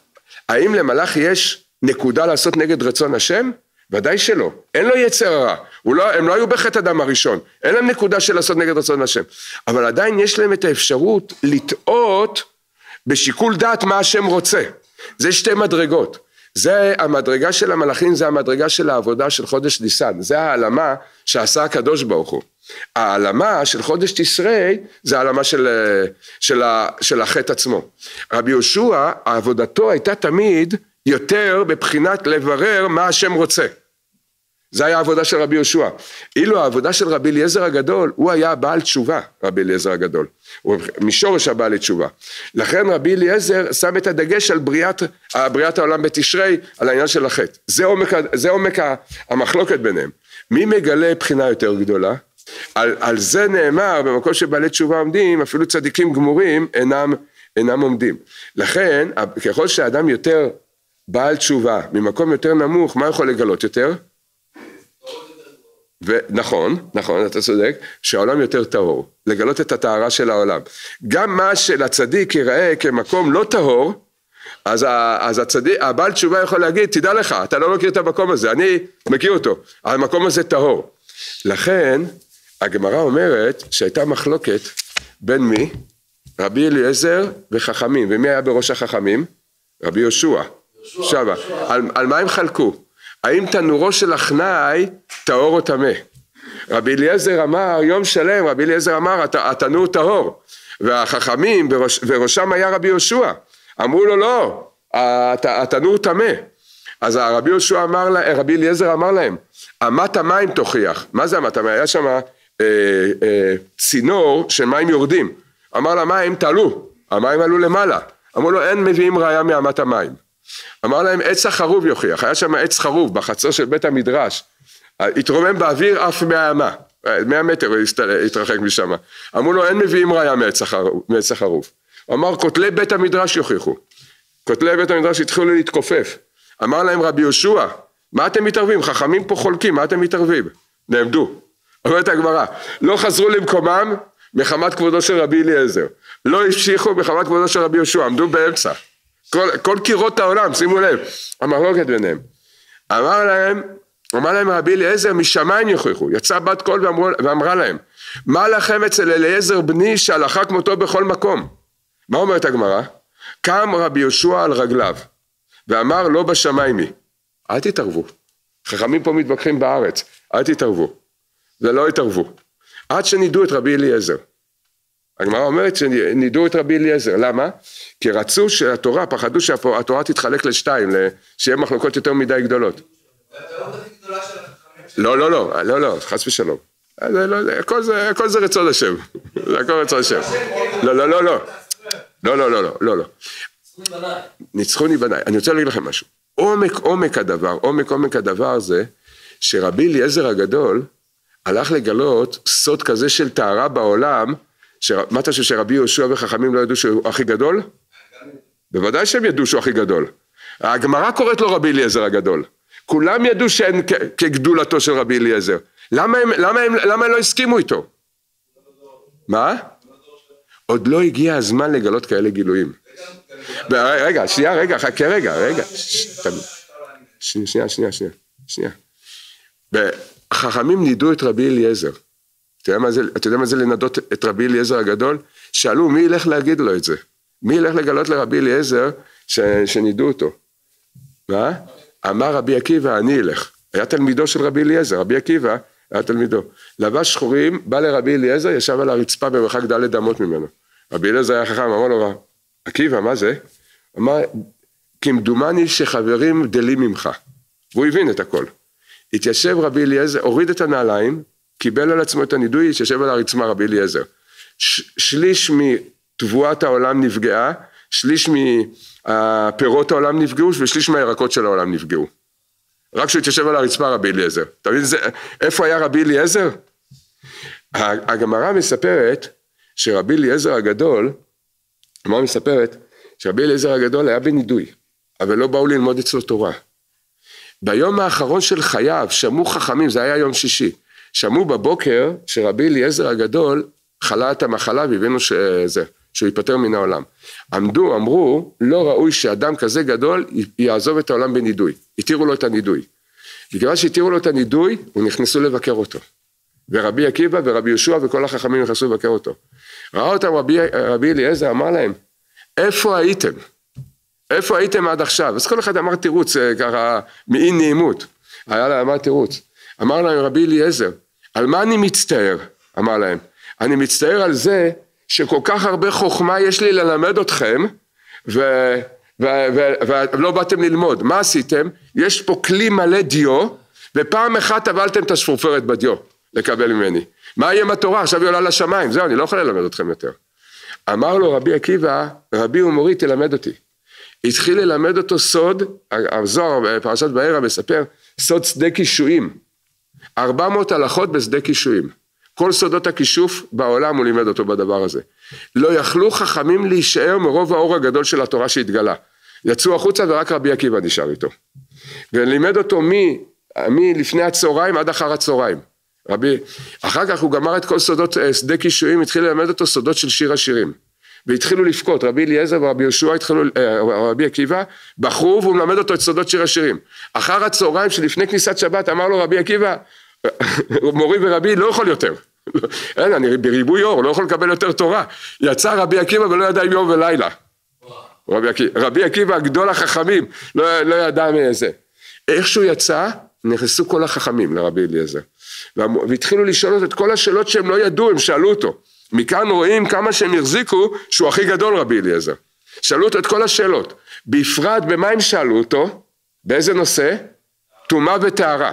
האם למלאך יש נקודה לעשות נגד רצון השם? ודאי שלא, אין לו יצר הרע, לא, הם לא היו בחטא הדם הראשון, אין להם נקודה של לעשות נגד רצון השם, אבל עדיין יש להם את האפשרות לטעות בשיקול דעת מה השם רוצה, זה שתי מדרגות, זה המדרגה של המלאכים, זה המדרגה של העבודה של חודש ניסן, זה העלמה שעשה הקדוש ברוך הוא. העלמה של חודש תשרי זה העלמה של, של, של החטא עצמו. רבי יהושע, עבודתו הייתה תמיד יותר בבחינת לברר מה השם רוצה. זה היה העבודה של רבי יהושע. אילו העבודה של רבי אליעזר הגדול, הוא היה בעל תשובה, רבי אליעזר הגדול. הוא משורש הבעל לתשובה. לכן רבי אליעזר שם את הדגש על בריאת, בריאת העולם בתשרי, על העניין של החטא. זה עומק, זה עומק המחלוקת ביניהם. מי מגלה בחינה יותר גדולה? על, על זה נאמר במקום שבעלי תשובה עומדים, אפילו צדיקים גמורים אינם, אינם עומדים. לכן, ככל שאדם יותר בעל תשובה ממקום יותר נמוך, מה יכול לגלות יותר? ונכון, נכון, אתה צודק, שהעולם יותר טהור, לגלות את הטהרה של העולם. גם מה שלצדיק ייראה כמקום לא טהור, אז, אז הצדיק, הבעל תשובה יכול להגיד, תדע לך, אתה לא מכיר את המקום הזה, אני מכיר אותו, המקום הזה טהור. לכן, הגמרא אומרת שהייתה מחלוקת בין מי? רבי אליעזר וחכמים, ומי היה בראש החכמים? רבי יהושע. שמה, על, על מה הם חלקו? האם תנורו של הכנאי טהור או טמא? רבי אליעזר אמר יום שלם, רבי אליעזר אמר התנור טהור והחכמים בראש, בראשם היה רבי יהושע אמרו לו לא, התנור טמא אז רבי יהושע אמר, רבי אליעזר אמר להם אמת המים תוכיח, מה זה אמת המים? היה שם צינור של מים יורדים אמר למים תעלו, המים עלו למעלה אמרו לו אין מביאים ראיה מאמת המים אמר להם עץ החרוב יוכיח, היה שם עץ חרוב בחצר של בית המדרש, התרומם באוויר עף מהאמה, מאה מטר הוא התרחק משם. אמרו לו אין מביאים ראיה מעץ החרוב. אמר כותלי בית המדרש יוכיחו. כותלי בית המדרש התחילו להתכופף. אמר להם רבי יהושע, מה אתם מתערבים? חכמים פה חולקים, מה אתם מתערבים? נעמדו. אומרת הגמרא, לא חזרו למקומם מחמת כבודו של רבי אליעזר. לא המשיכו מחמת כבודו של רבי יהושע, עמדו באמצע. כל, כל קירות העולם, שימו לב, המחלוקת ביניהם. אמר להם, אמר להם רבי אליעזר, משמיים יוכיחו. יצא בת קול ואמרה להם, מה לכם אצל אליעזר בני שהלכה כמותו בכל מקום? מה אומרת הגמרא? קם רבי יהושע על רגליו ואמר לא בשמיים היא. אל תתערבו. חכמים פה מתווכחים בארץ, אל תתערבו. ולא התערבו. עד שנידו את רבי אליעזר. הגמרא אומרת שנידו את רבי אליעזר, למה? כי רצו שהתורה, פחדו שהתורה תתחלק לשתיים, שיהיה מחלוקות יותר מדי גדולות. לא, לא, לא, לא, לא, חס ושלום. הכל זה רצון השם, זה הכל רצון השם. לא, לא, לא, לא. לא, לא, לא, לא, לא, לא. ניצחוני בניי. אני רוצה להגיד לכם משהו. עומק עומק הדבר, עומק עומק הדבר זה שרבי אליעזר הגדול הלך לגלות סוד כזה של טהרה בעולם, מה אתה חושב שרבי יהושע וחכמים לא ידעו שהוא הכי גדול? בוודאי שהם ידעו שהוא הכי גדול. הגמרא קוראת לו רבי אליעזר הגדול. כולם ידעו שאין כגדולתו של רבי אליעזר. למה הם, למה הם, למה הם לא הסכימו איתו? מה? עוד לא הגיע הזמן לגלות כאלה גילויים. רגע, שנייה, רגע, חכה רגע, רגע. שנייה, שנייה, שנייה. חכמים נידו את רבי אליעזר. אתה יודע, זה, אתה יודע מה זה לנדות את רבי אליעזר הגדול? שאלו מי ילך להגיד לו את זה? מי ילך לגלות לרבי אליעזר ש, שנידו אותו? מה? אמר רבי עקיבא אני אלך. היה תלמידו של רבי אליעזר, רבי עקיבא היה תלמידו. לבש שחורים, בא לרבי אליעזר, ישב על הרצפה במרחק דלת אמות ממנו. רבי אליעזר היה חכם, אמר לו, עקיבא, מה זה? אמר, כמדומני שחברים גדלים ממך. והוא הבין את הכל. התיישב רבי אליעזר, הוריד את הנעליים, קיבל על עצמו את הנידוי, התיישב על הרצמה רבי אליעזר. שליש מתבואת העולם נפגעה, שליש מפירות העולם נפגעו ושליש מהירקות של העולם נפגעו. רק כשהוא התיישב על הרצפה רבי אליעזר. אתה מבין איפה היה רבי אליעזר? הגמרא מספרת שרבי אליעזר הגדול, הגמרא מספרת שרבי אליעזר הגדול היה בנידוי, אבל לא באו ללמוד אצלו תורה. ביום האחרון של חייו שמעו חכמים, זה היה יום שישי, שמעו בבוקר שרבי אליעזר הגדול חלה את המחלה והבינו שזה, שהוא ייפטר מן העולם. עמדו, אמרו, לא ראוי שאדם כזה גדול יעזוב את העולם בנידוי. התירו לו את הנידוי. בגלל שהתירו לו את הנידוי, הוא נכנסו לבקר אותו. ורבי עקיבא ורבי יהושע וכל החכמים נכנסו לבקר אותו. ראה אותם רבי, רבי אליעזר, אמר להם, איפה הייתם? איפה הייתם עד עכשיו? אז כל אחד אמר תירוץ אה, ככה מאי נעימות. היה לה אמר תירוץ. אמר להם רבי אליעזר, על מה אני מצטער? אמר להם, אני מצטער על זה שכל כך הרבה חוכמה יש לי ללמד אתכם ולא באתם ללמוד. מה עשיתם? יש פה כלי מלא דיו ופעם אחת טבלתם את השפופרת בדיו לקבל ממני. מה יהיה עם התורה? עכשיו היא עולה לשמיים, זהו, אני לא יכול ללמד אתכם יותר. אמר לו רבי עקיבא, רבי ומורי תלמד אותי. התחיל ללמד אותו סוד, הזוהר בפרשת בערב מספר, סוד שדה קישואים. 400 הלכות בשדה קישואים. כל סודות הכישוף בעולם הוא לימד אותו בדבר הזה. לא יכלו חכמים להישאר מרוב האור הגדול של התורה שהתגלה. יצאו החוצה ורק רבי עקיבא נשאר איתו. ולימד אותו מלפני הצהריים עד אחר הצהריים. רבי, אחר כך הוא גמר את כל סודות אה, שדה קישואים, התחיל ללמד אותו סודות של שיר השירים. והתחילו לבכות, רבי אליעזר ורבי יהושע התחילו, אה, רבי עקיבא, בחרו והוא מלמד אותו את סודות שיר השירים. אחר הצהריים שלפני כניסת שבת אמר לו רבי עקיבא, מורי ורבי לא יכול יותר. אין, אני בריבוי אור, לא יכול לקבל יותר תורה. יצא רבי עקיבא ולא ידע אם יום ולילה. רבי עקיבא, רבי עקיבא גדול החכמים, לא, לא ידע מאיזה. איך שהוא יצא, נכנסו כל החכמים לרבי אליעזר. והתחילו לשאול אותו את כל השאלות שהם לא ידעו, הם שאלו אותו. מכאן רואים כמה שהם החזיקו שהוא הכי גדול רבי אליעזר. שאלו אותו את כל השאלות. בפרט במה הם שאלו אותו? באיזה נושא? טומאה וטהרה.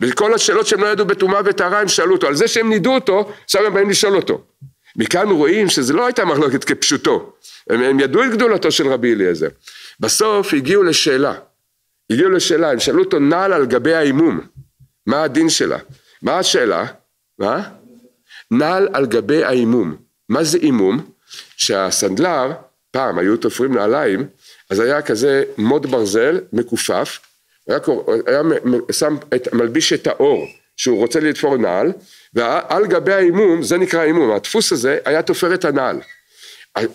וכל השאלות שהם לא ידעו בטומאה וטהרה הם שאלו אותו. על זה שהם נידו אותו, עכשיו הם באים לשאול אותו. מכאן רואים שזה לא הייתה מחלוקת כפשוטו. הם, הם ידעו את גדולתו של רבי אליעזר. בסוף הגיעו לשאלה. הגיעו לשאלה, הם שאלו אותו נעל על גבי האימום. מה הדין שלה? מה השאלה? מה? נעל על גבי העימום. מה זה עימום? שהסנדלר, פעם היו תופרים נעליים, אז היה כזה מוד ברזל מכופף, היה, היה שם, את, מלביש את האור שהוא רוצה לתפור נעל, ועל גבי העימום, זה נקרא עימום, הדפוס הזה היה תופר את הנעל.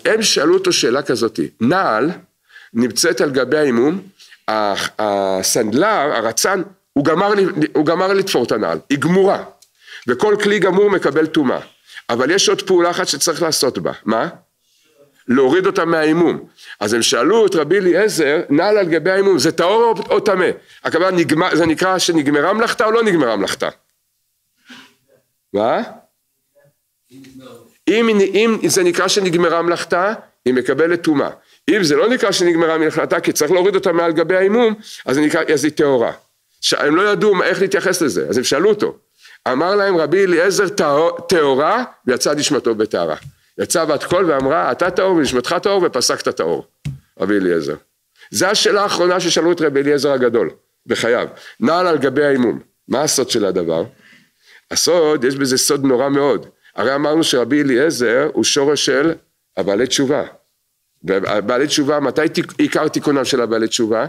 הם שאלו אותו שאלה כזאת, נעל נמצאת על גבי העימום, הסנדלר, הרצן, הוא גמר, הוא גמר לתפור את הנעל, היא גמורה, וכל כלי גמור מקבל טומאה, אבל יש עוד פעולה אחת שצריך לעשות בה, מה? להוריד אותה מהעימום. אז הם שאלו את רבי אליעזר, נעל על גבי העימום, זה טהור או טמא? הכוונה, זה נקרא שנגמרה מלאכתה או לא נגמרה מלאכתה? מה? אם, אם זה נקרא שנגמרה מלאכתה, היא מקבלת טומאה. אם זה לא נקרא שנגמרה מלאכתה, כי צריך להוריד אותה מעל גבי העימום, אז נקרא, אז היא טהורה. הם לא ידעו איך להתייחס לזה, אז הם שאלו אותו. אמר להם רבי אליעזר טהורה, ויצא נשמתו בטהרה. יצא בת קול ואמרה, אתה טהור ונשמתך טהור ופסקת טהור, רבי אליעזר. זו השאלה האחרונה ששאלו את רבי אליעזר הגדול, בחייו. נעל על גבי העימום. מה הסוד של הדבר? הסוד, יש בזה סוד נורא מאוד. הרי אמרנו שרבי אליעזר הוא שורש של הבעלי תשובה. והבעלי תשובה, מתי עיקר תיקונם של הבעלי תשובה?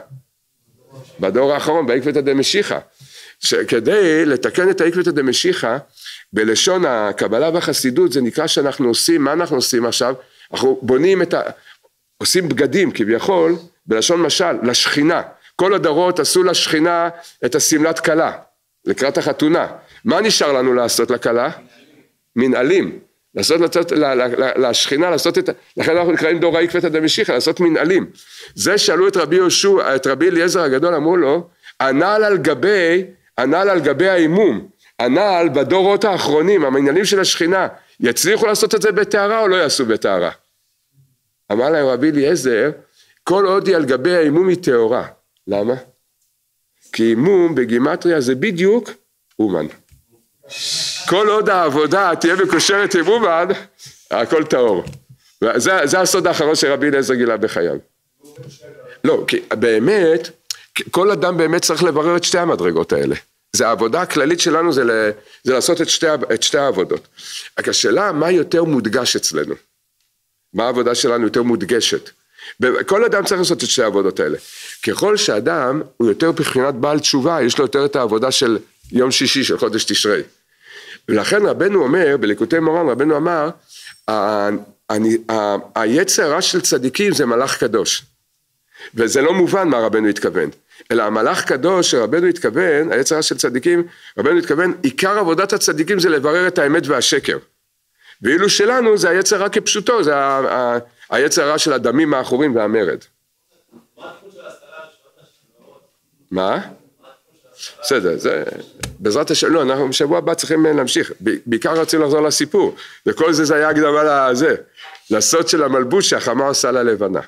בדור האחרון, בעקבתא דמשיחא. כדי לתקן את העקבתא דמשיחא, בלשון הקבלה והחסידות זה נקרא שאנחנו עושים, מה אנחנו עושים עכשיו? אנחנו בונים את ה... עושים בגדים כביכול, בלשון משל, לשכינה. כל הדורות עשו לשכינה את השמלת כלה, לקראת החתונה. מה נשאר לנו לעשות לכלה? מנהלים. לעשות, לעשות, לשכינה, לעשות את, לכן אנחנו נקראים דור העקבתא דמשיחא, לעשות מנהלים. זה שאלו את רבי יהושע, את רבי אליעזר הגדול, אמרו לו, הנעל על גבי, הנעל על גבי העימום, הנעל בדורות האחרונים, המנהלים של השכינה, יצליחו לעשות את זה בטהרה או לא יעשו בטהרה? אמר להם רבי אליעזר, כל עוד היא על גבי העימום היא טהורה. למה? כי עימום בגימטריה זה בדיוק אומן. כל עוד העבודה תהיה מקושרת עם אומן, הכל טהור. זה, זה הסוד האחרון שרבי אליעזר גילה בחייו. לא, כי באמת, כל אדם באמת צריך לברר את שתי המדרגות האלה. זה העבודה הכללית שלנו זה, ל, זה לעשות את שתי, את שתי העבודות. רק השאלה מה יותר מודגש אצלנו. מה העבודה שלנו יותר מודגשת. כל אדם צריך לעשות את שתי העבודות האלה. ככל שאדם הוא יותר מבחינת בעל תשובה, יש לו יותר את העבודה של יום שישי של חודש תשרי. ולכן רבנו אומר, בליקוטי מורן רבנו אמר, היצר הרע של צדיקים זה מלאך קדוש. וזה לא מובן מה רבנו התכוון. אלא המלאך קדוש שרבנו התכוון, היצר של צדיקים, רבנו התכוון, עיקר עבודת הצדיקים זה לברר את האמת והשקר. ואילו שלנו זה היצר רע כפשוטו, זה היצר רע של הדמים העכורים והמרד. מה? בסדר, זה בעזרת השם, לא, אנחנו בשבוע הבא צריכים להמשיך, בעיקר רצינו לחזור לסיפור, וכל זה זה היה הקדמה לזה, לסוד של המלבוש שהחמה עושה ללבנה.